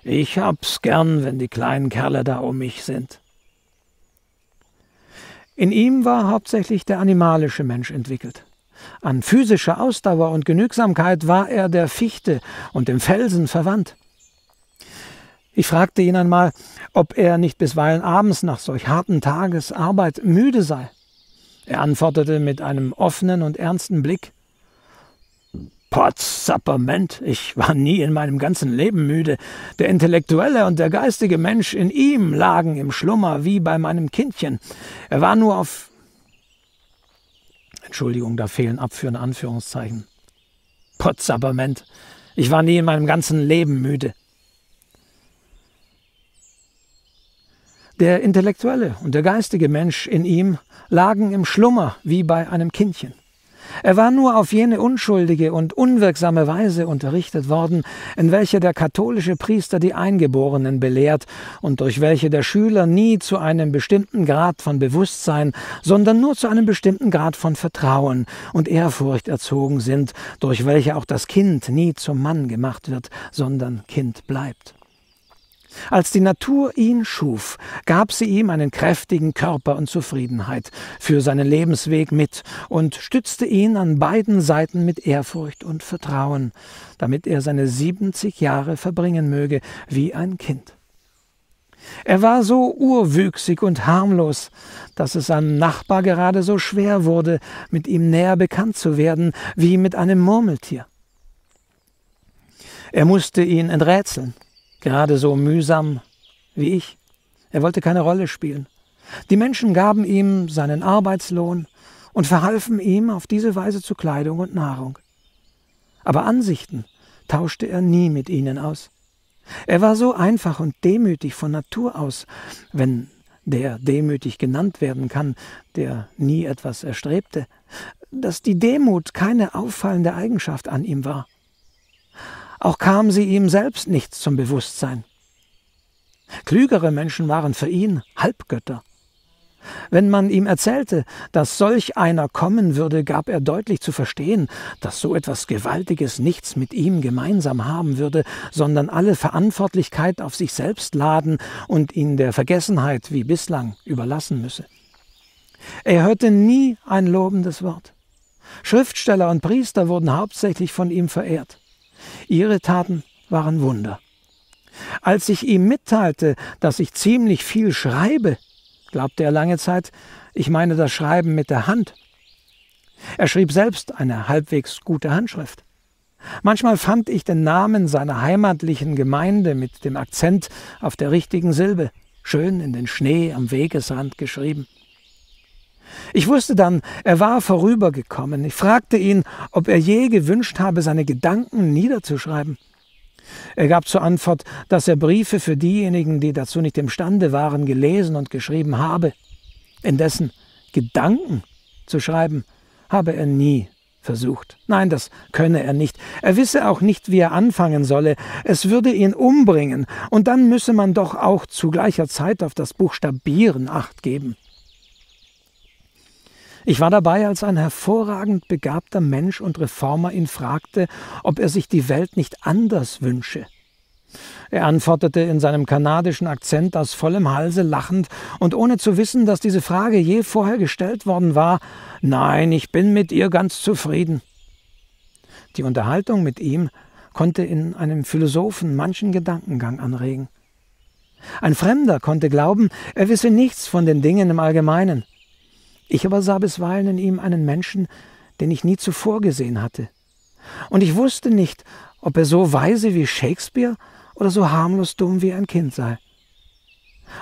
ich hab's gern, wenn die kleinen Kerle da um mich sind. In ihm war hauptsächlich der animalische Mensch entwickelt. An physischer Ausdauer und Genügsamkeit war er der Fichte und dem Felsen verwandt. Ich fragte ihn einmal, ob er nicht bisweilen abends nach solch harten Tages Arbeit müde sei. Er antwortete mit einem offenen und ernsten Blick Potzapperment, ich war nie in meinem ganzen Leben müde. Der intellektuelle und der geistige Mensch in ihm lagen im Schlummer wie bei meinem Kindchen. Er war nur auf Entschuldigung, da fehlen abführende Anführungszeichen. Potzapperment. Ich war nie in meinem ganzen Leben müde. Der intellektuelle und der geistige Mensch in ihm lagen im Schlummer wie bei einem Kindchen. Er war nur auf jene unschuldige und unwirksame Weise unterrichtet worden, in welcher der katholische Priester die Eingeborenen belehrt und durch welche der Schüler nie zu einem bestimmten Grad von Bewusstsein, sondern nur zu einem bestimmten Grad von Vertrauen und Ehrfurcht erzogen sind, durch welche auch das Kind nie zum Mann gemacht wird, sondern Kind bleibt. Als die Natur ihn schuf, gab sie ihm einen kräftigen Körper und Zufriedenheit für seinen Lebensweg mit und stützte ihn an beiden Seiten mit Ehrfurcht und Vertrauen, damit er seine siebzig Jahre verbringen möge wie ein Kind. Er war so urwüchsig und harmlos, dass es seinem Nachbar gerade so schwer wurde, mit ihm näher bekannt zu werden wie mit einem Murmeltier. Er musste ihn enträtseln, gerade so mühsam wie ich. Er wollte keine Rolle spielen. Die Menschen gaben ihm seinen Arbeitslohn und verhalfen ihm auf diese Weise zu Kleidung und Nahrung. Aber Ansichten tauschte er nie mit ihnen aus. Er war so einfach und demütig von Natur aus, wenn der demütig genannt werden kann, der nie etwas erstrebte, dass die Demut keine auffallende Eigenschaft an ihm war. Auch kam sie ihm selbst nicht zum Bewusstsein. Klügere Menschen waren für ihn Halbgötter. Wenn man ihm erzählte, dass solch einer kommen würde, gab er deutlich zu verstehen, dass so etwas Gewaltiges nichts mit ihm gemeinsam haben würde, sondern alle Verantwortlichkeit auf sich selbst laden und ihn der Vergessenheit wie bislang überlassen müsse. Er hörte nie ein lobendes Wort. Schriftsteller und Priester wurden hauptsächlich von ihm verehrt. Ihre Taten waren Wunder. Als ich ihm mitteilte, dass ich ziemlich viel schreibe, glaubte er lange Zeit, ich meine das Schreiben mit der Hand. Er schrieb selbst eine halbwegs gute Handschrift. Manchmal fand ich den Namen seiner heimatlichen Gemeinde mit dem Akzent auf der richtigen Silbe, schön in den Schnee am Wegesrand geschrieben. Ich wusste dann, er war vorübergekommen. Ich fragte ihn, ob er je gewünscht habe, seine Gedanken niederzuschreiben. Er gab zur Antwort, dass er Briefe für diejenigen, die dazu nicht imstande waren, gelesen und geschrieben habe. Indessen Gedanken zu schreiben, habe er nie versucht. Nein, das könne er nicht. Er wisse auch nicht, wie er anfangen solle. Es würde ihn umbringen, und dann müsse man doch auch zu gleicher Zeit auf das Buchstabieren acht geben. Ich war dabei, als ein hervorragend begabter Mensch und Reformer ihn fragte, ob er sich die Welt nicht anders wünsche. Er antwortete in seinem kanadischen Akzent aus vollem Halse lachend und ohne zu wissen, dass diese Frage je vorher gestellt worden war Nein, ich bin mit ihr ganz zufrieden. Die Unterhaltung mit ihm konnte in einem Philosophen manchen Gedankengang anregen. Ein Fremder konnte glauben, er wisse nichts von den Dingen im Allgemeinen. Ich aber sah bisweilen in ihm einen Menschen, den ich nie zuvor gesehen hatte. Und ich wusste nicht, ob er so weise wie Shakespeare oder so harmlos dumm wie ein Kind sei.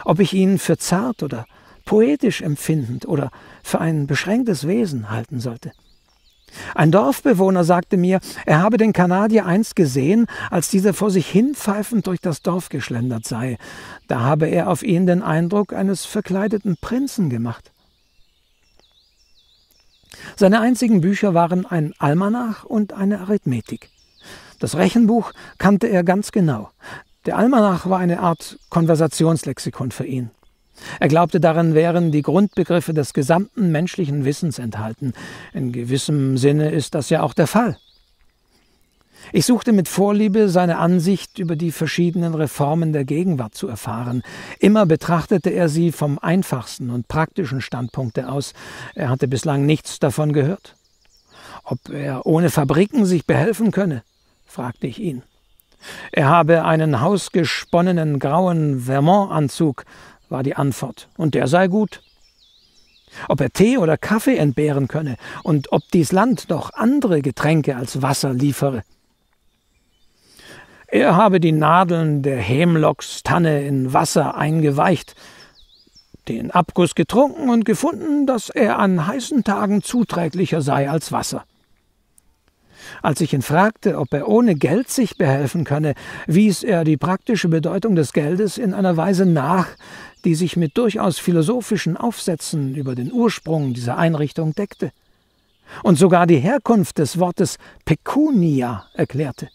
Ob ich ihn für zart oder poetisch empfindend oder für ein beschränktes Wesen halten sollte. Ein Dorfbewohner sagte mir, er habe den Kanadier einst gesehen, als dieser vor sich hinpfeifend durch das Dorf geschlendert sei. Da habe er auf ihn den Eindruck eines verkleideten Prinzen gemacht. Seine einzigen Bücher waren ein Almanach und eine Arithmetik. Das Rechenbuch kannte er ganz genau. Der Almanach war eine Art Konversationslexikon für ihn. Er glaubte, darin wären die Grundbegriffe des gesamten menschlichen Wissens enthalten. In gewissem Sinne ist das ja auch der Fall. Ich suchte mit Vorliebe seine Ansicht über die verschiedenen Reformen der Gegenwart zu erfahren. Immer betrachtete er sie vom einfachsten und praktischen Standpunkte aus. Er hatte bislang nichts davon gehört. Ob er ohne Fabriken sich behelfen könne, fragte ich ihn. Er habe einen hausgesponnenen grauen Vermont-Anzug, war die Antwort, und der sei gut. Ob er Tee oder Kaffee entbehren könne und ob dies Land noch andere Getränke als Wasser liefere. Er habe die Nadeln der Hemlockstanne in Wasser eingeweicht, den Abguss getrunken und gefunden, dass er an heißen Tagen zuträglicher sei als Wasser. Als ich ihn fragte, ob er ohne Geld sich behelfen könne, wies er die praktische Bedeutung des Geldes in einer Weise nach, die sich mit durchaus philosophischen Aufsätzen über den Ursprung dieser Einrichtung deckte. und sogar die Herkunft des Wortes Pecunia erklärte.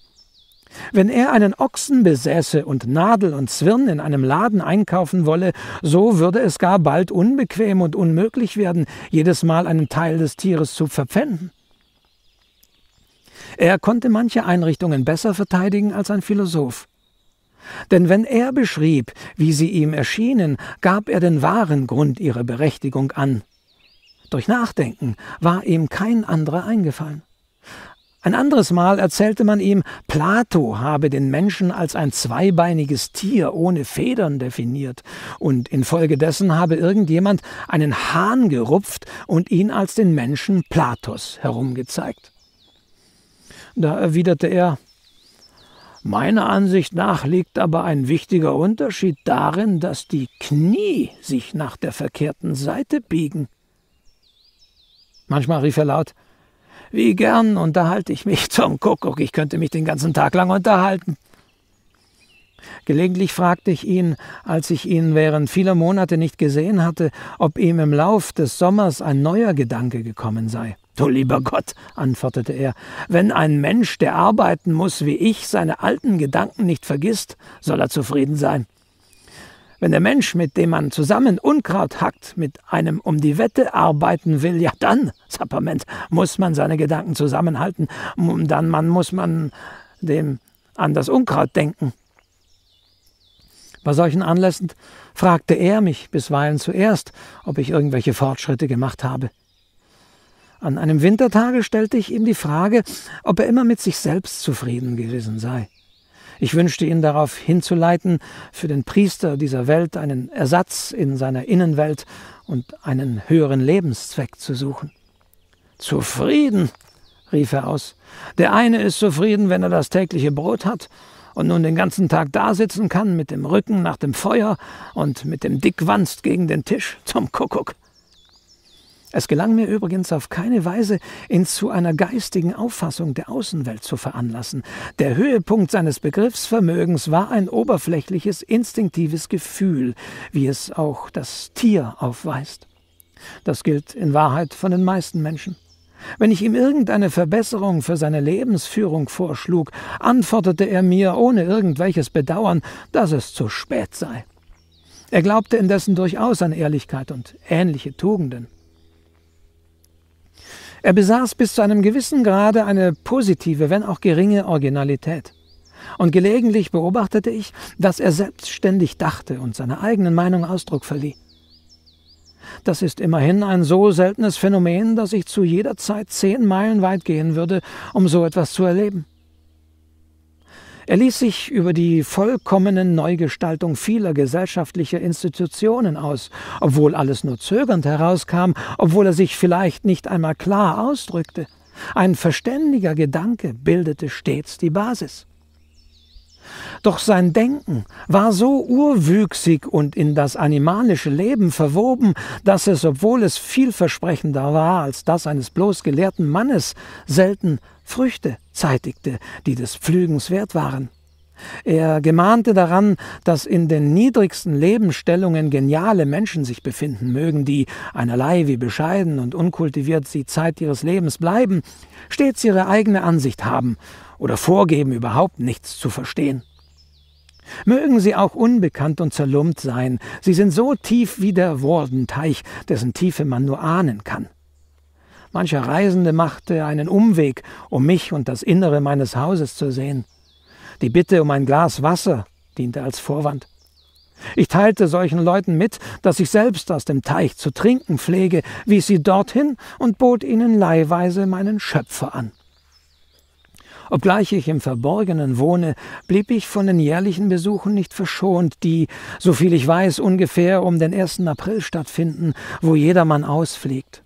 Wenn er einen Ochsen besäße und Nadel und Zwirn in einem Laden einkaufen wolle, so würde es gar bald unbequem und unmöglich werden, jedes Mal einen Teil des Tieres zu verpfänden. Er konnte manche Einrichtungen besser verteidigen als ein Philosoph. Denn wenn er beschrieb, wie sie ihm erschienen, gab er den wahren Grund ihrer Berechtigung an. Durch Nachdenken war ihm kein anderer eingefallen. Ein anderes Mal erzählte man ihm, Plato habe den Menschen als ein zweibeiniges Tier ohne Federn definiert, und infolgedessen habe irgendjemand einen Hahn gerupft und ihn als den Menschen Platos herumgezeigt. Da erwiderte er Meiner Ansicht nach liegt aber ein wichtiger Unterschied darin, dass die Knie sich nach der verkehrten Seite biegen. Manchmal rief er laut wie gern unterhalte ich mich zum Kuckuck, ich könnte mich den ganzen Tag lang unterhalten. Gelegentlich fragte ich ihn, als ich ihn während vieler Monate nicht gesehen hatte, ob ihm im Lauf des Sommers ein neuer Gedanke gekommen sei. Du lieber Gott, antwortete er, wenn ein Mensch, der arbeiten muss wie ich, seine alten Gedanken nicht vergisst, soll er zufrieden sein. Wenn der Mensch, mit dem man zusammen Unkraut hackt, mit einem um die Wette arbeiten will, ja dann, Sapperment, muss man seine Gedanken zusammenhalten, dann man muss man dem an das Unkraut denken. Bei solchen Anlässen fragte er mich bisweilen zuerst, ob ich irgendwelche Fortschritte gemacht habe. An einem Wintertage stellte ich ihm die Frage, ob er immer mit sich selbst zufrieden gewesen sei. Ich wünschte ihn darauf hinzuleiten, für den Priester dieser Welt einen Ersatz in seiner Innenwelt und einen höheren Lebenszweck zu suchen. Zufrieden, rief er aus. Der eine ist zufrieden, wenn er das tägliche Brot hat und nun den ganzen Tag dasitzen kann mit dem Rücken nach dem Feuer und mit dem Dickwanst gegen den Tisch zum Kuckuck. Es gelang mir übrigens auf keine Weise, ihn zu einer geistigen Auffassung der Außenwelt zu veranlassen. Der Höhepunkt seines Begriffsvermögens war ein oberflächliches, instinktives Gefühl, wie es auch das Tier aufweist. Das gilt in Wahrheit von den meisten Menschen. Wenn ich ihm irgendeine Verbesserung für seine Lebensführung vorschlug, antwortete er mir ohne irgendwelches Bedauern, dass es zu spät sei. Er glaubte indessen durchaus an Ehrlichkeit und ähnliche Tugenden. Er besaß bis zu einem gewissen Grade eine positive, wenn auch geringe Originalität. Und gelegentlich beobachtete ich, dass er selbstständig dachte und seiner eigenen Meinung Ausdruck verlieh. Das ist immerhin ein so seltenes Phänomen, dass ich zu jeder Zeit zehn Meilen weit gehen würde, um so etwas zu erleben. Er ließ sich über die vollkommene Neugestaltung vieler gesellschaftlicher Institutionen aus, obwohl alles nur zögernd herauskam, obwohl er sich vielleicht nicht einmal klar ausdrückte. Ein verständiger Gedanke bildete stets die Basis. Doch sein Denken war so urwüchsig und in das animalische Leben verwoben, dass es, obwohl es vielversprechender war als das eines bloß gelehrten Mannes, selten Früchte zeitigte, die des Pflügens wert waren. Er gemahnte daran, dass in den niedrigsten Lebensstellungen geniale Menschen sich befinden mögen, die, einerlei wie bescheiden und unkultiviert sie Zeit ihres Lebens bleiben, stets ihre eigene Ansicht haben oder vorgeben, überhaupt nichts zu verstehen. Mögen sie auch unbekannt und zerlumpt sein, sie sind so tief wie der Wardenteich, dessen Tiefe man nur ahnen kann. Mancher Reisende machte einen Umweg, um mich und das Innere meines Hauses zu sehen. Die Bitte um ein Glas Wasser diente als Vorwand. Ich teilte solchen Leuten mit, dass ich selbst aus dem Teich zu trinken pflege, wies sie dorthin und bot ihnen leihweise meinen Schöpfer an. Obgleich ich im Verborgenen wohne, blieb ich von den jährlichen Besuchen nicht verschont, die, soviel ich weiß, ungefähr um den 1. April stattfinden, wo jedermann ausfliegt.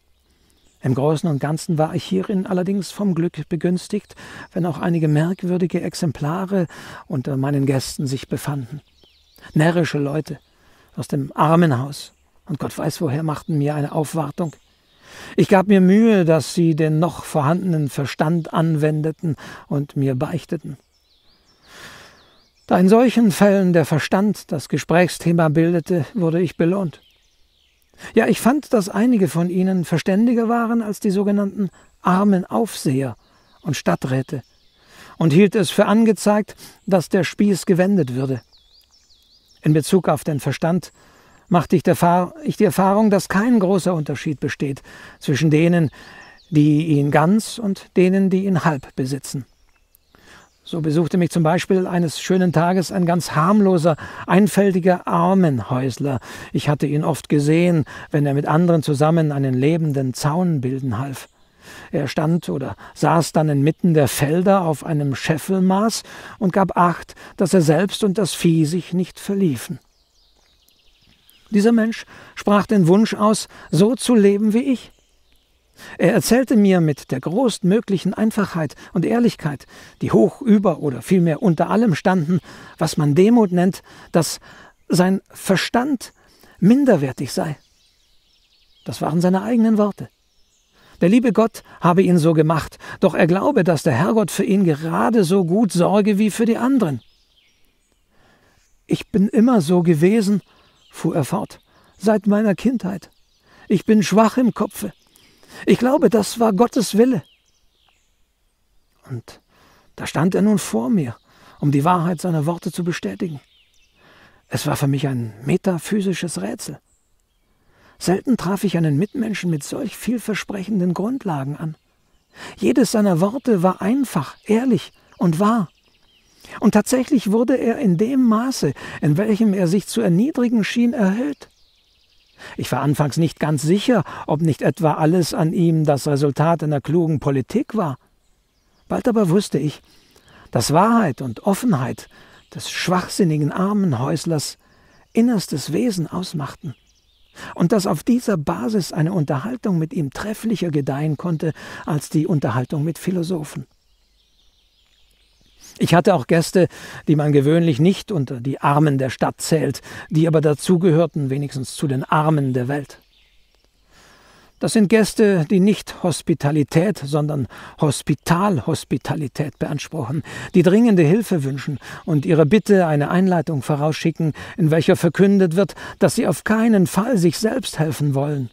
Im Großen und Ganzen war ich hierin allerdings vom Glück begünstigt, wenn auch einige merkwürdige Exemplare unter meinen Gästen sich befanden. Närrische Leute aus dem Armenhaus, und Gott weiß woher machten mir eine Aufwartung. Ich gab mir Mühe, dass sie den noch vorhandenen Verstand anwendeten und mir beichteten. Da in solchen Fällen der Verstand das Gesprächsthema bildete, wurde ich belohnt. Ja, ich fand, dass einige von ihnen verständiger waren als die sogenannten armen Aufseher und Stadträte und hielt es für angezeigt, dass der Spieß gewendet würde. In Bezug auf den Verstand machte ich, die Erfahrung, dass kein großer Unterschied besteht zwischen denen, die ihn ganz und denen, die ihn halb besitzen. So besuchte mich zum Beispiel eines schönen Tages ein ganz harmloser, einfältiger Armenhäusler. Ich hatte ihn oft gesehen, wenn er mit anderen zusammen einen lebenden Zaun bilden half. Er stand oder saß dann inmitten der Felder auf einem Scheffelmaß und gab Acht, dass er selbst und das Vieh sich nicht verliefen. Dieser Mensch sprach den Wunsch aus, so zu leben wie ich. Er erzählte mir mit der größtmöglichen Einfachheit und Ehrlichkeit, die hoch über oder vielmehr unter allem standen, was man Demut nennt, dass sein Verstand minderwertig sei. Das waren seine eigenen Worte. Der liebe Gott habe ihn so gemacht, doch er glaube, dass der Herrgott für ihn gerade so gut sorge wie für die anderen. Ich bin immer so gewesen, fuhr er fort, seit meiner Kindheit. Ich bin schwach im Kopfe. Ich glaube, das war Gottes Wille. Und da stand er nun vor mir, um die Wahrheit seiner Worte zu bestätigen. Es war für mich ein metaphysisches Rätsel. Selten traf ich einen Mitmenschen mit solch vielversprechenden Grundlagen an. Jedes seiner Worte war einfach, ehrlich und wahr. Und tatsächlich wurde er in dem Maße, in welchem er sich zu erniedrigen schien, erhöht. Ich war anfangs nicht ganz sicher, ob nicht etwa alles an ihm das Resultat einer klugen Politik war. Bald aber wusste ich, dass Wahrheit und Offenheit des schwachsinnigen Armenhäuslers innerstes Wesen ausmachten und dass auf dieser Basis eine Unterhaltung mit ihm trefflicher gedeihen konnte als die Unterhaltung mit Philosophen. Ich hatte auch Gäste, die man gewöhnlich nicht unter die Armen der Stadt zählt, die aber dazugehörten wenigstens zu den Armen der Welt. Das sind Gäste, die nicht Hospitalität, sondern Hospitalhospitalität beanspruchen, die dringende Hilfe wünschen und ihre Bitte eine Einleitung vorausschicken, in welcher verkündet wird, dass sie auf keinen Fall sich selbst helfen wollen.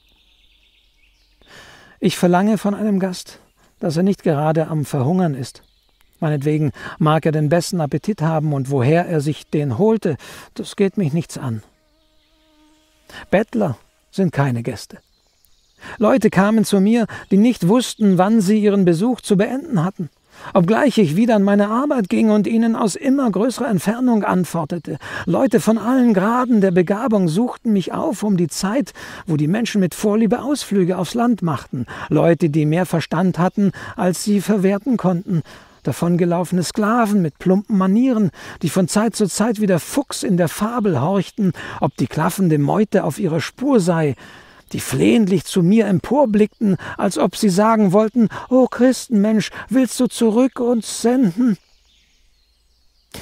Ich verlange von einem Gast, dass er nicht gerade am Verhungern ist. Meinetwegen mag er den besten Appetit haben und woher er sich den holte, das geht mich nichts an. Bettler sind keine Gäste. Leute kamen zu mir, die nicht wussten, wann sie ihren Besuch zu beenden hatten. Obgleich ich wieder an meine Arbeit ging und ihnen aus immer größerer Entfernung antwortete. Leute von allen Graden der Begabung suchten mich auf um die Zeit, wo die Menschen mit Vorliebe Ausflüge aufs Land machten. Leute, die mehr Verstand hatten, als sie verwerten konnten davongelaufene Sklaven mit plumpen Manieren, die von Zeit zu Zeit wie der Fuchs in der Fabel horchten, ob die klaffende Meute auf ihrer Spur sei, die flehentlich zu mir emporblickten, als ob sie sagen wollten, O Christenmensch, willst du zurück uns senden?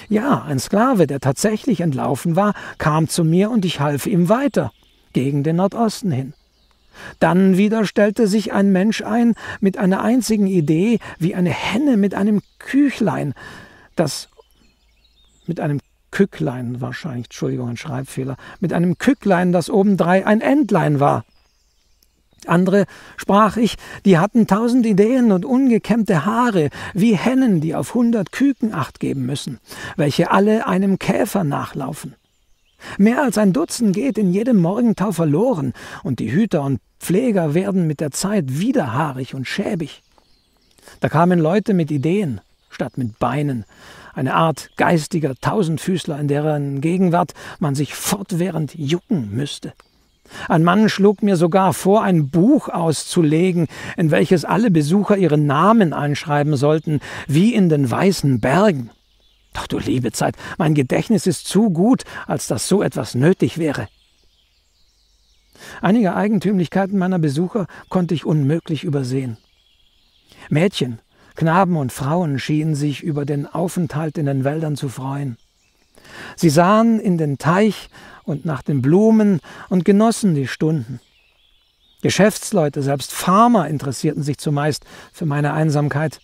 Ja, ein Sklave, der tatsächlich entlaufen war, kam zu mir und ich half ihm weiter, gegen den Nordosten hin. Dann wieder stellte sich ein Mensch ein mit einer einzigen Idee, wie eine Henne mit einem Küchlein, das mit einem Kücklein wahrscheinlich, Entschuldigung, ein Schreibfehler, mit einem Kücklein, das obendrei ein Entlein war. Andere, sprach ich, die hatten tausend Ideen und ungekämmte Haare, wie Hennen, die auf hundert Küken acht geben müssen, welche alle einem Käfer nachlaufen. Mehr als ein Dutzend geht in jedem Morgentau verloren, und die Hüter und Pfleger werden mit der Zeit widerhaarig und schäbig. Da kamen Leute mit Ideen statt mit Beinen, eine Art geistiger Tausendfüßler, in deren Gegenwart man sich fortwährend jucken müsste. Ein Mann schlug mir sogar vor, ein Buch auszulegen, in welches alle Besucher ihren Namen einschreiben sollten, wie in den weißen Bergen. Doch du liebe Zeit, mein Gedächtnis ist zu gut, als dass so etwas nötig wäre. Einige Eigentümlichkeiten meiner Besucher konnte ich unmöglich übersehen. Mädchen, Knaben und Frauen schienen sich über den Aufenthalt in den Wäldern zu freuen. Sie sahen in den Teich und nach den Blumen und genossen die Stunden. Geschäftsleute, selbst Farmer interessierten sich zumeist für meine Einsamkeit,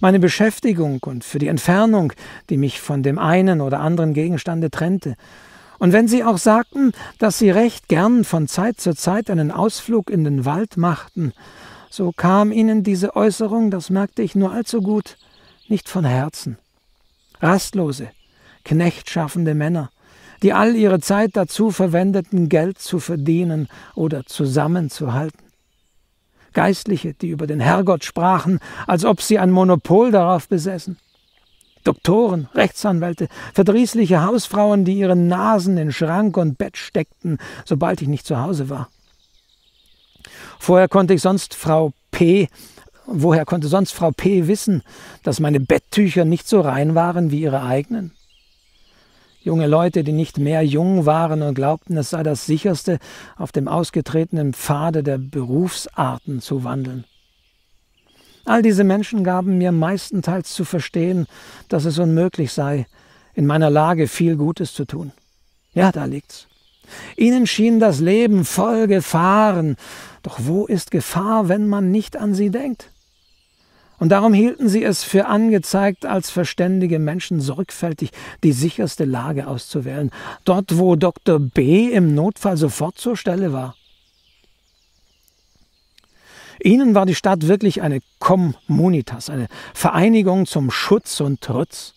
meine Beschäftigung und für die Entfernung, die mich von dem einen oder anderen Gegenstande trennte, und wenn sie auch sagten, dass sie recht gern von Zeit zu Zeit einen Ausflug in den Wald machten, so kam ihnen diese Äußerung, das merkte ich nur allzu gut, nicht von Herzen. Rastlose, knechtschaffende Männer, die all ihre Zeit dazu verwendeten, Geld zu verdienen oder zusammenzuhalten. Geistliche, die über den Herrgott sprachen, als ob sie ein Monopol darauf besessen. Doktoren, Rechtsanwälte, verdrießliche Hausfrauen, die ihre Nasen in Schrank und Bett steckten, sobald ich nicht zu Hause war. Vorher konnte ich sonst Frau P. Woher konnte sonst Frau P. wissen, dass meine Betttücher nicht so rein waren wie ihre eigenen? Junge Leute, die nicht mehr jung waren und glaubten, es sei das sicherste, auf dem ausgetretenen Pfade der Berufsarten zu wandeln. All diese Menschen gaben mir meistenteils zu verstehen, dass es unmöglich sei, in meiner Lage viel Gutes zu tun. Ja, da liegt's. Ihnen schien das Leben voll Gefahren, doch wo ist Gefahr, wenn man nicht an sie denkt? Und darum hielten sie es für angezeigt, als verständige Menschen sorgfältig die sicherste Lage auszuwählen, dort wo Dr. B im Notfall sofort zur Stelle war. Ihnen war die Stadt wirklich eine Communitas, eine Vereinigung zum Schutz und Trutz.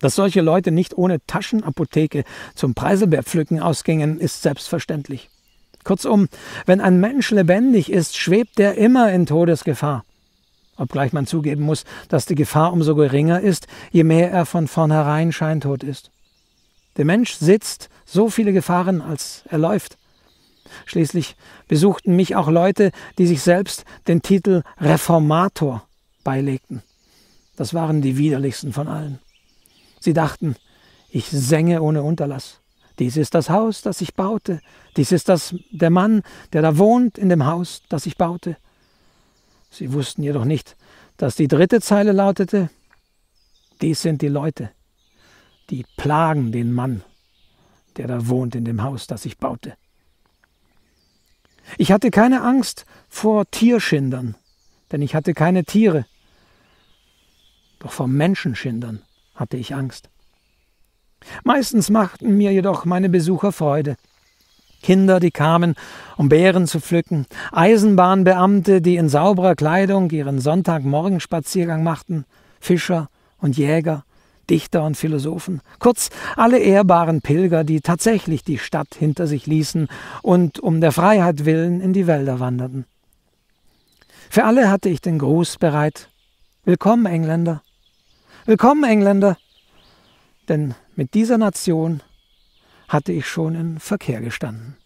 Dass solche Leute nicht ohne Taschenapotheke zum Preiselbeerpflücken ausgingen, ist selbstverständlich. Kurzum, wenn ein Mensch lebendig ist, schwebt er immer in Todesgefahr. Obgleich man zugeben muss, dass die Gefahr umso geringer ist, je mehr er von vornherein scheintot ist. Der Mensch sitzt so viele Gefahren, als er läuft. Schließlich besuchten mich auch Leute, die sich selbst den Titel Reformator beilegten. Das waren die widerlichsten von allen. Sie dachten, ich sänge ohne Unterlass. Dies ist das Haus, das ich baute. Dies ist das, der Mann, der da wohnt in dem Haus, das ich baute. Sie wussten jedoch nicht, dass die dritte Zeile lautete, dies sind die Leute, die plagen den Mann, der da wohnt in dem Haus, das ich baute. Ich hatte keine Angst vor Tierschindern, denn ich hatte keine Tiere. Doch vor Menschenschindern hatte ich Angst. Meistens machten mir jedoch meine Besucher Freude. Kinder, die kamen, um Beeren zu pflücken, Eisenbahnbeamte, die in sauberer Kleidung ihren Sonntagmorgenspaziergang machten, Fischer und Jäger, Dichter und Philosophen, kurz alle ehrbaren Pilger, die tatsächlich die Stadt hinter sich ließen und um der Freiheit willen in die Wälder wanderten. Für alle hatte ich den Gruß bereit. Willkommen, Engländer. Willkommen, Engländer. Denn mit dieser Nation hatte ich schon in Verkehr gestanden.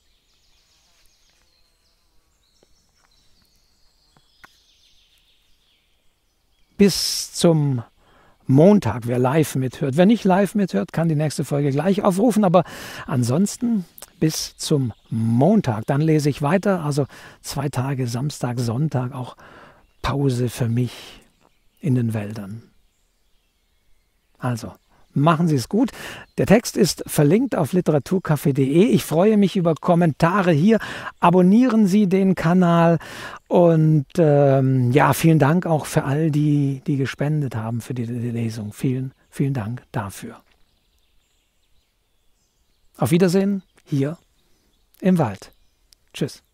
Bis zum Montag, wer live mithört. Wer nicht live mithört, kann die nächste Folge gleich aufrufen. Aber ansonsten bis zum Montag. Dann lese ich weiter. Also zwei Tage, Samstag, Sonntag, auch Pause für mich in den Wäldern. Also, Machen Sie es gut. Der Text ist verlinkt auf literaturcafé.de. Ich freue mich über Kommentare hier. Abonnieren Sie den Kanal und ähm, ja, vielen Dank auch für all die, die gespendet haben für die, die Lesung. Vielen, vielen Dank dafür. Auf Wiedersehen hier im Wald. Tschüss.